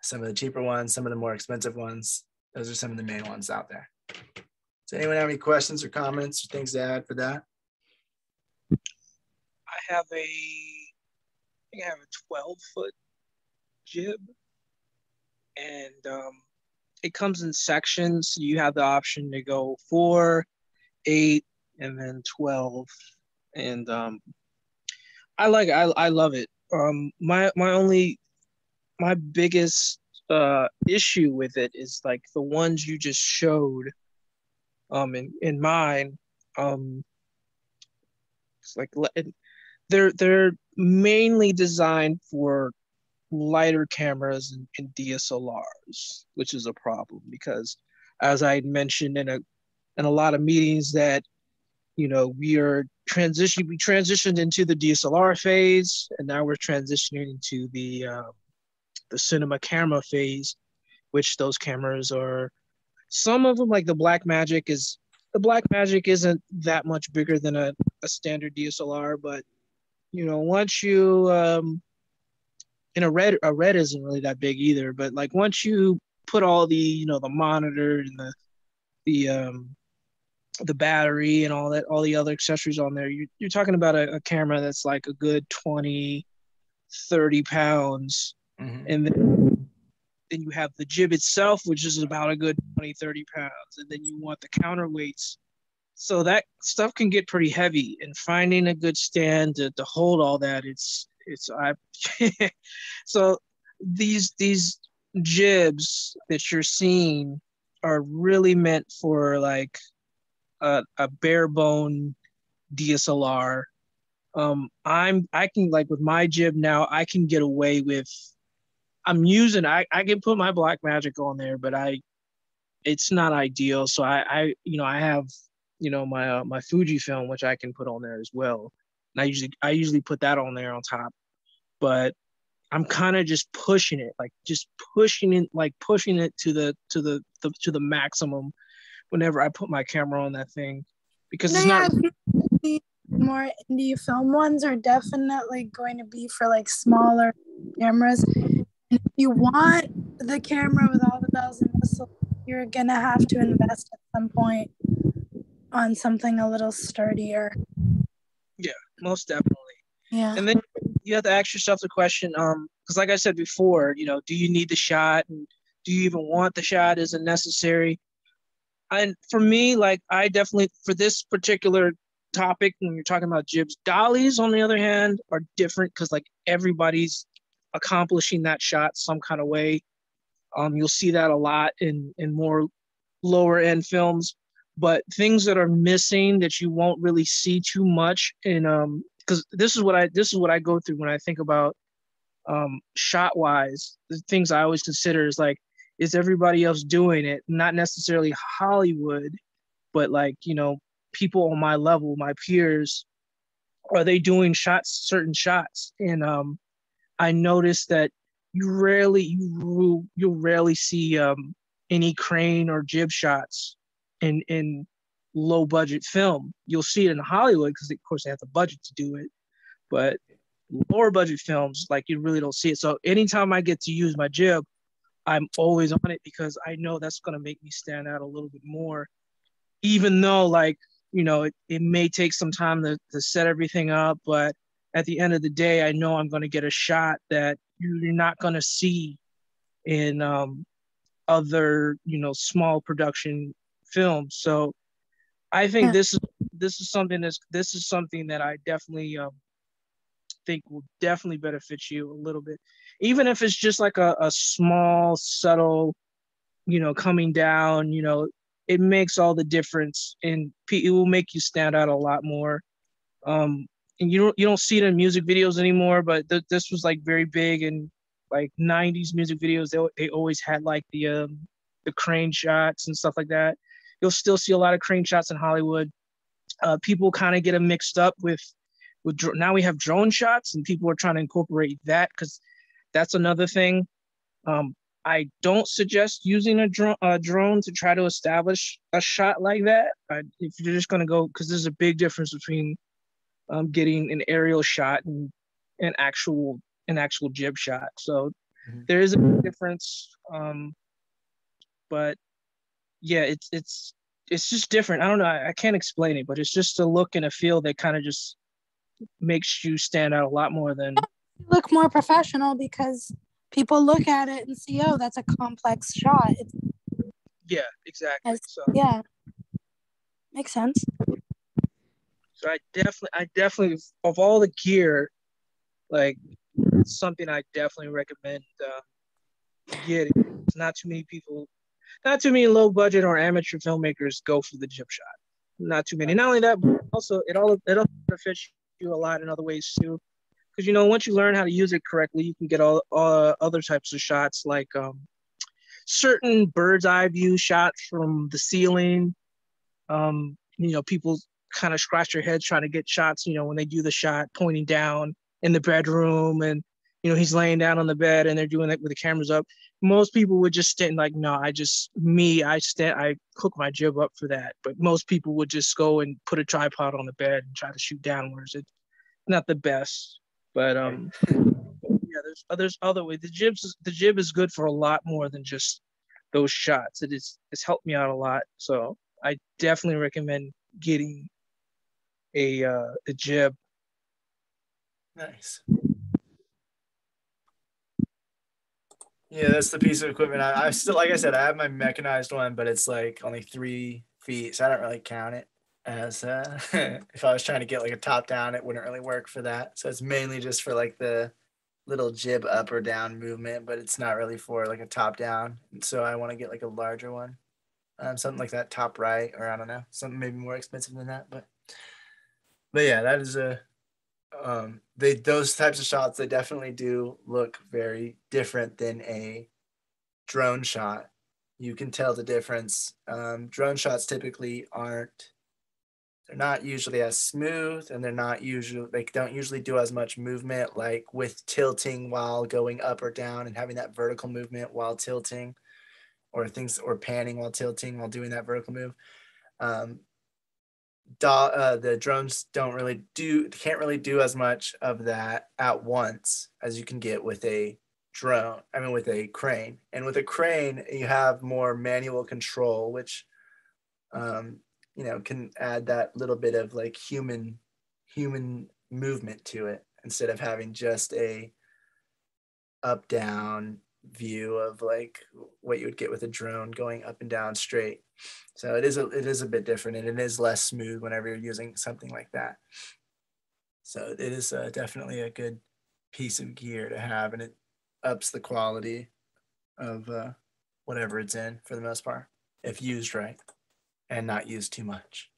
Some of the cheaper ones, some of the more expensive ones. Those are some of the main ones out there. Does anyone have any questions or comments or things to add for that? I have a, I think I have a 12 foot jib, and um, it comes in sections. You have the option to go four, eight, and then 12. And um, I like. I, I love it. Um, my my only my biggest uh, issue with it is like the ones you just showed um in, in mine um it's like they're they're mainly designed for lighter cameras and, and DSLRs, which is a problem because as I mentioned in a in a lot of meetings that you know we are transitioning we transitioned into the DSLR phase and now we're transitioning into the uh, the cinema camera phase which those cameras are some of them like the Blackmagic, is the Blackmagic isn't that much bigger than a, a standard DSLR but you know once you um and a red a red isn't really that big either but like once you put all the you know the monitor and the the um the battery and all that all the other accessories on there you're, you're talking about a, a camera that's like a good 20 30 pounds mm-hmm. and then then you have the jib itself which is about a good 20 30 pounds and then you want the counterweights so that stuff can get pretty heavy and finding a good stand to, to hold all that it's it's I (laughs) so these these jibs that you're seeing are really meant for like a, a bare bone DSLR. Um, I'm I can like with my jib now I can get away with I'm using I, I can put my Blackmagic on there, but I it's not ideal. So I, I you know I have you know my uh, my Fujifilm which I can put on there as well. And I usually I usually put that on there on top, but I'm kind of just pushing it, like just pushing it, like pushing it to the to the, the to the maximum. Whenever I put my camera on that thing, because it's not. The more indie film ones are definitely going to be for like smaller cameras. And if you want the camera with all the bells and whistles, you're gonna have to invest at some point on something a little sturdier. Yeah, most definitely. Yeah. And then you have to ask yourself the question, um, because like I said before, you know, do you need the shot and do you even want the shot? Is it necessary? And for me, like I definitely for this particular topic, when you're talking about jibs, dollies on the other hand are different because like everybody's accomplishing that shot some kind of way. Um, you'll see that a lot in in more lower end films but things that are missing that you won't really see too much in um because this is what I this is what I go through when I think about um shot wise the things I always consider is like is everybody else doing it? Not necessarily Hollywood but like you know people on my level my peers are they doing shots certain shots? And um I noticed that you rarely you you rarely see um any crane or jib shots in in low budget film. You'll see it in Hollywood because of course they have the budget to do it, but lower budget films like you really don't see it. So anytime I get to use my jib, I'm always on it because I know that's gonna make me stand out a little bit more. Even though like you know it, it may take some time to, to set everything up, but at the end of the day, I know I'm gonna get a shot that you're not gonna see in um, other you know small production films. So I think yeah. this is this is something that's this is something that I definitely um, think will definitely benefit you a little bit, even if it's just like a, a small, subtle, you know, coming down. You know, it makes all the difference, and it will make you stand out a lot more. Um, and you don't you don't see it in music videos anymore, but th- this was like very big in like '90s music videos. They they always had like the um, the crane shots and stuff like that you'll still see a lot of crane shots in Hollywood. Uh, people kind of get them mixed up with with now we have drone shots and people are trying to incorporate that because that's another thing. Um, I don't suggest using a, dro- a drone to try to establish a shot like that. if you're just gonna go, because there's a big difference between um, getting an aerial shot and an actual an actual jib shot. So mm-hmm. there is a difference. Um, but yeah, it's it's it's just different. I don't know. I, I can't explain it, but it's just a look and a feel that kind of just makes you stand out a lot more than look more professional because people look at it and see, oh, that's a complex shot. It's, yeah, exactly. so yeah, makes sense. So I definitely, I definitely, of all the gear, like something I definitely recommend uh, getting. It's not too many people, not too many low budget or amateur filmmakers go for the jib shot. Not too many. Not only that, but also it all it also benefits you a lot in other ways too. Because you know, once you learn how to use it correctly, you can get all, all other types of shots like um, certain bird's eye view shots from the ceiling. Um, you know, people kind of scratch their heads trying to get shots. You know, when they do the shot pointing down in the bedroom and you know he's laying down on the bed and they're doing it with the cameras up. Most people would just stand like no i just me i stand i hook my jib up for that. But most people would just go and put a tripod on the bed and try to shoot downwards. It's not the best but um (laughs) yeah there's there's other ways. The jibs the jib is good for a lot more than just those shots. It is it's helped me out a lot. So i definitely recommend getting a uh a jib. Nice. Yeah, that's the piece of equipment. I, I still, like I said, I have my mechanized one, but it's like only three feet, so I don't really count it as uh, (laughs) if I was trying to get like a top down, it wouldn't really work for that. So it's mainly just for like the little jib up or down movement, but it's not really for like a top down. So I want to get like a larger one, um, something like that top right, or I don't know, something maybe more expensive than that. But but yeah, that is a um, they those types of shots they definitely do look very different than a drone shot. You can tell the difference. Um, drone shots typically aren't they're not usually as smooth and they're not usually they don't usually do as much movement like with tilting while going up or down and having that vertical movement while tilting or things or panning while tilting while doing that vertical move um, do, uh, the drones don't really do can't really do as much of that at once as you can get with a drone i mean with a crane. And with a crane you have more manual control which um, you know can add that little bit of like human human movement to it instead of having just a up down view of like what you would get with a drone going up and down straight. So it is a it is a bit different and it is less smooth whenever you're using something like that. So it is uh, definitely a good piece of gear to have and it ups the quality of uh, whatever it's in for the most part if used right and not used too much.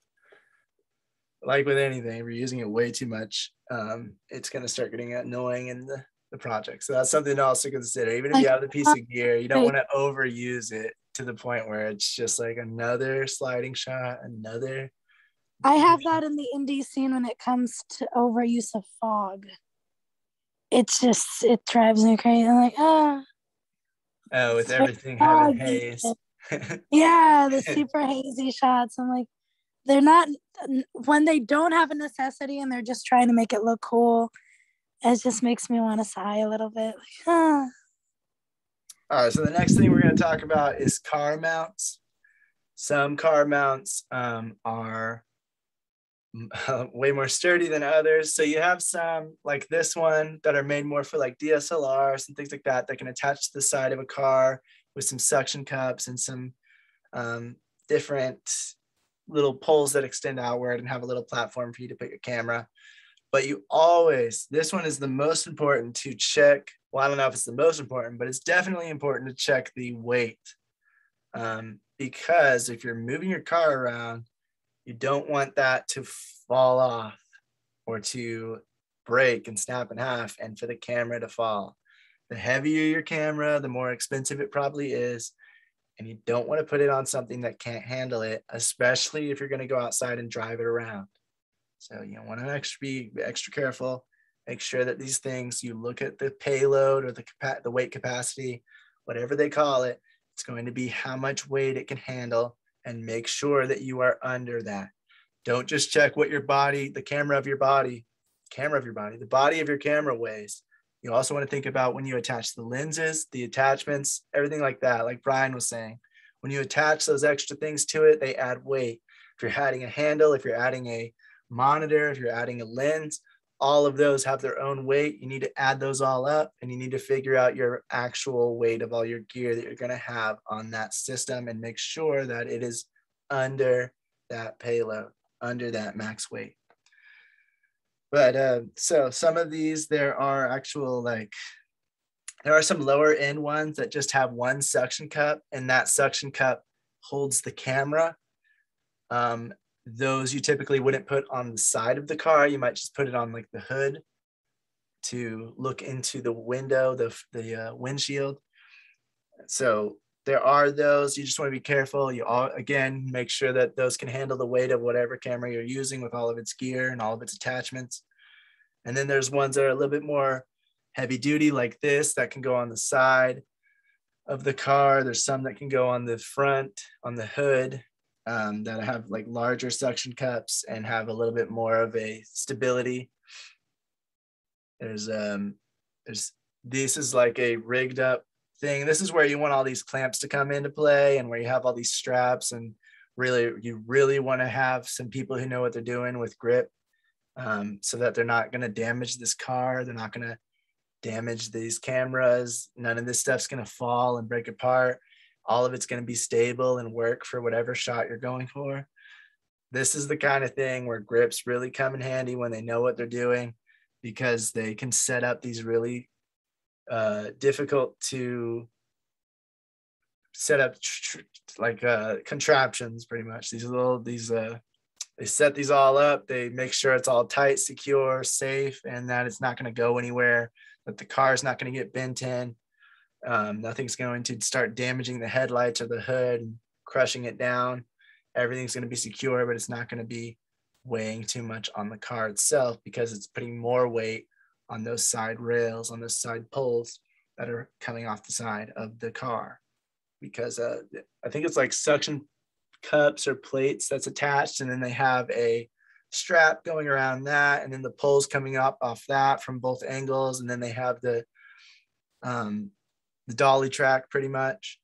Like with anything, if you're using it way too much, um, it's going to start getting annoying and the the project. So that's something else to consider. Even if you have the piece of gear, you don't want to overuse it to the point where it's just like another sliding shot, another. I have that in the indie scene when it comes to overuse of fog. It's just it drives me crazy. I'm like, ah. Oh, with everything having haze. (laughs) yeah, the (laughs) super hazy shots. I'm like, they're not when they don't have a necessity and they're just trying to make it look cool it just makes me want to sigh a little bit. Like. All right, so the next thing we're going to talk about is car mounts. Some car mounts um, are (laughs) way more sturdy than others. So you have some like this one that are made more for like DSLRs and things like that that can attach to the side of a car with some suction cups and some um, different little poles that extend outward and have a little platform for you to put your camera but you always, this one is the most important to check. Well, I don't know if it's the most important, but it's definitely important to check the weight. Um, because if you're moving your car around, you don't want that to fall off or to break and snap in half and for the camera to fall. The heavier your camera, the more expensive it probably is. And you don't want to put it on something that can't handle it, especially if you're going to go outside and drive it around. So you want to extra be extra careful. Make sure that these things you look at the payload or the capa- the weight capacity, whatever they call it. It's going to be how much weight it can handle and make sure that you are under that. Don't just check what your body, the camera of your body, camera of your body, the body of your camera weighs. You also want to think about when you attach the lenses, the attachments, everything like that. Like Brian was saying, when you attach those extra things to it, they add weight. If you're adding a handle, if you're adding a monitor, if you're adding a lens, all of those have their own weight. You need to add those all up and you need to figure out your actual weight of all your gear that you're going to have on that system and make sure that it is under that payload, under that max weight. But uh, so some of these, there are actual like, there are some lower end ones that just have one suction cup and that suction cup holds the camera. Um, those you typically wouldn't put on the side of the car. You might just put it on like the hood to look into the window, the, the uh, windshield. So there are those, you just want to be careful. You all, again, make sure that those can handle the weight of whatever camera you're using with all of its gear and all of its attachments. And then there's ones that are a little bit more heavy duty like this that can go on the side of the car. There's some that can go on the front, on the hood, um, that have like larger suction cups and have a little bit more of a stability. There's um there's this is like a rigged up thing. This is where you want all these clamps to come into play and where you have all these straps and really you really want to have some people who know what they're doing with grip um, so that they're not going to damage this car. They're not going to damage these cameras. None of this stuff's going to fall and break apart all of it's going to be stable and work for whatever shot you're going for. This is the kind of thing where grips really come in handy when they know what they're doing because they can set up these really uh, difficult to set up tr- tr- like uh, contraptions pretty much these little these uh, they set these all up they make sure it's all tight secure safe and that it's not going to go anywhere that the car is not going to get bent in um, nothing's going to start damaging the headlights or the hood and crushing it down. Everything's going to be secure, but it's not going to be weighing too much on the car itself because it's putting more weight on those side rails, on those side poles that are coming off the side of the car. Because uh, I think it's like suction cups or plates that's attached, and then they have a strap going around that, and then the poles coming up off that from both angles, and then they have the um, the dolly track pretty much.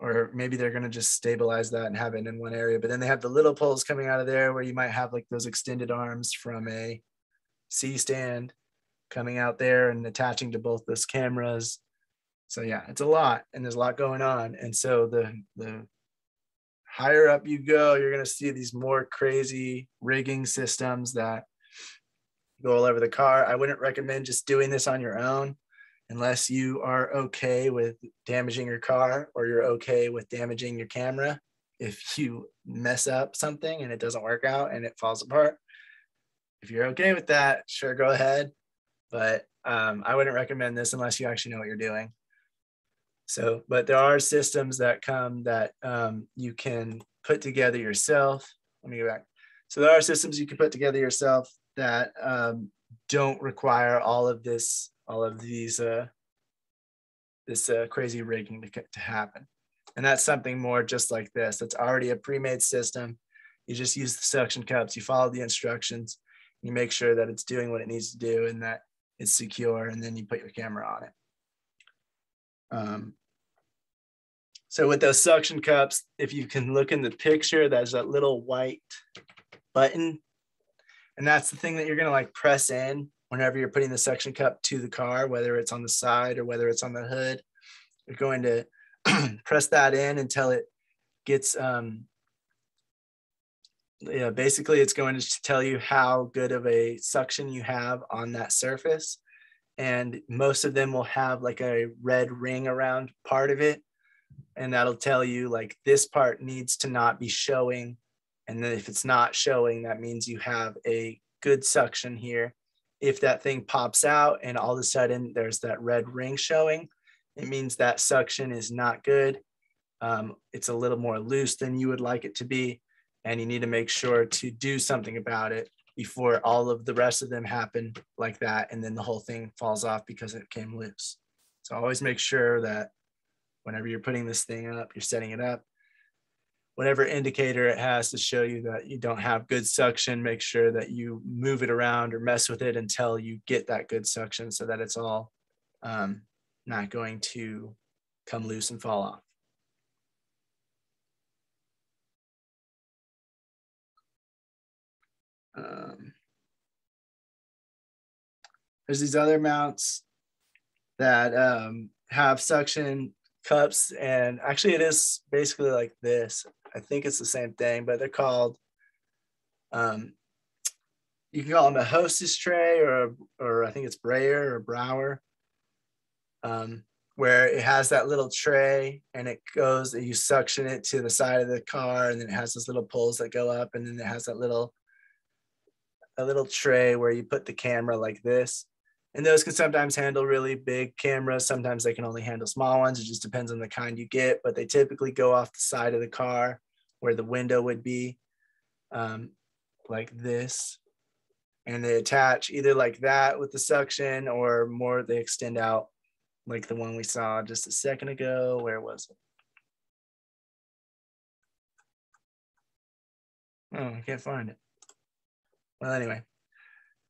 Or maybe they're going to just stabilize that and have it in one area but then they have the little poles coming out of there where you might have like those extended arms from a c stand coming out there and attaching to both those cameras. So yeah it's a lot and there's a lot going on. And so the the higher up you go you're going to see these more crazy rigging systems that go all over the car. I wouldn't recommend just doing this on your own unless you are okay with damaging your car or you're okay with damaging your camera if you mess up something and it doesn't work out and it falls apart if you're okay with that sure go ahead. But um, i wouldn't recommend this unless you actually know what you're doing. So but there are systems that come that um, you can put together yourself. Let me go back. So there are systems you can put together yourself that um, don't require all of this all of these uh, this uh, crazy rigging to, to happen. And that's something more just like this. That's already a pre-made system. You just use the suction cups, you follow the instructions, you make sure that it's doing what it needs to do and that it's secure, and then you put your camera on it. Um, so with those suction cups, if you can look in the picture, there's that little white button. And that's the thing that you're gonna like press in whenever you're putting the suction cup to the car, whether it's on the side or whether it's on the hood, you're going to (clears throat) press that in until it gets, um, yeah, basically it's going to tell you how good of a suction you have on that surface. And most of them will have like a red ring around part of it. And that'll tell you like this part needs to not be showing. And then if it's not showing, that means you have a good suction here if that thing pops out and all of a sudden there's that red ring showing, it means that suction is not good. Um, it's a little more loose than you would like it to be. And you need to make sure to do something about it before all of the rest of them happen like that. And then the whole thing falls off because it came loose. So always make sure that whenever you're putting this thing up, you're setting it up. Whatever indicator it has to show you that you don't have good suction, make sure that you move it around or mess with it until you get that good suction so that it's all um, not going to come loose and fall off. Um, there's these other mounts that um, have suction cups and actually it is basically like this i think it's the same thing but they're called um, you can call them a hostess tray or or i think it's brayer or brower um, where it has that little tray and it goes you suction it to the side of the car and then it has those little poles that go up and then it has that little a little tray where you put the camera like this and those can sometimes handle really big cameras. Sometimes they can only handle small ones. It just depends on the kind you get, but they typically go off the side of the car where the window would be, um, like this. And they attach either like that with the suction or more, they extend out like the one we saw just a second ago. Where was it? Oh, I can't find it. Well, anyway,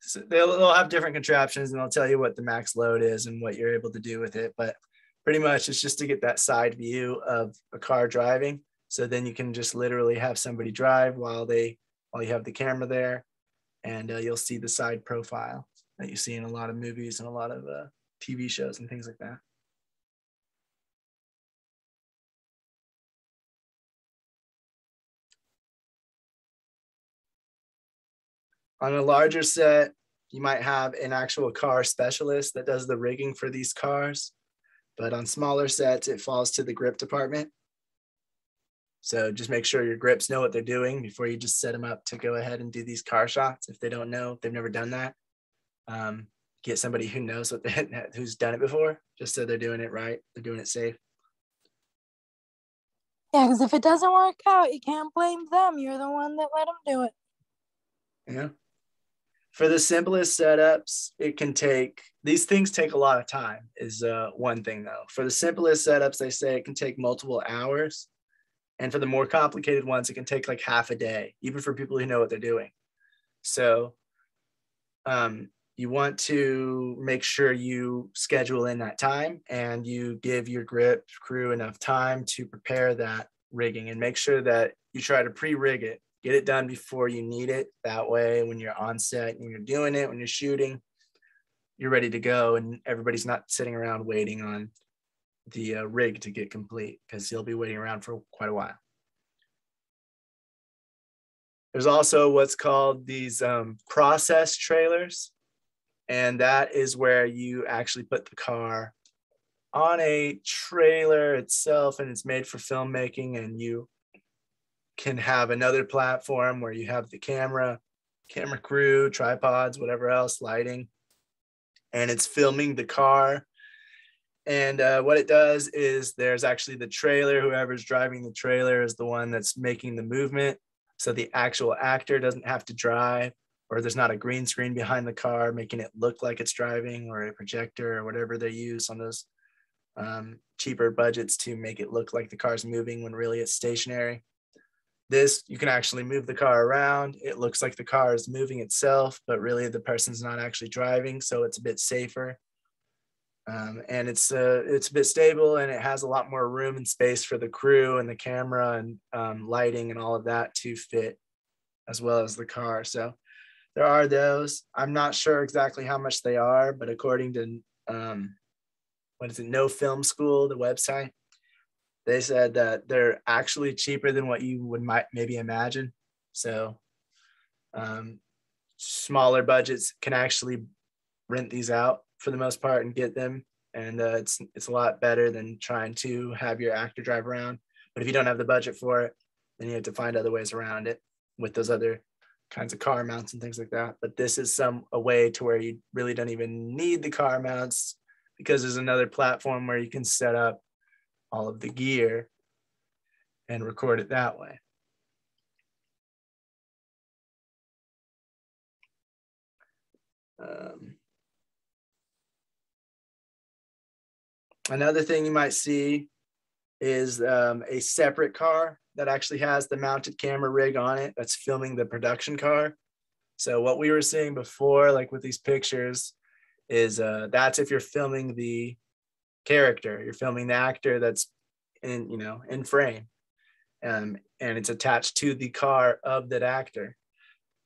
so they'll, they'll have different contraptions and they'll tell you what the max load is and what you're able to do with it. But pretty much it's just to get that side view of a car driving. So then you can just literally have somebody drive while they while you have the camera there, and uh, you'll see the side profile that you see in a lot of movies and a lot of uh, TV shows and things like that. On a larger set, you might have an actual car specialist that does the rigging for these cars. But on smaller sets, it falls to the grip department. So just make sure your grips know what they're doing before you just set them up to go ahead and do these car shots. If they don't know, they've never done that. Um, get somebody who knows what they (laughs) who's done it before, just so they're doing it right, they're doing it safe. Yeah, because if it doesn't work out, you can't blame them. You're the one that let them do it. Yeah for the simplest setups, it can take these things take a lot of time. Is uh, one thing though. For the simplest setups, they say it can take multiple hours, and for the more complicated ones, it can take like half a day, even for people who know what they're doing. So, um, you want to make sure you schedule in that time and you give your grip crew enough time to prepare that rigging and make sure that you try to pre-rig it get it done before you need it. That way, when you're on set, when you're doing it, when you're shooting, you're ready to go, and everybody's not sitting around waiting on the uh, rig to get complete because you'll be waiting around for quite a while. There's also what's called these um, process trailers, and that is where you actually put the car on a trailer itself, and it's made for filmmaking, and you can have another platform where you have the camera, camera crew, tripods, whatever else, lighting, and it's filming the car. And uh, what it does is there's actually the trailer. Whoever's driving the trailer is the one that's making the movement. So the actual actor doesn't have to drive, or there's not a green screen behind the car making it look like it's driving, or a projector, or whatever they use on those um, cheaper budgets to make it look like the car's moving when really it's stationary. This, you can actually move the car around. It looks like the car is moving itself, but really the person's not actually driving. So it's a bit safer. Um, and it's uh, it's a bit stable and it has a lot more room and space for the crew and the camera and um, lighting and all of that to fit as well as the car. So there are those. I'm not sure exactly how much they are, but according to um, what is it, No Film School, the website, they said that they're actually cheaper than what you would might maybe imagine. So um, smaller budgets can actually rent these out for the most part and get them. And uh, it's it's a lot better than trying to have your actor drive around. But if you don't have the budget for it, then you have to find other ways around it with those other kinds of car mounts and things like that. But this is some a way to where you really don't even need the car mounts because there's another platform where you can set up all of the gear and record it that way. Um, another thing you might see is um, a separate car that actually has the mounted camera rig on it that's filming the production car. So what we were seeing before, like with these pictures, is uh, that's if you're filming the character, you're filming the actor that's in, you know, in frame, um, and it's attached to the car of that actor.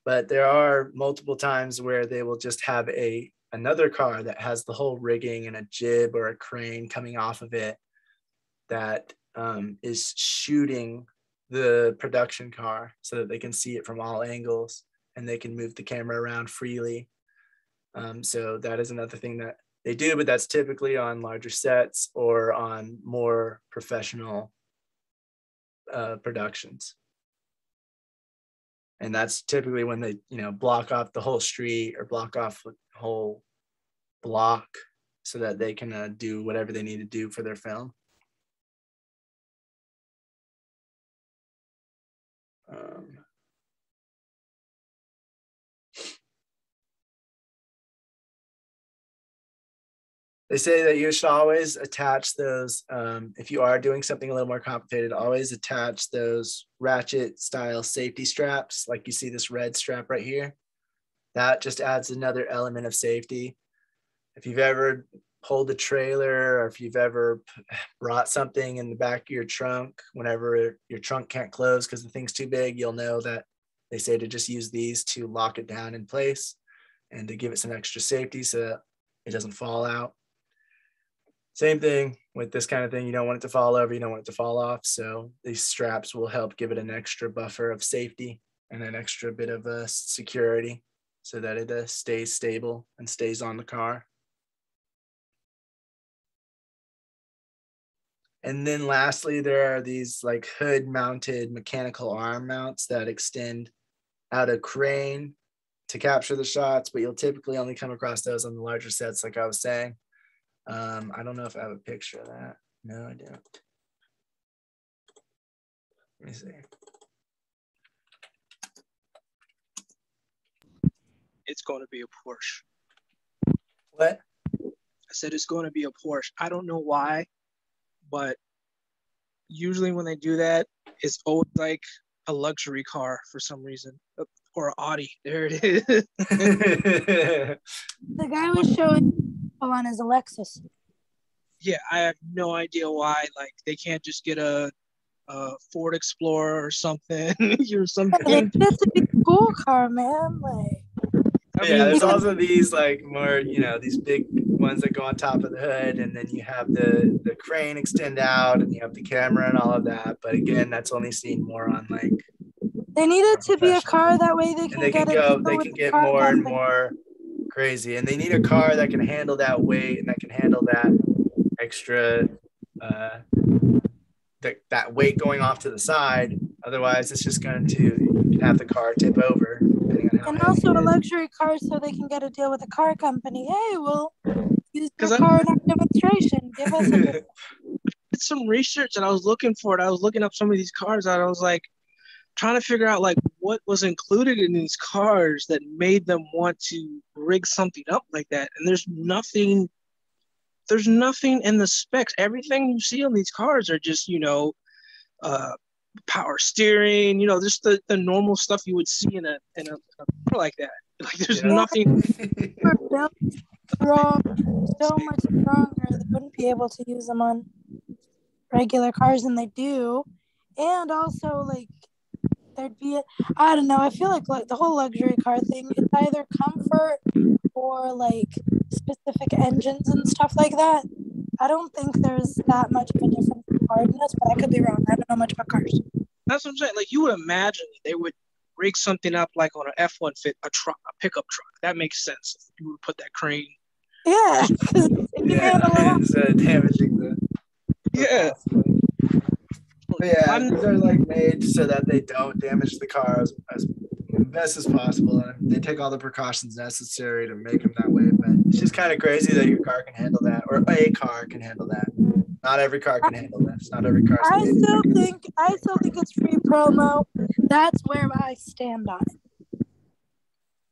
But there are multiple times where they will just have a another car that has the whole rigging and a jib or a crane coming off of it that um, is shooting the production car so that they can see it from all angles and they can move the camera around freely. Um, so that is another thing that they do, but that's typically on larger sets or on more professional uh, productions. And that's typically when they, you know, block off the whole street or block off the whole block so that they can uh, do whatever they need to do for their film. Um, they say that you should always attach those um, if you are doing something a little more complicated always attach those ratchet style safety straps like you see this red strap right here. That just adds another element of safety. If you've ever pulled a trailer or if you've ever (sighs) brought something in the back of your trunk whenever your trunk can't close because the thing's too big you'll know that they say to just use these to lock it down in place and to give it some extra safety so it doesn't fall out same thing with this kind of thing. You don't want it to fall over you don't want it to fall off. So these straps will help give it an extra buffer of safety and an extra bit of uh, security so that it uh, stays stable and stays on the car. And then lastly, there are these like hood mounted mechanical arm mounts that extend out a crane to capture the shots, but you'll typically only come across those on the larger sets, like I was saying. Um, I don't know if I have a picture of that. No, I don't. Let me see. It's going to be a Porsche. What? I said it's going to be a Porsche. I don't know why but usually when they do that, it's always like a luxury car for some reason or Audi. There it is. (laughs) the guy was showing on his Lexus. Yeah, I have no idea why. Like they can't just get a, a Ford Explorer or something (laughs) or something. It's a big cool car, man. Like I yeah, there's also these like more, you know, these big ones that go on top of the hood, and then you have the the crane extend out, and you have the camera and all of that. But again, that's only seen more on like. They need it to be a car that way they can, they can get go, they can get more and more crazy, and they need a car that can handle that weight and that can handle that extra. Uh, that, that weight going off to the side. Otherwise, it's just going to have the car tip over and also a luxury car so they can get a deal with a car company. Hey, we'll use the car in our demonstration. Give us a (laughs) did some research and I was looking for it. I was looking up some of these cars and I was like trying to figure out like what was included in these cars that made them want to rig something up like that. And there's nothing there's nothing in the specs. Everything you see on these cars are just, you know, uh, power steering, you know, just the, the normal stuff you would see in a in a, a car like that. (laughs) Like there's yeah. nothing strong, so much stronger. They wouldn't be able to use them on regular cars, and they do. And also, like, there'd be, I don't know. I feel like like the whole luxury car thing. It's either comfort or like specific engines and stuff like that. I don't think there's that much of a difference in hardness, but I could be wrong. I don't know much about cars. That's what I'm saying. Like you would imagine they would rig something up like on an F-150 truck, a pickup truck. That makes sense. You would put that crane. Yeah, (laughs) yeah, instead of uh, damaging the. Yeah. Yeah, they're like made so that they don't damage the car as, as best as possible, and they take all the precautions necessary to make them that way. But it's just kind of crazy that your car can handle that, or a car can handle that. Not every car can handle this. Not every car. I still think I still think it's free promo. That's where I stand on it.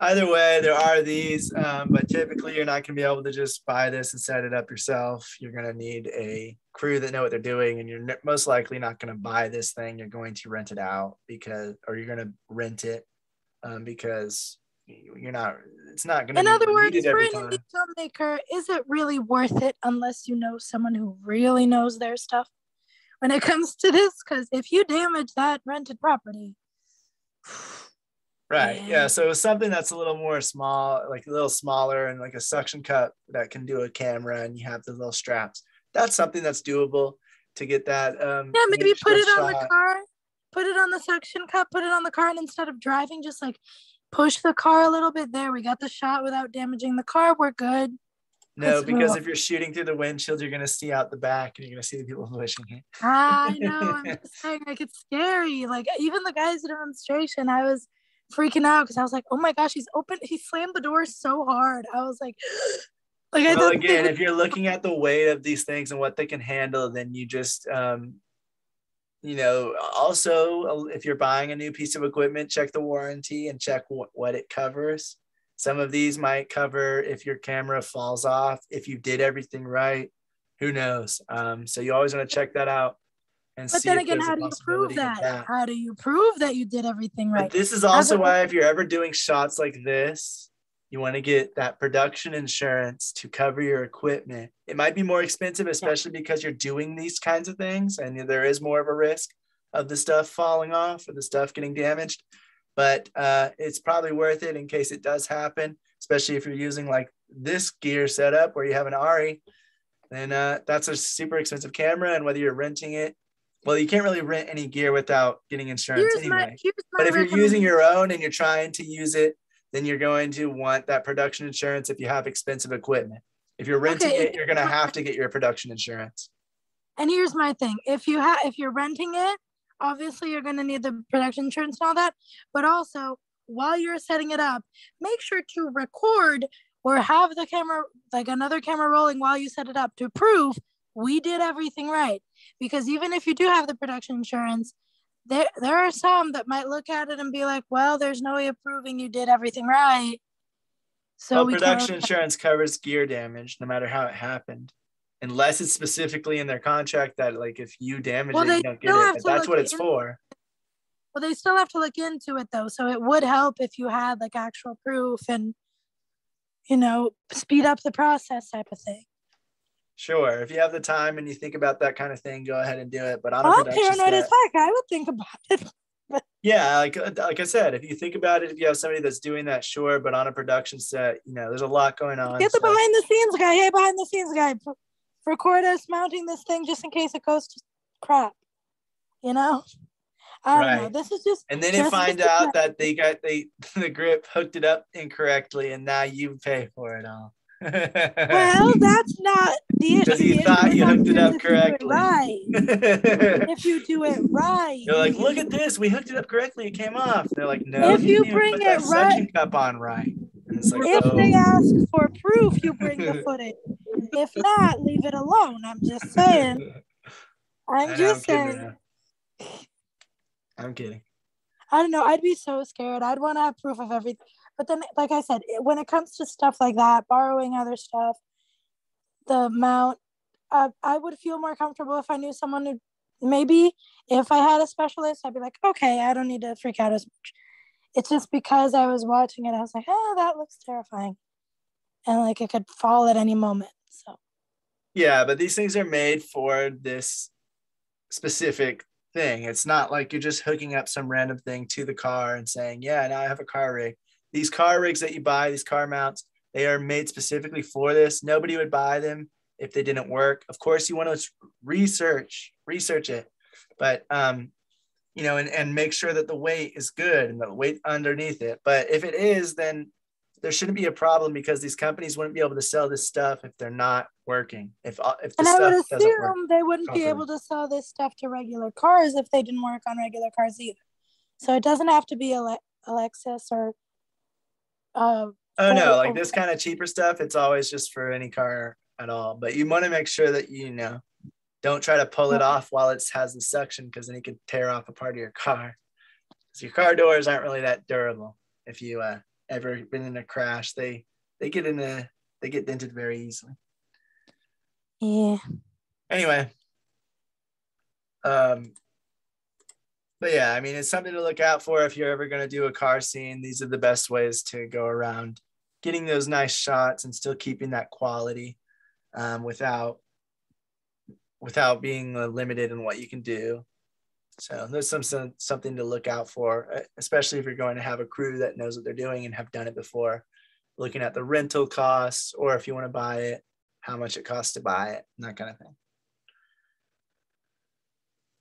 Either way, there are these, um, but typically you're not going to be able to just buy this and set it up yourself. You're going to need a crew that know what they're doing, and you're most likely not going to buy this thing. You're going to rent it out because, or you're going to rent it um, because you're not. It's not going to. In other words, for an indie filmmaker, is it really worth it unless you know someone who really knows their stuff when it comes to this? Because if you damage that rented property. Right. Yeah. So something that's a little more small, like a little smaller, and like a suction cup that can do a camera, and you have the little straps. That's something that's doable to get that. Um, yeah, maybe put it on the car, put it on the suction cup, put it on the car, and instead of driving, just like push the car a little bit. There, we got the shot without damaging the car. We're good. No, because if you're shooting through the windshield, you're gonna see out the back, and you're gonna see the people (laughs) pushing it. I know. I'm (laughs) just saying, like it's scary. Like even the guys at demonstration, I was freaking out because I was like, oh my gosh, he's open. He slammed the door so hard. I was like, (gasps) like I well, again, if you're looking at the weight of these things and what they can handle, then you just, um, you know, also uh, if you're buying a new piece of equipment, check the warranty and check what, what it covers. Some of these might cover if your camera falls off, if you did everything right, who knows? Um, so you always want to check that out. And but then again, how do you prove that? that? How do you prove that you did everything right? But this is also why if you're ever doing shots like this, you want to get that production insurance to cover your equipment. It might be more expensive, especially yeah. because you're doing these kinds of things and there is more of a risk of the stuff falling off or the stuff getting damaged. But uh, it's probably worth it in case it does happen, especially if you're using like this gear setup where you have an ARRI Then uh, that's a super expensive camera, and whether you're renting it well, you can't really rent any gear without getting insurance here's anyway. My, but if you're using your own and you're trying to use it, then you're going to want that production insurance if you have expensive equipment. If you're renting okay. it, you're going to have to get your production insurance. And here's my thing: if you have, if you're renting it, obviously you're going to need the production insurance and all that. But also, while you're setting it up, make sure to record or have the camera, like another camera rolling while you set it up to prove we did everything right. Because even if you do have the production insurance, there there are some that might look at it and be like, well, there's no way of proving you did everything right. So well, production insurance covers gear damage no matter how it happened. Unless it's specifically in their contract that like if you damage well, it, you don't get it. That's what it's in- for. Well, they still have to look into it though. So it would help if you had like actual proof and you know, speed up the process type of thing. Sure. If you have the time and you think about that kind of thing, go ahead and do it. But on I'm paranoid set, as heck. I would think about (laughs) it. yeah, like uh, like I said, if you think about it, if you have somebody that's doing that, sure. But on a production set, you know, there's a lot going on. Get the so. behind the scenes guy. Hey, behind the scenes guy, record us mounting this thing just in case it goes to crap. You know. I don't right. know. This is just. And then you find out that they got they (laughs) the grip hooked it up incorrectly, and now you pay for it all well, (laughs) that's not the issue. Because you thought you hooked it up correctly. right. if you do it (laughs) right. You're like, look at this. We hooked it up correctly. It came off. They're like, no. If you, bring it right. Cup on right. Like, if oh. they ask for proof, you bring the (laughs) footage. If not, leave it alone. I'm just saying. I'm just I'm saying. I'm kidding. I don't know. I'd be so scared. I'd want to have proof of everything. But then, like I said, when it comes to stuff like that, borrowing other stuff, the amount, uh, I would feel more comfortable if I knew someone who maybe if I had a specialist, I'd be like, okay, I don't need to freak out as much. It's just because I was watching it, I was like, oh, that looks terrifying. And like it could fall at any moment. So, yeah, but these things are made for this specific thing. It's not like you're just hooking up some random thing to the car and saying, yeah, now I have a car rig these car rigs that you buy, these car mounts, they are made specifically for this. Nobody would buy them if they didn't work. Of course, you want to research, research it, but um, you know, and, and make sure that the weight is good and the weight underneath it. But if it is, then there shouldn't be a problem because these companies wouldn't be able to sell this stuff if they're not working. If uh, if the and I would assume they wouldn't properly. be able to sell this stuff to regular cars if they didn't work on regular cars either. So it doesn't have to be a Lexus or uh, oh no, like this kind of cheaper stuff, it's always just for any car at all. But you want to make sure that you know don't try to pull it off while it has the suction because then you could tear off a part of your car. Because your car doors aren't really that durable if you uh ever been in a crash, they they get in a they get dented very easily. Yeah. Anyway, um, but yeah, I mean, it's something to look out for if you're ever going to do a car scene. These are the best ways to go around getting those nice shots and still keeping that quality um, without without being uh, limited in what you can do. So there's some, some something to look out for, uh, especially if you're going to have a crew that knows what they're doing and have done it before. Looking at the rental costs, or if you want to buy it, how much it costs to buy it, and that kind of thing.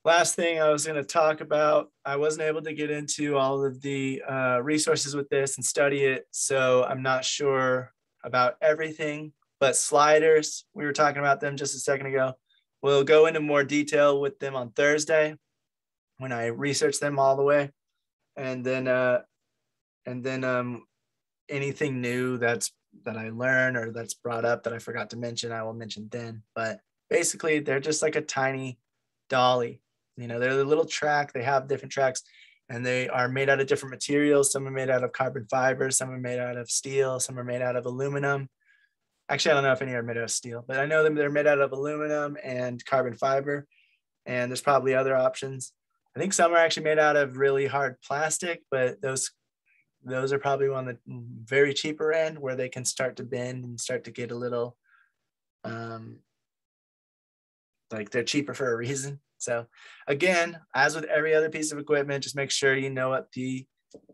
Last thing I was going to talk about, I wasn't able to get into all of the uh, resources with this and study it, so I'm not sure about everything. But sliders, we were talking about them just a second ago. We'll go into more detail with them on Thursday when I research them all the way, and then uh, and then um, anything new that's that I learn or that's brought up that I forgot to mention, I will mention then. But basically, they're just like a tiny dolly. You know, they're a little track. They have different tracks, and they are made out of different materials. Some are made out of carbon fiber. Some are made out of steel. Some are made out of aluminum. Actually, I don't know if any are made out of steel, but I know them. They're made out of aluminum and carbon fiber, and there's probably other options. I think some are actually made out of really hard plastic, but those those are probably on the very cheaper end where they can start to bend and start to get a little um, like they're cheaper for a reason. So again, as with every other piece of equipment, just make sure you know what the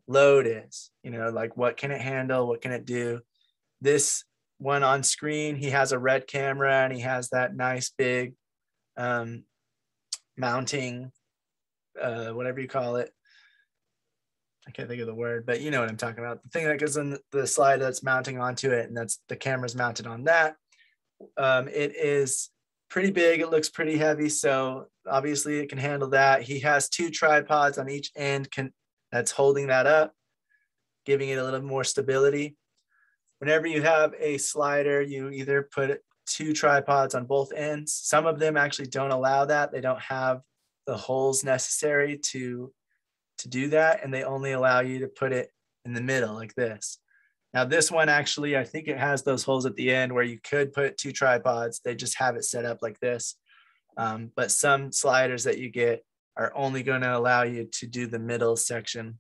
load is. You know, like what can it handle? What can it do? This one on screen, he has a red camera and he has that nice big um, mounting, uh, whatever you call it, I can't think of the word, but you know what I'm talking about. The thing that goes in the slide that's mounting onto it, and that's the camera's mounted on that. Um, it is pretty big. It looks pretty heavy, so obviously it can handle that. He has two tripods on each end can that's holding that up, giving it a little more stability. Whenever you have a slider, you either put two tripods on both ends. Some of them actually don't allow that. They don't have the holes necessary to to do that and they only allow you to put it in the middle like this. Now this one actually, I think it has those holes at the end where you could put two tripods. They just have it set up like this. Um, but some sliders that you get are only going to allow you to do the middle section.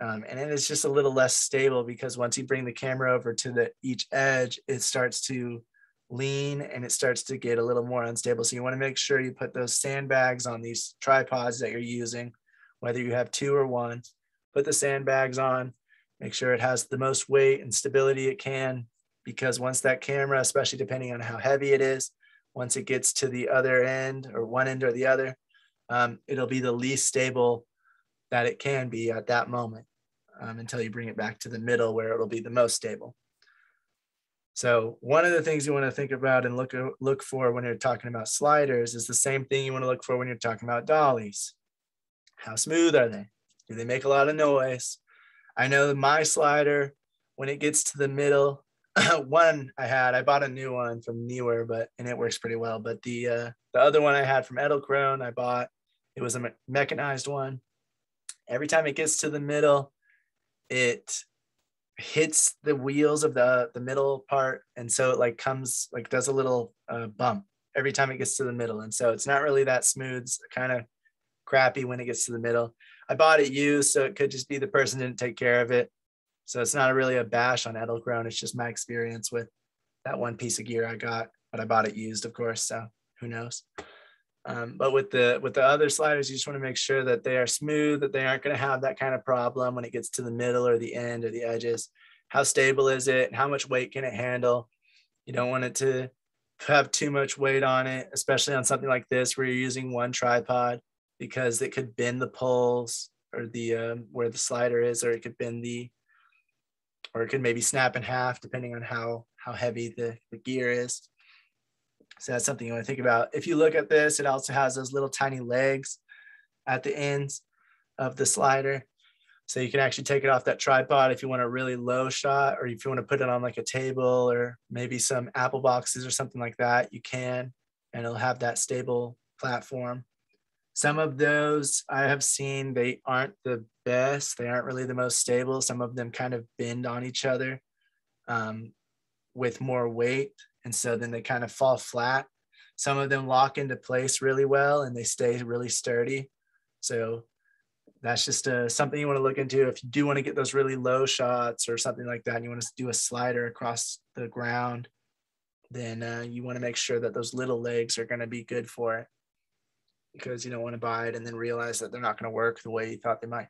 Um, and it is just a little less stable because once you bring the camera over to the each edge, it starts to lean and it starts to get a little more unstable. So you want to make sure you put those sandbags on these tripods that you're using whether you have two or one. Put the sandbags on, make sure it has the most weight and stability it can, because once that camera, especially depending on how heavy it is, once it gets to the other end or one end or the other, um, it'll be the least stable that it can be at that moment um, until you bring it back to the middle where it'll be the most stable. So one of the things you want to think about and look look for when you're talking about sliders is the same thing you want to look for when you're talking about dollies. How smooth are they? Do they make a lot of noise? I know my slider, when it gets to the middle, (clears throat) one I had, I bought a new one from Neewer, but and it works pretty well. But the uh, the other one I had from Edelkrone, I bought, it was a me- mechanized one. Every time it gets to the middle, it hits the wheels of the the middle part, and so it like comes like does a little uh, bump every time it gets to the middle, and so it's not really that smooth. Kind of crappy when it gets to the middle. I bought it used, so it could just be the person didn't take care of it. So it's not really a bash on Edelkrone. It's just my experience with that one piece of gear I got, but I bought it used, of course. So who knows? Um, but with the with the other sliders, you just want to make sure that they are smooth, that they aren't going to have that kind of problem when it gets to the middle or the end or the edges. How stable is it? How much weight can it handle? You don't want it to have too much weight on it, especially on something like this where you're using one tripod because it could bend the poles or the um, where the slider is, or it could bend the, or it could maybe snap in half depending on how how heavy the, the gear is. So that's something you want to think about. If you look at this, it also has those little tiny legs at the ends of the slider. So you can actually take it off that tripod if you want a really low shot, or if you want to put it on like a table or maybe some Apple boxes or something like that, you can, and it'll have that stable platform. Some of those I have seen, they aren't the best. They aren't really the most stable. Some of them kind of bend on each other um, with more weight. And so then they kind of fall flat. Some of them lock into place really well and they stay really sturdy. So that's just uh, something you want to look into if you do want to get those really low shots or something like that and you want to do a slider across the ground then uh, you want to make sure that those little legs are going to be good for it because you don't want to buy it and then realize that they're not going to work the way you thought they might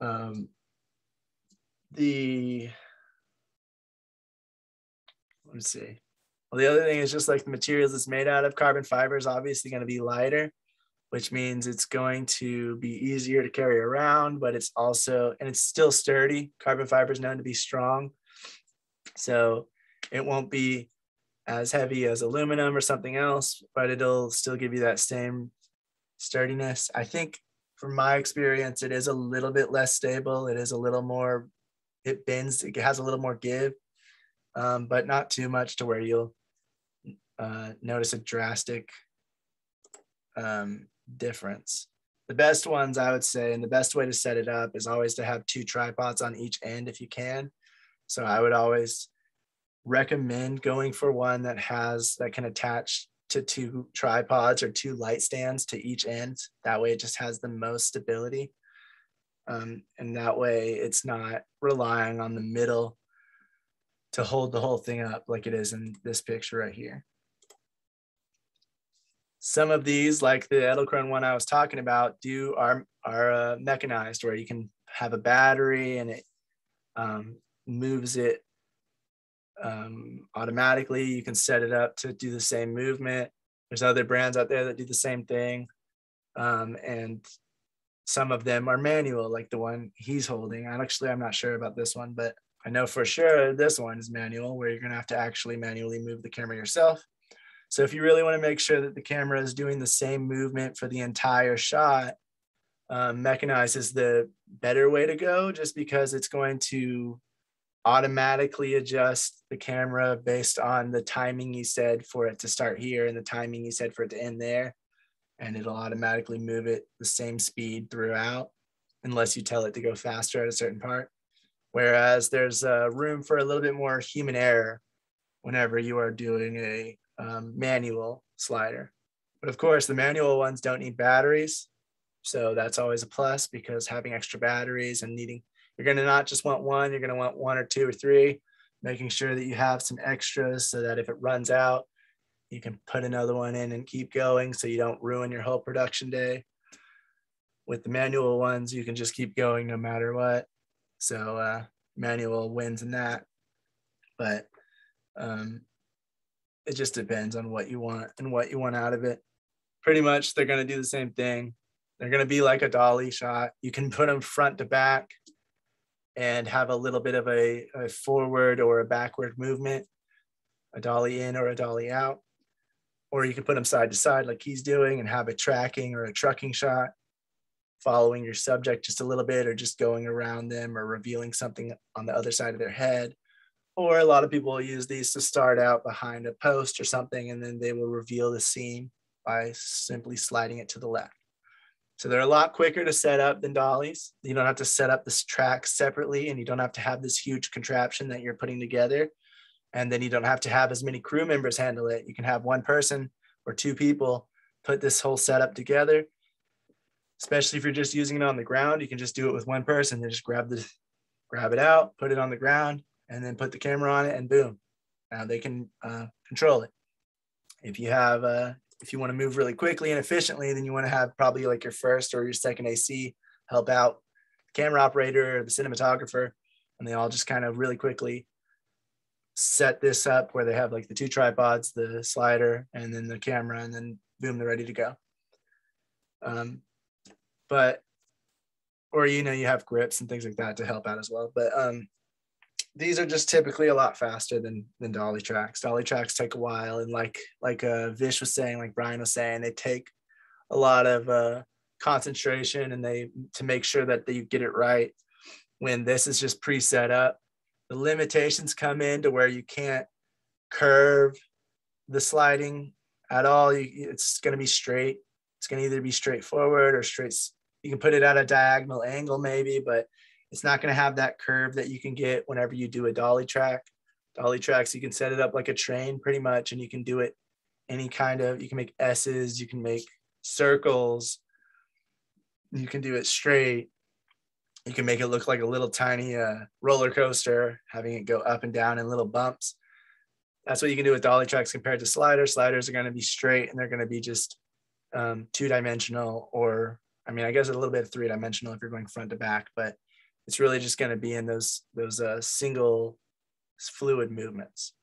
um, the let me see well the other thing is just like the materials it's made out of carbon fiber is obviously going to be lighter which means it's going to be easier to carry around, but it's also, and it's still sturdy. Carbon fiber is known to be strong. So it won't be as heavy as aluminum or something else, but it'll still give you that same sturdiness. I think from my experience, it is a little bit less stable. It is a little more, it bends, it has a little more give, um, but not too much to where you'll uh, notice a drastic um, difference. The best ones I would say, and the best way to set it up is always to have two tripods on each end if you can. So I would always recommend going for one that has that can attach to two tripods or two light stands to each end. That way it just has the most stability. Um, and that way it's not relying on the middle to hold the whole thing up like it is in this picture right here. Some of these, like the Edelkrone one I was talking about, do are are uh, mechanized, where you can have a battery and it um, moves it um, automatically. You can set it up to do the same movement. There's other brands out there that do the same thing, um, and some of them are manual, like the one he's holding. I actually I'm not sure about this one, but I know for sure this one is manual, where you're gonna have to actually manually move the camera yourself. So if you really want to make sure that the camera is doing the same movement for the entire shot, um, mechanized is the better way to go just because it's going to automatically adjust the camera based on the timing you said for it to start here and the timing you said for it to end there. And it'll automatically move it the same speed throughout unless you tell it to go faster at a certain part. Whereas there's uh, room for a little bit more human error whenever you are doing a um, manual slider. But of course, the manual ones don't need batteries. So that's always a plus because having extra batteries and needing, you're going to not just want one, you're going to want one or two or three, making sure that you have some extras so that if it runs out, you can put another one in and keep going so you don't ruin your whole production day. With the manual ones, you can just keep going no matter what. So uh, manual wins in that. But um, it just depends on what you want and what you want out of it. Pretty much, they're going to do the same thing. They're going to be like a dolly shot. You can put them front to back and have a little bit of a, a forward or a backward movement, a dolly in or a dolly out. Or you can put them side to side like he's doing and have a tracking or a trucking shot, following your subject just a little bit or just going around them or revealing something on the other side of their head or a lot of people will use these to start out behind a post or something, and then they will reveal the scene by simply sliding it to the left. So they're a lot quicker to set up than dollies. You don't have to set up this track separately, and you don't have to have this huge contraption that you're putting together. And then you don't have to have as many crew members handle it. You can have one person or two people put this whole setup together. Especially if you're just using it on the ground, you can just do it with one person. They just grab the grab it out, put it on the ground, and then put the camera on it and boom now they can uh, control it if you have uh, if you want to move really quickly and efficiently then you want to have probably like your first or your second ac help out. The camera operator or the cinematographer and they all just kind of really quickly set this up where they have like the two tripods the slider and then the camera and then boom they're ready to go. Um, but or you know you have grips and things like that to help out as well but um, these are just typically a lot faster than than dolly tracks. Dolly tracks take a while, and like like uh, Vish was saying, like Brian was saying, they take a lot of uh, concentration and they to make sure that you get it right. When this is just pre-set up, the limitations come in to where you can't curve the sliding at all. You, it's going to be straight. It's going to either be straightforward or straight. You can put it at a diagonal angle maybe, but it's not going to have that curve that you can get whenever you do a dolly track. Dolly tracks, you can set it up like a train pretty much, and you can do it any kind of, you can make S's, you can make circles, you can do it straight. You can make it look like a little tiny uh, roller coaster, having it go up and down in little bumps. That's what you can do with dolly tracks compared to sliders. Sliders are going to be straight and they're going to be just um, two dimensional, or I mean, I guess a little bit three dimensional if you're going front to back, but it's really just going to be in those those uh, single fluid movements.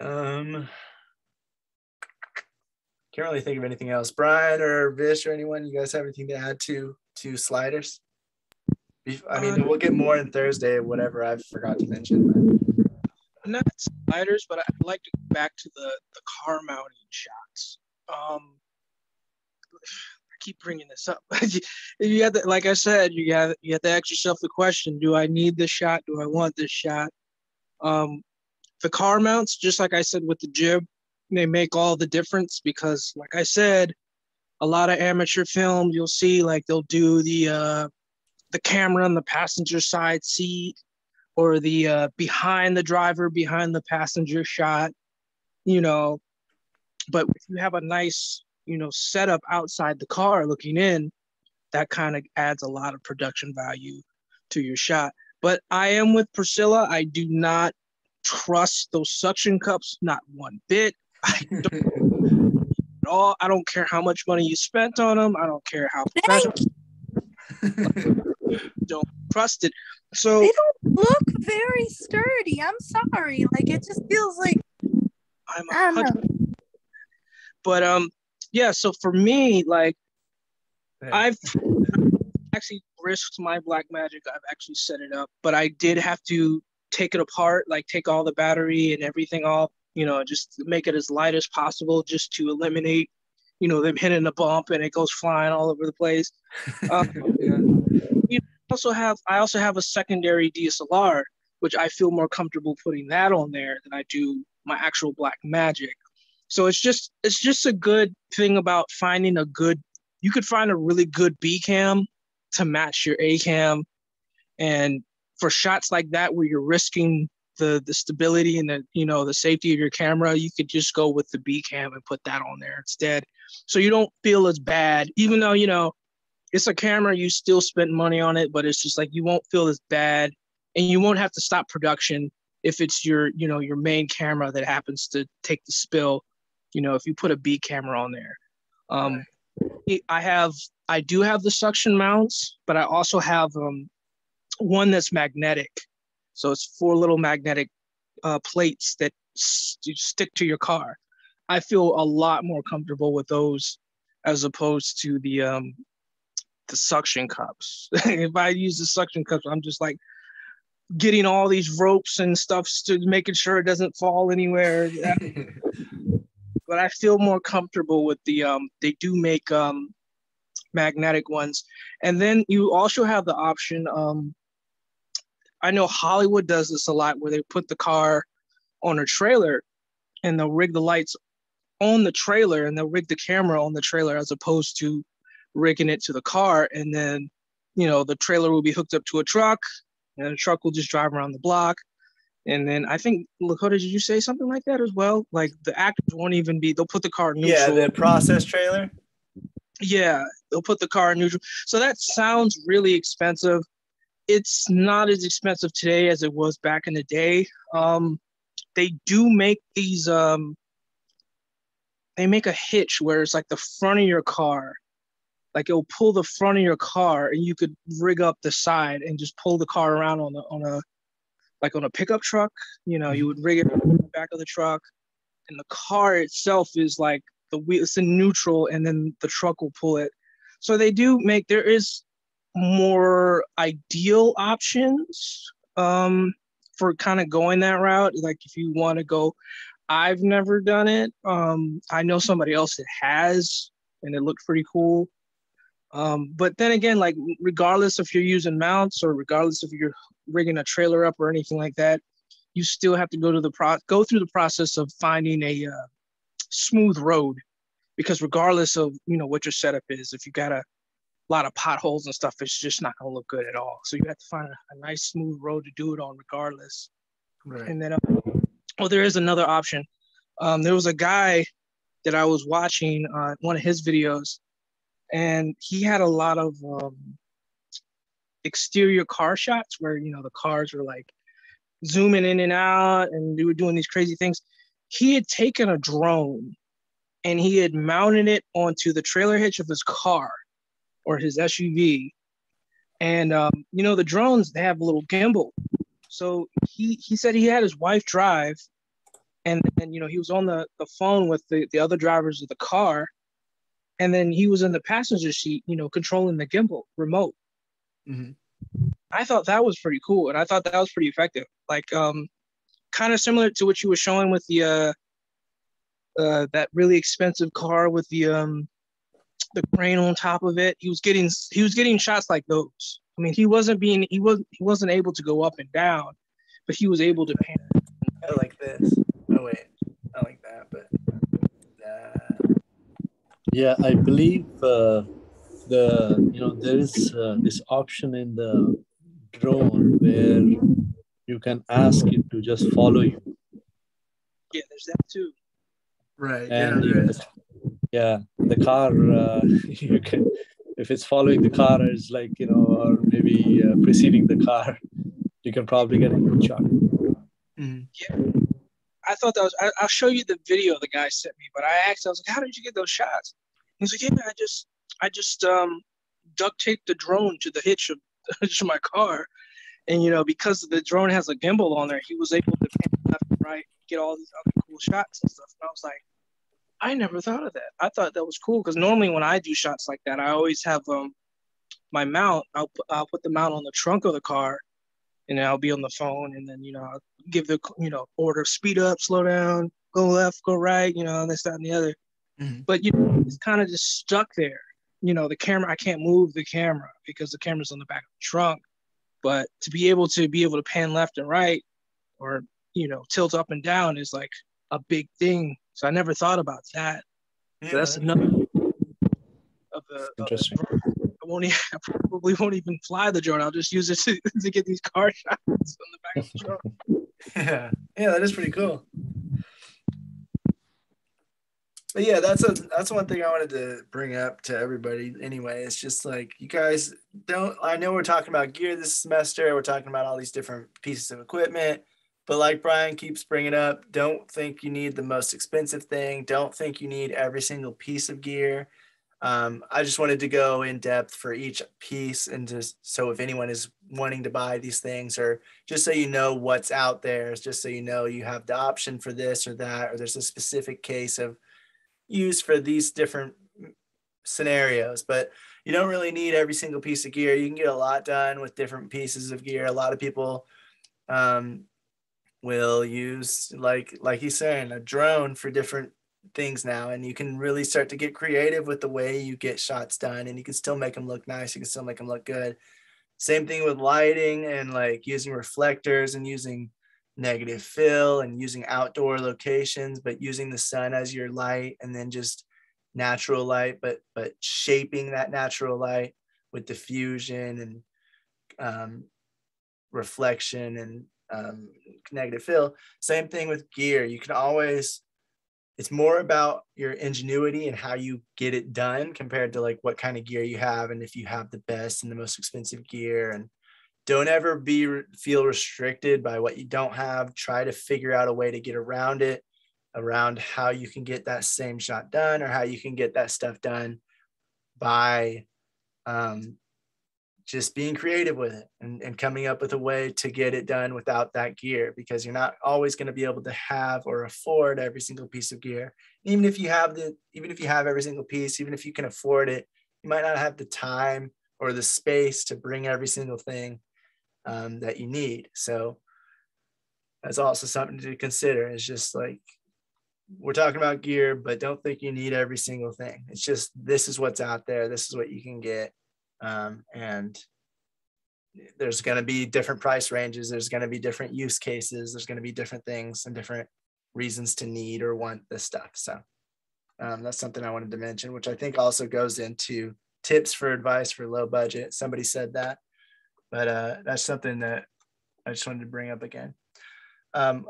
Um, can't really think of anything else. Brian or Vish or anyone, you guys have anything to add to to sliders? I mean, uh, we'll get more on Thursday, whatever I forgot to mention. Not sliders, but I'd like to go back to the, the car mounting shots. Um, keep bringing this up. (laughs) you have to, like I said, you got you have to ask yourself the question: Do I need this shot? Do I want this shot? Um, the car mounts, just like I said with the jib, they make all the difference because, like I said, a lot of amateur film you'll see like they'll do the uh, the camera on the passenger side seat or the uh, behind the driver behind the passenger shot you know but if you have a nice you know setup outside the car looking in that kind of adds a lot of production value to your shot but i am with priscilla i do not trust those suction cups not one bit I don't (laughs) at all. I don't care how much money you spent on them. I don't care how (laughs) don't trust it. So they don't look very sturdy. I'm sorry. Like it just feels like I'm a. But um, yeah. So for me, like I've actually risked my Blackmagic. I've actually set it up, but I did have to take it apart, like take all the battery and everything off you know, just make it as light as possible just to eliminate, you know, them hitting a bump and it goes flying all over the place. Uh, (laughs) yeah. You also have, I also have a secondary DSLR, which I feel more comfortable putting that on there than I do my actual Blackmagic. So it's just, it's just a good thing about finding a good, you could find a really good B cam to match your A cam. And for shots like that, where you're risking the the stability and the you know the safety of your camera, you could just go with the B cam and put that on there instead. So you don't feel as bad, even though you know it's a camera, you still spent money on it, but it's just like you won't feel as bad, and you won't have to stop production if it's your you know your main camera that happens to take the spill. You know, if you put a B camera on there. Um, I have I do have the suction mounts, but I also have um, one that's magnetic so it's four little magnetic uh, plates that st- stick to your car. I feel a lot more comfortable with those as opposed to the um, the suction cups. (laughs) if I use the suction cups, I'm just like getting all these ropes and stuff to making sure it doesn't fall anywhere. (laughs) but I feel more comfortable with the um, they do make um, magnetic ones, and then you also have the option um, I know Hollywood does this a lot where they put the car on a trailer and they'll rig the lights on the trailer and they'll rig the camera on the trailer as opposed to rigging it to the car. And then, you know, the trailer will be hooked up to a truck and the truck will just drive around the block. And then I think Lakota, did you say something like that as well? Like the actors won't even be, they'll put the car neutral. Yeah, the process trailer. Yeah, they'll put the car in neutral. So that sounds really expensive it's not as expensive today as it was back in the day. Um, they do make these. Um, they make a hitch where it's like the front of your car, like it'll pull the front of your car, and you could rig up the side and just pull the car around on a on a like on a pickup truck. You know, you would rig it on the back of the truck, and the car itself is like the wheel. It's in neutral, and then the truck will pull it. So they do make there is more ideal options um, for kind of going that route. Like if you want to go, I've never done it. Um, I know somebody else that has, and it looked pretty cool. Um, but then again, like regardless if you're using mounts or regardless if you're rigging a trailer up or anything like that, you still have to go to the pro go through the process of finding a uh, smooth road because regardless of you know what your setup is, if you got a lot of potholes and stuff, it's just not gonna look good at all. So you have to find a, a nice smooth road to do it on, regardless. Right. And then, uh, well, there is another option. Um, there was a guy that I was watching uh, one of his videos, and he had a lot of um, exterior car shots where you know the cars were like zooming in and out, and they were doing these crazy things. He had taken a drone and he had mounted it onto the trailer hitch of his car or his SUV. And um, you know the drones they have a little gimbal, so he he said he had his wife drive, and and you know he was on the the phone with the the other drivers of the car, and then he was in the passenger seat, you know, controlling the gimbal remote. Mhm. I thought that was pretty cool, and I thought that was pretty effective. Like um, kind of similar to what you were showing with the uh, uh, that really expensive car with the um, the crane on top of it. He was getting he was getting shots like those. I mean, he wasn't being he was he wasn't able to go up and down, but he was able to pan. I like this. Oh wait, I like that. Yeah, I believe uh, the you know there is uh, this option in the drone where you can ask it to just follow you, Yeah, there's that too. Right. and yeah, you there yeah, the car uh, (laughs) you can if it's following the car is like you know or maybe uh, preceding the car, (laughs) you can probably get a good shot. Mhm. I thought that was. I, I'll show you the video the guy sent me, but I asked, I was like, "How did you get those shots?" He's like, "Yeah, I just, I just um, duct taped the drone to the (laughs) hitch of, my car, and you know, because the drone has a gimbal on there, he was able to left and right, get all these other cool shots and stuff." And I was like, "I never thought of that. I thought that was cool because normally when I do shots like that, I always have um, my mount. I'll put, I'll put the mount on the trunk of the car, and I'll be on the phone, and then you know, I'll give the you know order speed up, slow down, go left, go right, you know, this, that, and the other. Mhm. But you know, it's kind of just stuck there. You know, the camera, I can't move the camera because the camera's on the back of the trunk. But to be able to be able to pan left and right, or you know, tilt up and down is like a big thing. So I never thought about that. Yeah, But that's another of the, of the Interesting. I won't. e- (laughs) I probably won't even fly the drone. I'll just use it (laughs) to, to get these car (laughs) shots on the back of the trunk. yeah, yeah, that is pretty cool. But yeah, that's a that's one thing I wanted to bring up to everybody. Anyway, it's just like you guys don't. I know we're talking about gear this semester. We're talking about all these different pieces of equipment, but like Brian keeps bringing up, don't think you need the most expensive thing. Don't think you need every single piece of gear. Um, I just wanted to go in depth for each piece and just so if anyone is wanting to buy these things or just so you know what's out there, just so you know you have the option for this or that, or there's a specific case of use for these different scenarios. But you don't really need every single piece of gear. You can get a lot done with different pieces of gear. A lot of people um, will use, like like he's saying, a drone for different things now, and you can really start to get creative with the way you get shots done, and you can still make them look nice. You can still make them look good. Same thing with lighting and like using reflectors and using negative fill and using outdoor locations, but using the sun as your light and then just natural light, but but shaping that natural light with diffusion and um, reflection and um, negative fill. Same thing with gear. You can always it's more about your ingenuity and how you get it done compared to like what kind of gear you have and if you have the best and the most expensive gear and don't ever be feel restricted by what you don't have. Try to figure out a way to get around it around how you can get that same shot done or how you can get that stuff done by um, just being creative with it and, and coming up with a way to get it done without that gear because you're not always going to be able to have or afford every single piece of gear. Even if you have the even if you have every single piece even if you can afford it you might not have the time or the space to bring every single thing um, that you need. So that's also something to consider. It's just like we're talking about gear but don't think you need every single thing. It's just this is what's out there. This is what you can get. Um, and there's going to be different price ranges. There's going to be different use cases. There's going to be different things and different reasons to need or want this stuff. So Um, that's something I wanted to mention, which I think also goes into tips for advice for low budget. Somebody said that, but uh, that's something that I just wanted to bring up again. Um,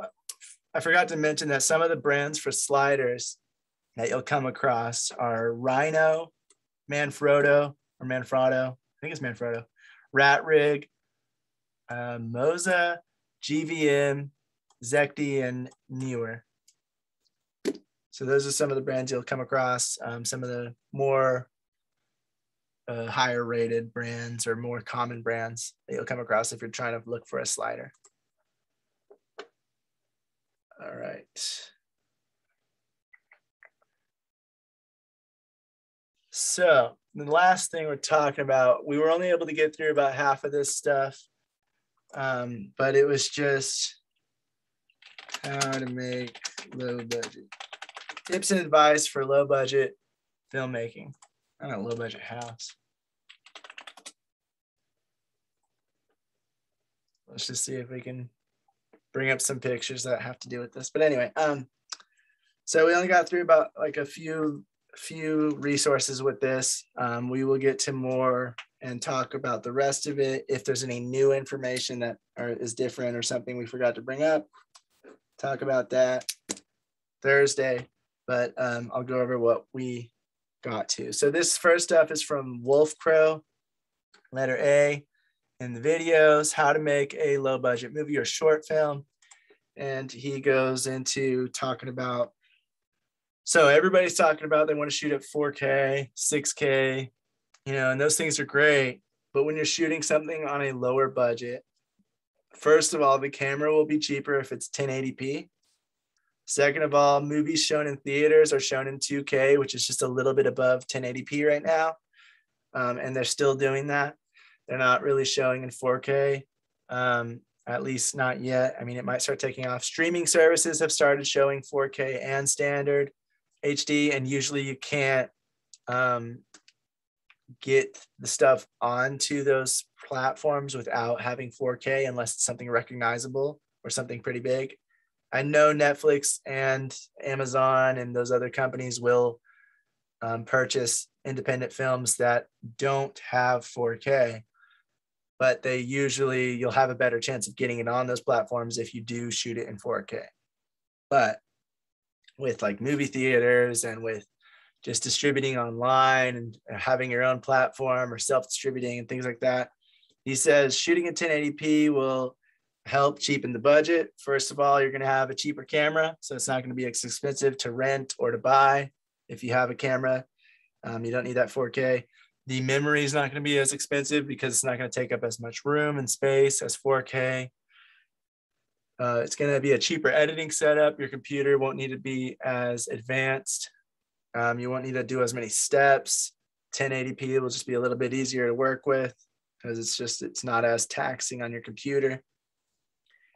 I forgot to mention that some of the brands for sliders that you'll come across are Rhino, Manfrotto, or Manfrotto. I think it's Manfrotto, Rat Rig, uh, Moza, GVM, Zekti, and Neewer. So those are some of the brands you'll come across. Um, some of the more uh, higher rated brands or more common brands that you'll come across if you're trying to look for a slider. All right. So the last thing we're talking about, we were only able to get through about half of this stuff, um, but it was just how to make low budget tips and advice for low budget filmmaking. I don't low budget house. Let's just see if we can bring up some pictures that have to do with this. But anyway, um, so we only got through about like a few few resources with this. Um, we will get to more and talk about the rest of it. If there's any new information that are, is different or something we forgot to bring up, talk about that Thursday. But um, I'll go over what we got to. So this first stuff is from Wolfcrow, letter A in the videos, how to make a low budget movie or short film. And he goes into talking about, so everybody's talking about they want to shoot at 4K, 6K, you know, and those things are great. But when you're shooting something on a lower budget, first of all, the camera will be cheaper if it's 1080p. Second of all, movies shown in theaters are shown in 2K, which is just a little bit above 1080p right now. Um, and they're still doing that. They're not really showing in 4K, um, at least not yet. I mean, it might start taking off. Streaming services have started showing 4K and standard HD, and usually you can't um, get the stuff onto those platforms without having 4K unless it's something recognizable or something pretty big. I know Netflix and Amazon and those other companies will um, purchase independent films that don't have 4K but they usually you'll have a better chance of getting it on those platforms if you do shoot it in 4K. But with like movie theaters and with just distributing online and having your own platform or self-distributing and things like that, he says shooting in 1080p will help cheapen the budget. First of all, you're going to have a cheaper camera, so it's not going to be as expensive to rent or to buy if you have a camera. Um, you don't need that 4K. The memory is not going to be as expensive because it's not going to take up as much room and space as 4K. Uh, it's going to be a cheaper editing setup. Your computer won't need to be as advanced. Um, you won't need to do as many steps. 1080p will just be a little bit easier to work with because it's just it's not as taxing on your computer.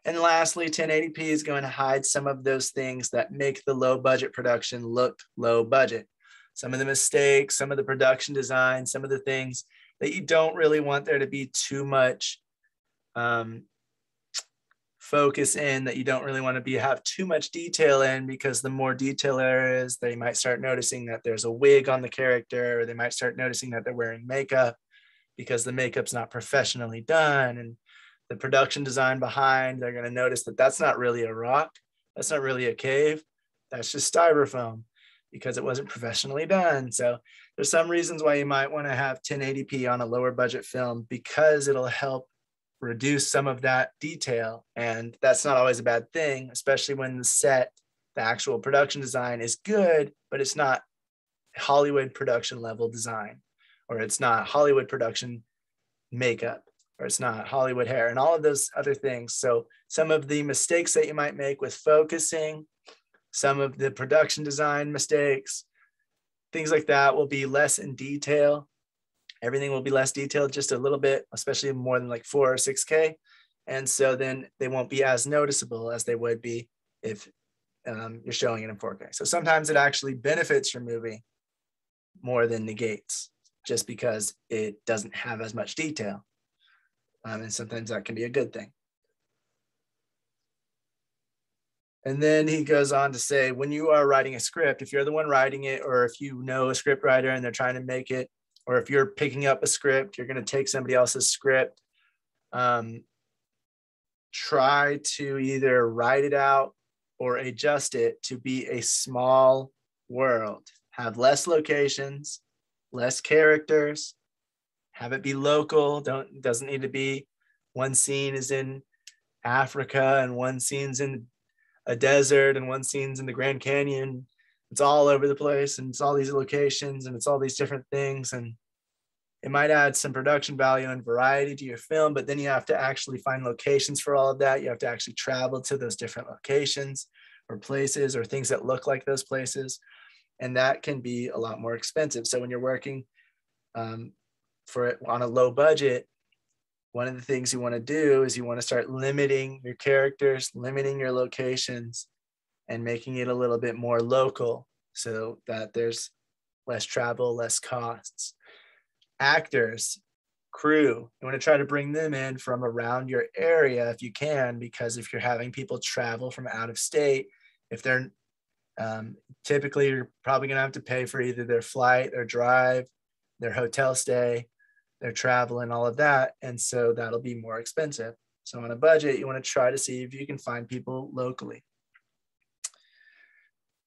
And lastly, 1080p is going to hide some of those things that make the low budget production look low budget. Some of the mistakes, some of the production design, some of the things that you don't really want there to be too much um, focus in that you don't really want to be have too much detail in because the more detail there is they might start noticing that there's a wig on the character or they might start noticing that they're wearing makeup because the makeup's not professionally done and the production design behind they're going to notice that that's not really a rock that's not really a cave that's just styrofoam because it wasn't professionally done. So there's some reasons why you might want to have 1080p on a lower budget film because it'll help reduce some of that detail. And that's not always a bad thing, especially when the set, the actual production design is good, but it's not Hollywood production level design, or it's not Hollywood production makeup, or it's not Hollywood hair, and all of those other things. So some of the mistakes that you might make with focusing some of the production design mistakes, things like that will be less in detail. Everything will be less detailed, just a little bit, especially more than like four or 6K. And so then they won't be as noticeable as they would be if um, you're showing it in 4K. So sometimes it actually benefits your movie more than negates just because it doesn't have as much detail. Um, and sometimes that can be a good thing. And then he goes on to say, when you are writing a script, if you're the one writing it, or if you know a script writer and they're trying to make it, or if you're picking up a script, you're going to take somebody else's script. Um, try to either write it out or adjust it to be a small world. Have less locations, less characters, have it be local. Don't doesn't need to be one scene is in Africa and one scene's in a desert and one scene's in the Grand Canyon. It's all over the place and it's all these locations and it's all these different things. And it might add some production value and variety to your film, but then you have to actually find locations for all of that. You have to actually travel to those different locations or places or things that look like those places. And that can be a lot more expensive. So when you're working um, for it on a low budget, one of the things you want to do is you want to start limiting your characters, limiting your locations, and making it a little bit more local so that there's less travel, less costs. Actors, crew, you want to try to bring them in from around your area if you can, because if you're having people travel from out of state, if they're um, typically you're probably going to have to pay for either their flight, their drive, their hotel stay, their travel and all of that. And so that'll be more expensive. So on a budget, you want to try to see if you can find people locally.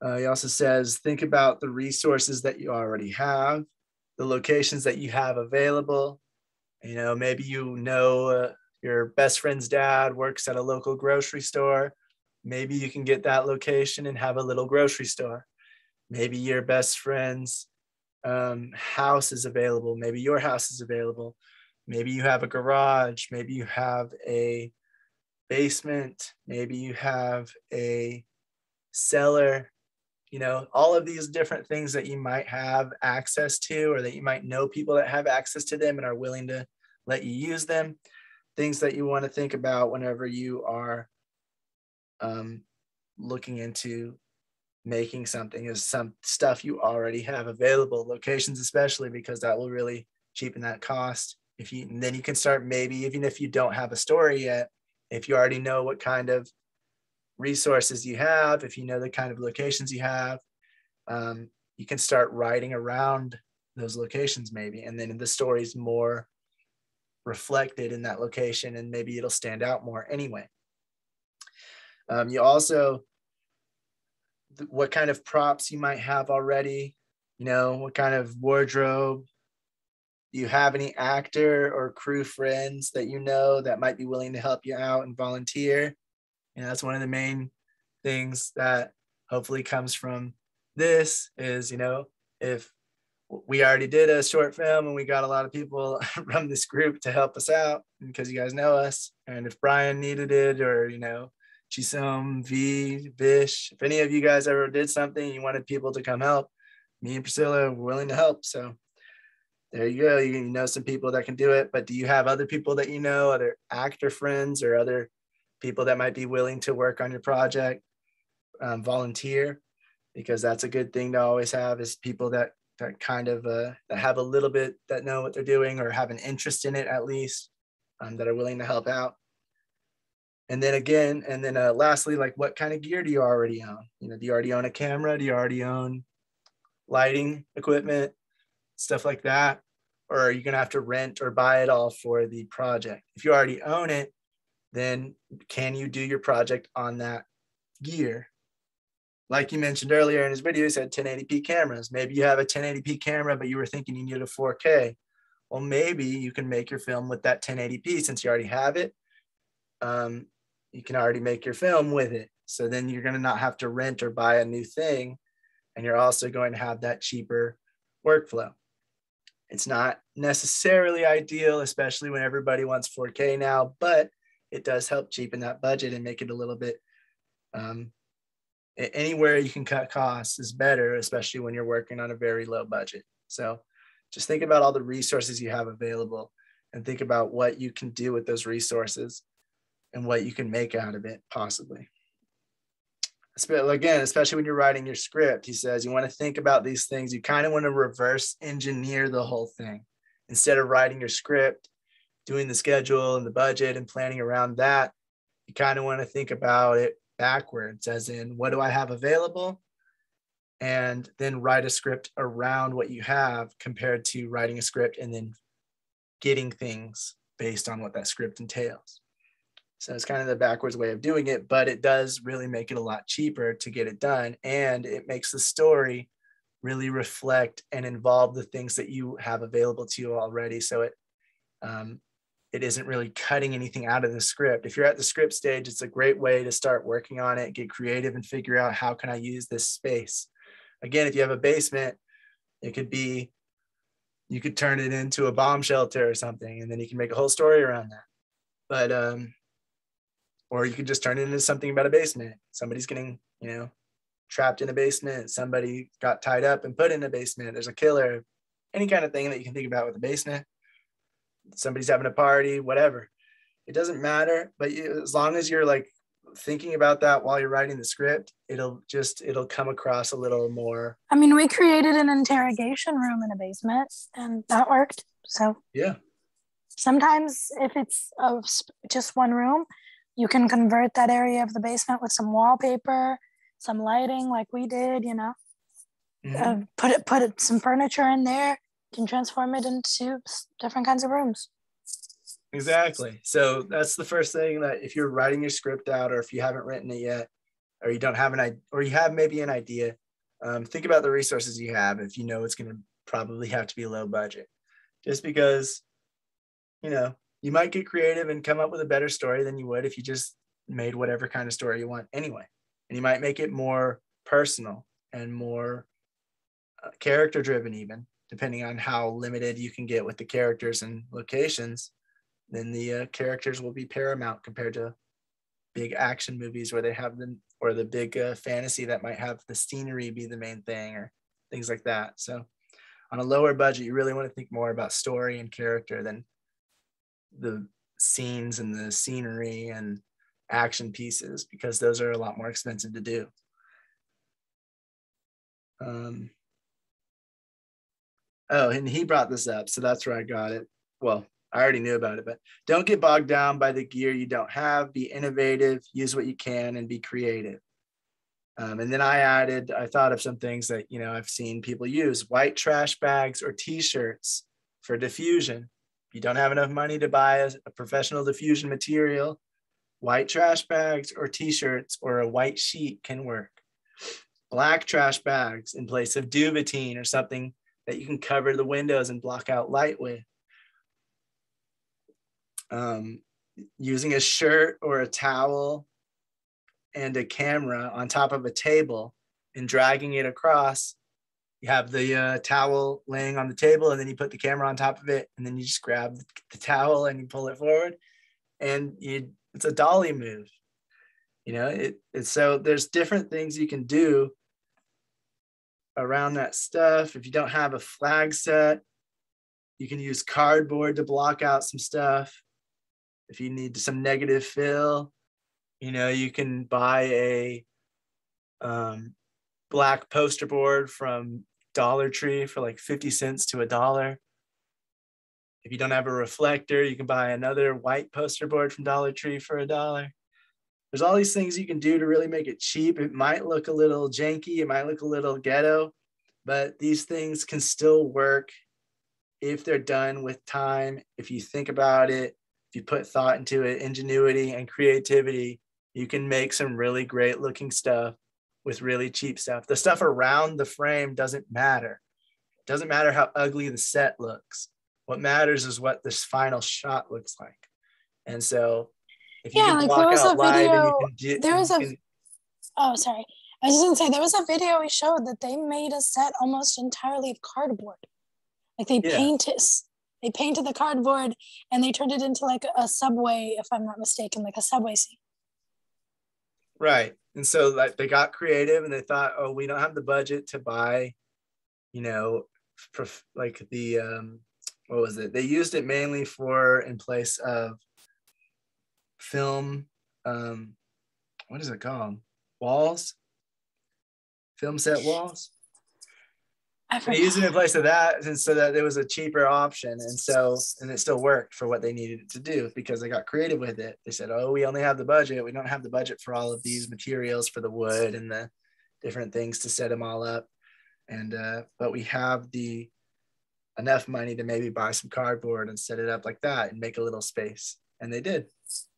Uh, he also says, think about the resources that you already have, the locations that you have available. You know, maybe you know uh, your best friend's dad works at a local grocery store. Maybe you can get that location and have a little grocery store. Maybe your best friend's um, house is available. Maybe your house is available. Maybe you have a garage. Maybe you have a basement. Maybe you have a cellar. You know, all of these different things that you might have access to, or that you might know people that have access to them and are willing to let you use them. Things that you want to think about whenever you are um, looking into making something is some stuff you already have available locations especially because that will really cheapen that cost. If you then you can start maybe even if you don't have a story yet if you already know what kind of resources you have if you know the kind of locations you have um, you can start writing around those locations maybe and then the story's more reflected in that location and maybe it'll stand out more anyway. Um, you also what kind of props you might have already, you know, what kind of wardrobe. Do you have any actor or crew friends that you know that might be willing to help you out and volunteer? You know, that's one of the main things that hopefully comes from this is, you know, if we already did a short film and we got a lot of people (laughs) from this group to help us out because you guys know us. And if Brian needed it or, you know, Chisom, V, Vish, if any of you guys ever did something, you wanted people to come help, me and Priscilla were willing to help. So there you go. You know some people that can do it, but do you have other people that you know, other actor friends or other people that might be willing to work on your project, um, volunteer? Because that's a good thing to always have is people that that kind of uh, that have a little bit that know what they're doing or have an interest in it at least um, that are willing to help out and then again and then uh, lastly like what kind of gear do you already own? You know do you already own a camera? Do you already own lighting equipment? Stuff like that? Or are you going to have to rent or buy it all for the project? If you already own it then can you do your project on that gear? Like you mentioned earlier in his video he said 1080p cameras. Maybe you have a 1080p camera but you were thinking you need a 4k well maybe you can make your film with that 1080p since you already have it. Um, you can already make your film with it. So then you're going to not have to rent or buy a new thing. And you're also going to have that cheaper workflow. It's not necessarily ideal, especially when everybody wants 4K now, but it does help cheapen that budget and make it a little bit um, anywhere you can cut costs is better, especially when you're working on a very low budget. So just think about all the resources you have available and think about what you can do with those resources and what you can make out of it possibly again especially when you're writing your script he says you want to think about these things you kind of want to reverse engineer the whole thing instead of writing your script doing the schedule and the budget and planning around that you kind of want to think about it backwards, as in, what do I have available? And then write a script around what you have compared to writing a script and then getting things based on what that script entails. So it's kind of the backwards way of doing it, but it does really make it a lot cheaper to get it done. And it makes the story really reflect and involve the things that you have available to you already. So it um, it isn't really cutting anything out of the script. If you're at the script stage, it's a great way to start working on it, get creative, and figure out how can I use this space. Again, if you have a basement, it could be you could turn it into a bomb shelter or something, and then you can make a whole story around that. But um, or you could just turn it into something about a basement. Somebody's getting, you know, trapped in a basement. Somebody got tied up and put in a basement. There's a killer. Any kind of thing that you can think about with a basement. Somebody's having a party, whatever. It doesn't matter, but you, as long as you're like thinking about that while you're writing the script, it'll just it'll come across a little more. I mean, we created an interrogation room in a basement, and that worked. So yeah. Sometimes, if it's of just one room, you can convert that area of the basement with some wallpaper, some lighting, like we did. You know, mm-hmm. uh, put it put it, some furniture in there. You can transform it into different kinds of rooms. Exactly. So that's the first thing that if you're writing your script out, or if you haven't written it yet, or you don't have an idea, or you have maybe an idea, um, think about the resources you have. If you know it's going to probably have to be low budget, just because, you know, you might get creative and come up with a better story than you would if you just made whatever kind of story you want anyway. And you might make it more personal and more uh, character driven, even depending on how limited you can get with the characters and locations then the uh, characters will be paramount compared to big action movies where they have the or the big uh, fantasy that might have the scenery be the main thing or things like that. So on a lower budget, you really want to think more about story and character than the scenes and the scenery and action pieces because those are a lot more expensive to do. Um, oh, and he brought this up, so that's where I got it. Well, I already knew about it, but don't get bogged down by the gear you don't have. Be innovative, use what you can, and be creative. Um, and then I added, I thought of some things that you know I've seen people use: white trash bags or T-shirts for diffusion. You don't have enough money to buy a, a professional diffusion material, white trash bags or T-shirts or a white sheet can work. Black trash bags in place of duvetine or something that you can cover the windows and block out light with um, using a shirt or a towel and a camera on top of a table and dragging it across. You have the uh, towel laying on the table, and then you put the camera on top of it, and then you just grab the towel and you pull it forward, and you it's a dolly move. You know, it, it's so there's different things you can do around that stuff. If you don't have a flag set, you can use cardboard to block out some stuff if you need some negative fill, you know, you can buy a um, black poster board from Dollar Tree for like 50 cents to a dollar. If you don't have a reflector, you can buy another white poster board from Dollar Tree for a dollar. There's all these things you can do to really make it cheap. It might look a little janky, it might look a little ghetto, but these things can still work if they're done with time. If you think about it, if you put thought into it, ingenuity and creativity, you can make some really great looking stuff with really cheap stuff. The stuff around the frame doesn't matter. It doesn't matter how ugly the set looks. What matters is what this final shot looks like. And so if you yeah, like there was a video, do, there was a, can, oh, sorry. I was just gonna say there was a video we showed that they made a set almost entirely of cardboard. Like they yeah. painted they painted the cardboard and they turned it into like a subway, if I'm not mistaken, like a subway scene. Right. And so like they got creative and they thought, oh, we don't have the budget to buy, you know, prof- like the um what was it? They used it mainly for in place of film um what is it called? Walls? Film set walls? I They used it in place of that, and so that it was a cheaper option, and so and it still worked for what they needed it to do because they got creative with it. They said, "Oh, we only have the budget. We don't have the budget for all of these materials for the wood and the different things to set them all up, and uh, but we have the enough money to maybe buy some cardboard and set it up like that and make a little space." And they did.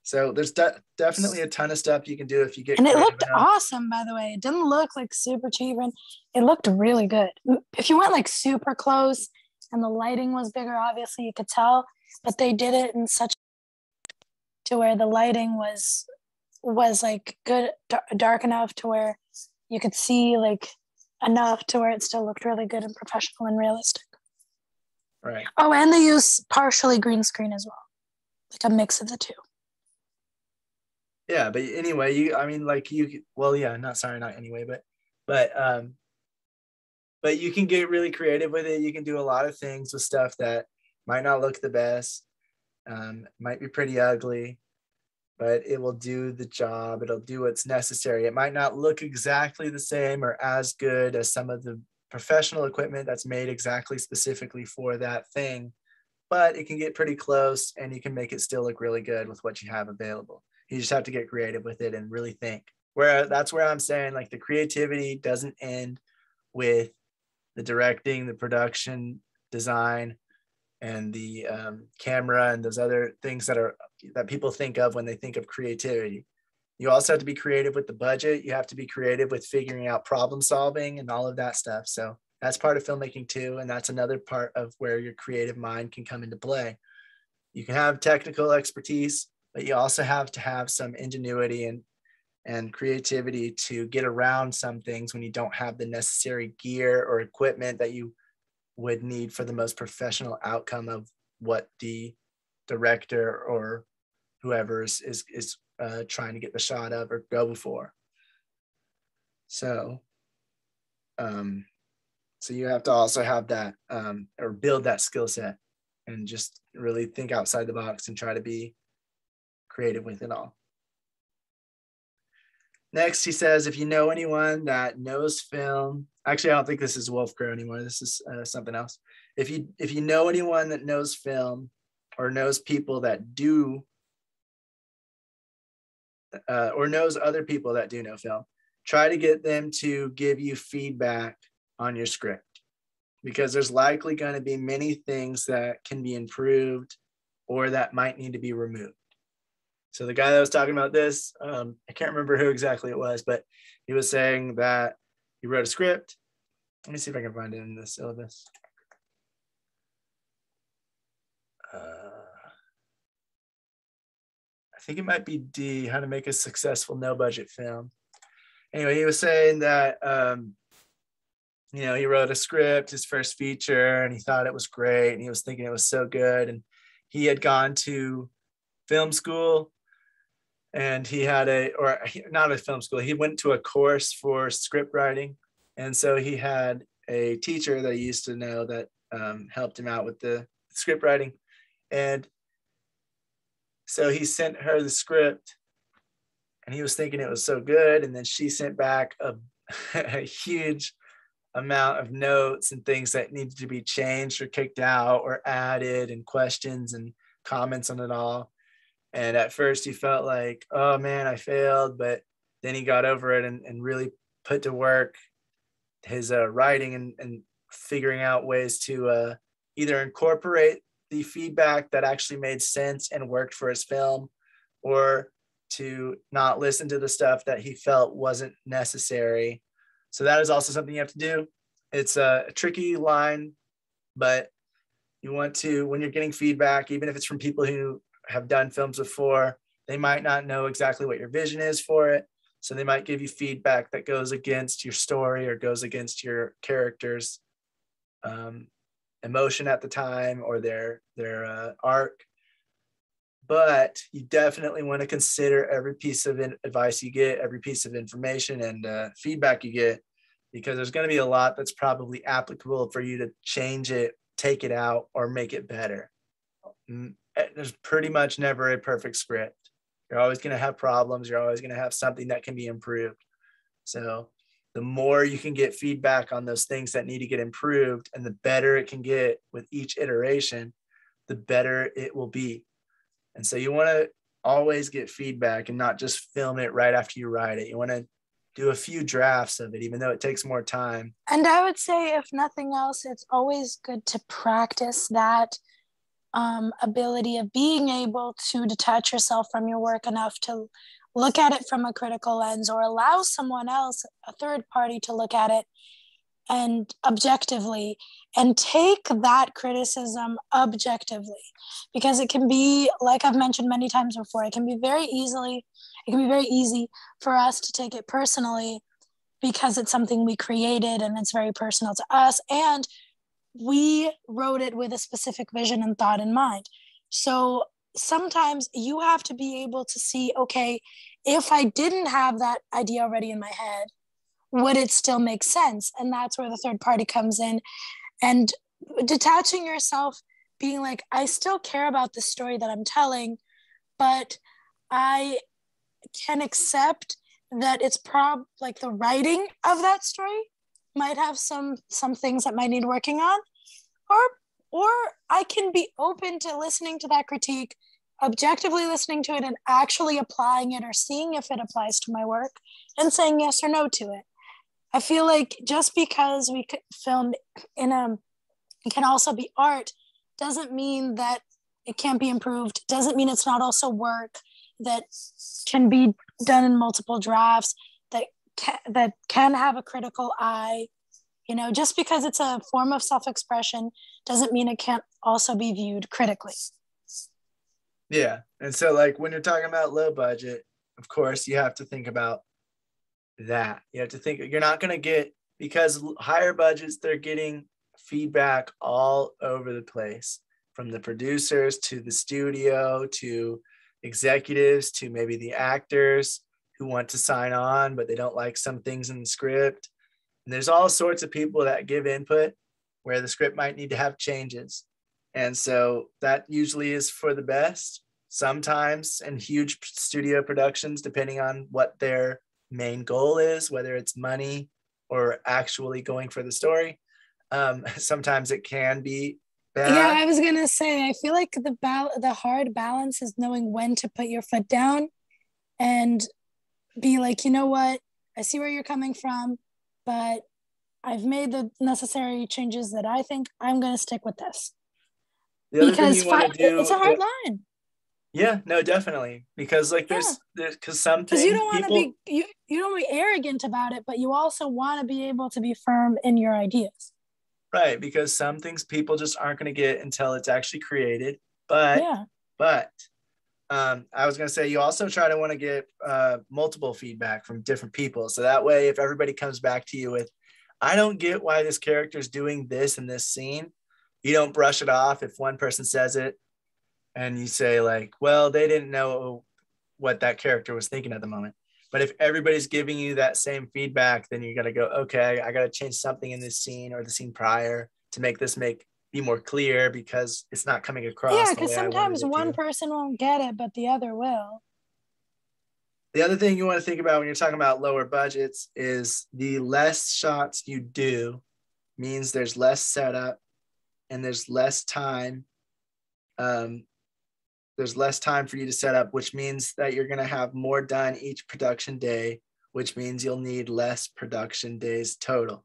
So there's de- definitely a ton of stuff you can do if you get. And it looked awesome, by the way. It didn't look like super cheap, and it looked really good. If you went like super close and the lighting was bigger, obviously you could tell, but they did it in such to where the lighting was was like good dark enough to where you could see like enough to where it still looked really good and professional and realistic. Right. Oh, and they use partially green screen as well, like a mix of the two. Yeah but anyway you i mean like you well yeah not sorry not anyway but but um but you can get really creative with it. You can do a lot of things with stuff that might not look the best um, might be pretty ugly but it will do the job. It'll do what's necessary. It might not look exactly the same or as good as some of the professional equipment that's made exactly specifically for that thing but it can get pretty close and you can make it still look really good with what you have available you just have to get creative with it and really think. Where that's where i'm saying like the creativity doesn't end with the directing the production design and the um, camera and those other things that are that people think of when they think of creativity. You also have to be creative with the budget. You have to be creative with figuring out problem solving and all of that stuff. So that's part of filmmaking too and that's another part of where your creative mind can come into play. You can have technical expertise but you also have to have some ingenuity and and creativity to get around some things when you don't have the necessary gear or equipment that you would need for the most professional outcome of what the director or whoever is is, is uh, trying to get the shot of or go before. So, um, so you have to also have that um, or build that skill set and just really think outside the box and try to be creative with it all. Next, he says, if you know anyone that knows film, actually, I don't think this is Wolfcrow anymore. This is uh, something else. If you if you know anyone that knows film or knows people that do uh, or knows other people that do know film, try to get them to give you feedback on your script because there's likely going to be many things that can be improved or that might need to be removed. So the guy that was talking about this, um, I can't remember who exactly it was, but he was saying that he wrote a script. Let me see if I can find it in the syllabus. Uh, I think it might be D, how to make a successful no budget film. Anyway, he was saying that, um, you know, he wrote a script, his first feature, and he thought it was great. And he was thinking it was so good. And he had gone to film school and he had a or not a film school he went to a course for script writing. And so he had a teacher that he used to know that um, helped him out with the script writing. And so he sent her the script and he was thinking it was so good. And then she sent back a, (laughs) a huge amount of notes and things that needed to be changed or kicked out or added and questions and comments on it all and at first he felt like, oh man, I failed. But then he got over it and, and really put to work his uh, writing and, and figuring out ways to uh, either incorporate the feedback that actually made sense and worked for his film or to not listen to the stuff that he felt wasn't necessary. So that is also something you have to do. It's a, a tricky line, but you want to, when you're getting feedback, even if it's from people who have done films before, they might not know exactly what your vision is for it. So they might give you feedback that goes against your story or goes against your character's um, emotion at the time or their their uh, arc. But you definitely want to consider every piece of advice you get, every piece of information and uh, feedback you get, because there's going to be a lot that's probably applicable for you to change it, take it out, or make it better Eh, there's pretty much never a perfect script. You're always going to have problems. You're always going to have something that can be improved. So the more you can get feedback on those things that need to get improved and the better it can get with each iteration, the better it will be. And so you want to always get feedback and not just film it right after you write it. You want to do a few drafts of it, even though it takes more time. And I would say, if nothing else, it's always good to practice that um, ability of being able to detach yourself from your work enough to look at it from a critical lens or allow someone else, a third party, to look at it and objectively and take that criticism objectively. Because it can be like i've mentioned many times before it can be very easily it can be very easy for us to take it personally because it's something we created and it's very personal to us and we wrote it with a specific vision and thought in mind. So sometimes you have to be able to see okay if i didn't have that idea already in my head would it still make sense? And that's where the third party comes in. And detaching yourself being like i still care about the story that i'm telling but i can accept that it's prob like the writing of that story might have some some things that might need working on or or i can be open to listening to that critique objectively listening to it and actually applying it or seeing if it applies to my work and saying yes or no to it. I feel like just because we film in a it can also be art doesn't mean that it can't be improved doesn't mean it's not also work that can be done in multiple drafts can, that can have a critical eye you know just because it's a form of self-expression doesn't mean it can't also be viewed critically. Yeah. And so like when you're talking about low budget of course you have to think about that. You have to think you're not going to get because higher budgets they're getting feedback all over the place from the producers to the studio to executives to maybe the actors who want to sign on, but they don't like some things in the script. And there's all sorts of people that give input where the script might need to have changes. And so that usually is for the best. Sometimes in huge studio productions, depending on what their main goal is, whether it's money or actually going for the story, um, (laughs) sometimes it can be bad. Yeah, I was gonna say, I feel like the bal- the hard balance is knowing when to put your foot down and be like, you know what, I see where you're coming from, but I've made the necessary changes that I think I'm gonna stick with this. Because fi- do, it's a hard line. Yeah, no, definitely. Because like there's there's because some because you don't want to be you you don't be arrogant about it, but you also want to be able to be firm in your ideas. Right, because some things people just aren't going to get until it's actually created. But yeah. but um, I was going to say you also try to want to get uh, multiple feedback from different people, so that way if everybody comes back to you with, I don't get why this character is doing this in this scene, you don't brush it off. If one person says it, and you say like, well, they didn't know what that character was thinking at the moment. But if everybody's giving you that same feedback, then you got to go, okay, I got to change something in this scene or the scene prior to make this make be more clear because it's not coming across. Yeah, because sometimes one person won't get it, but the other will. The other thing you want to think about when you're talking about lower budgets is the less shots you do means there's less setup and there's less time um, there's less time for you to set up, which means that you're going to have more done each production day, which means you'll need less production days total.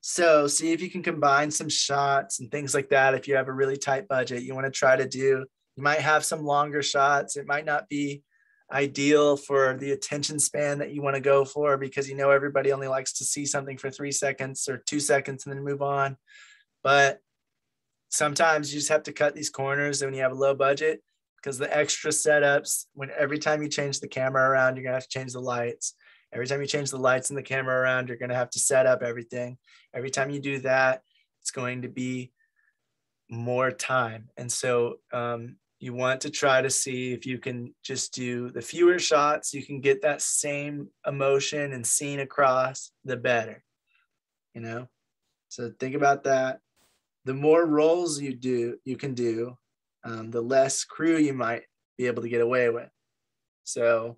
So, see if you can combine some shots and things like that. If you have a really tight budget, you want to try to do, you might have some longer shots. It might not be ideal for the attention span that you want to go for because you know everybody only likes to see something for three seconds or two seconds and then move on. But sometimes you just have to cut these corners when you have a low budget because the extra setups, when every time you change the camera around, you're gonna have to change the lights. Every time you change the lights in the camera around, you're gonna have to set up everything. Every time you do that, it's going to be more time. And so um, you want to try to see if you can just do the fewer shots, you can get that same emotion and scene across, the better. You know? So think about that. The more rolls you do, you can do, um, the less crew you might be able to get away with. So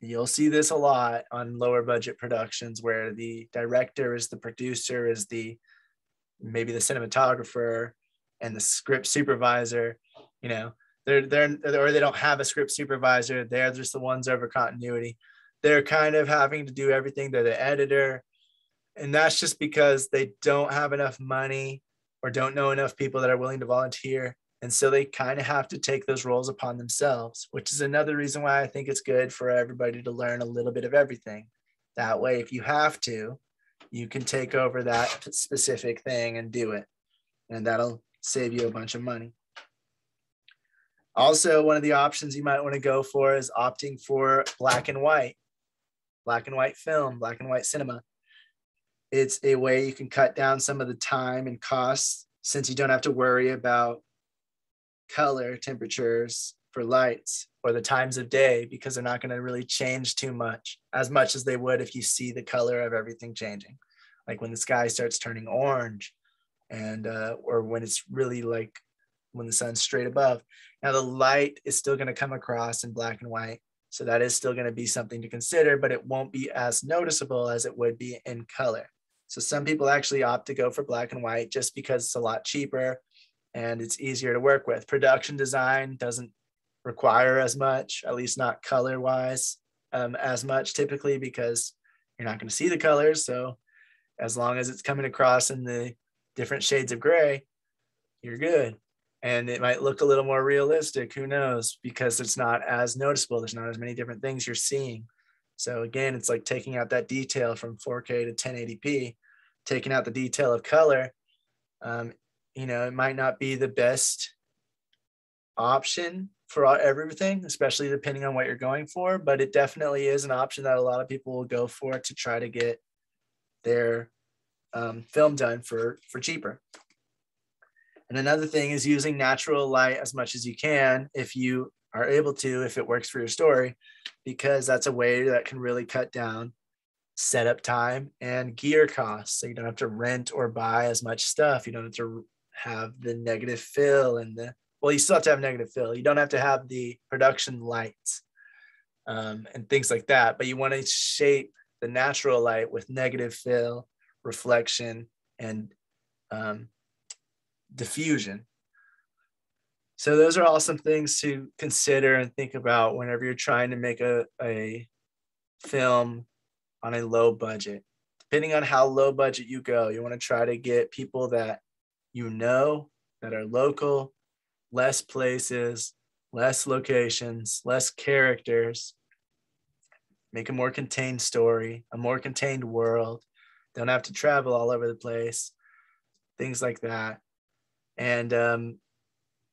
you'll see this a lot on lower budget productions where the director is the producer is the maybe the cinematographer and the script supervisor you know they're they're or they don't have a script supervisor. They're just the ones over continuity. They're kind of having to do everything. They're the editor. And that's just because they don't have enough money or don't know enough people that are willing to volunteer and so they kind of have to take those roles upon themselves, which is another reason why I think it's good for everybody to learn a little bit of everything. That way, if you have to, you can take over that specific thing and do it. And that'll save you a bunch of money. Also, one of the options you might want to go for is opting for black and white, black and white film, black and white cinema. It's a way you can cut down some of the time and costs since you don't have to worry about color temperatures for lights or the times of day because they're not going to really change too much as much as they would if you see the color of everything changing. Like when the sky starts turning orange and uh, or when it's really like when the sun's straight above. Now the light is still going to come across in black and white so that is still going to be something to consider but it won't be as noticeable as it would be in color. So some people actually opt to go for black and white just because it's a lot cheaper and it's easier to work with. Production design doesn't require as much, at least not color wise, um, as much typically because you're not going to see the colors. So as long as it's coming across in the different shades of gray, you're good. And it might look a little more realistic, who knows, because it's not as noticeable. There's not as many different things you're seeing. So again, it's like taking out that detail from 4K to 1080p, taking out the detail of color. Um, you know, it might not be the best option for everything, especially depending on what you're going for, but it definitely is an option that a lot of people will go for to try to get their um, film done for for cheaper. And another thing is using natural light as much as you can if you are able to, if it works for your story, because that's a way that can really cut down setup time and gear costs. So you don't have to rent or buy as much stuff. You don't have to have the negative fill and the well you still have to have negative fill. You don't have to have the production lights um, and things like that but you want to shape the natural light with negative fill reflection and um, diffusion. So those are all some things to consider and think about whenever you're trying to make a, a film on a low budget. Depending on how low budget you go you want to try to get people that you know that are local, less places, less locations, less characters, make a more contained story, a more contained world. Don't have to travel all over the place, things like that. And um,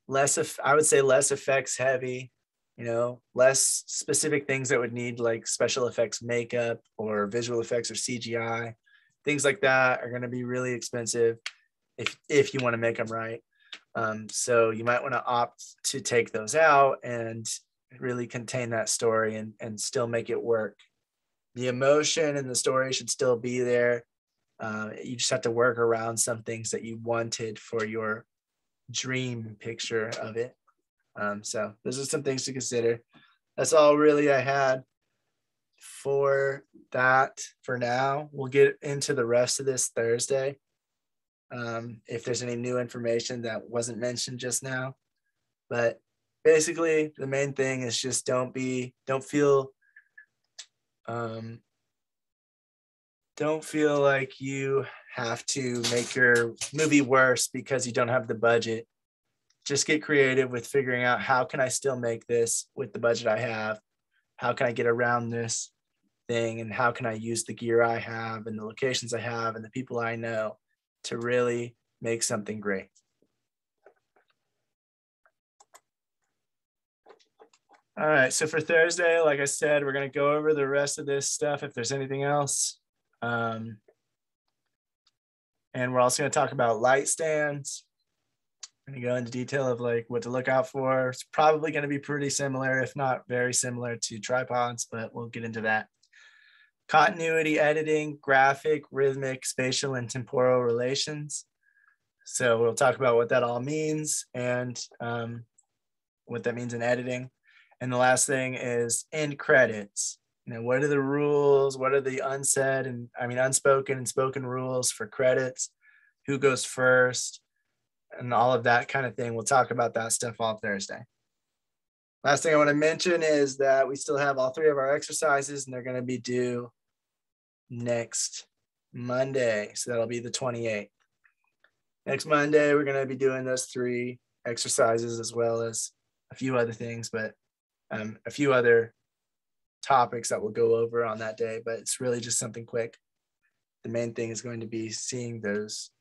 less, of, I would say less effects heavy, you know, less specific things that would need like special effects makeup or visual effects or CGI. Things like that are going to be really expensive if if you want to make them right. Um, so you might want to opt to take those out and really contain that story and, and still make it work. The emotion and the story should still be there. Uh, you just have to work around some things that you wanted for your dream picture of it. Um, so those are some things to consider. That's all really I had for that for now. We'll get into the rest of this Thursday um, if there's any new information that wasn't mentioned just now. But basically, the main thing is just don't be, don't feel, um, don't feel like you have to make your movie worse because you don't have the budget. Just get creative with figuring out how can I still make this with the budget I have? How can I get around this thing? And how can I use the gear I have and the locations I have and the people I know? To really make something great. All right, so for Thursday, like I said, we're going to go over the rest of this stuff if there's anything else. Um, and we're also to talk about light stands. I'm to go into detail of like what to look out for. It's probably going to be pretty similar, if not very similar to tripods, but we'll get into that continuity editing, graphic, rhythmic, spatial, and temporal relations. So we'll talk about what that all means and um, what that means in editing. And the last thing is end credits. you know, what are the rules? What are the unsaid and I mean unspoken and spoken rules for credits? Who goes first? And all of that kind of thing. We'll talk about that stuff all Thursday. Last thing I want to mention is that we still have all three of our exercises and they're going to be due next Monday. So that'll be the 28th. Next Monday, we're going to be doing those three exercises as well as a few other things, but um, a few other topics that we'll go over on that day, but it's really just something quick. The main thing is going to be seeing those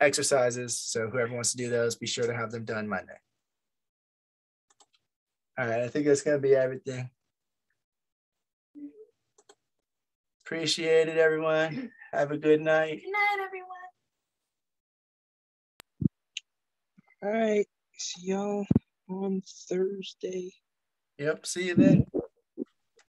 exercises. So whoever wants to do those, be sure to have them done Monday. All right, I think that's going to be everything. Appreciate it, everyone. Have a good night. Good night, everyone. All right. See y'all on Thursday. Yep. See you then.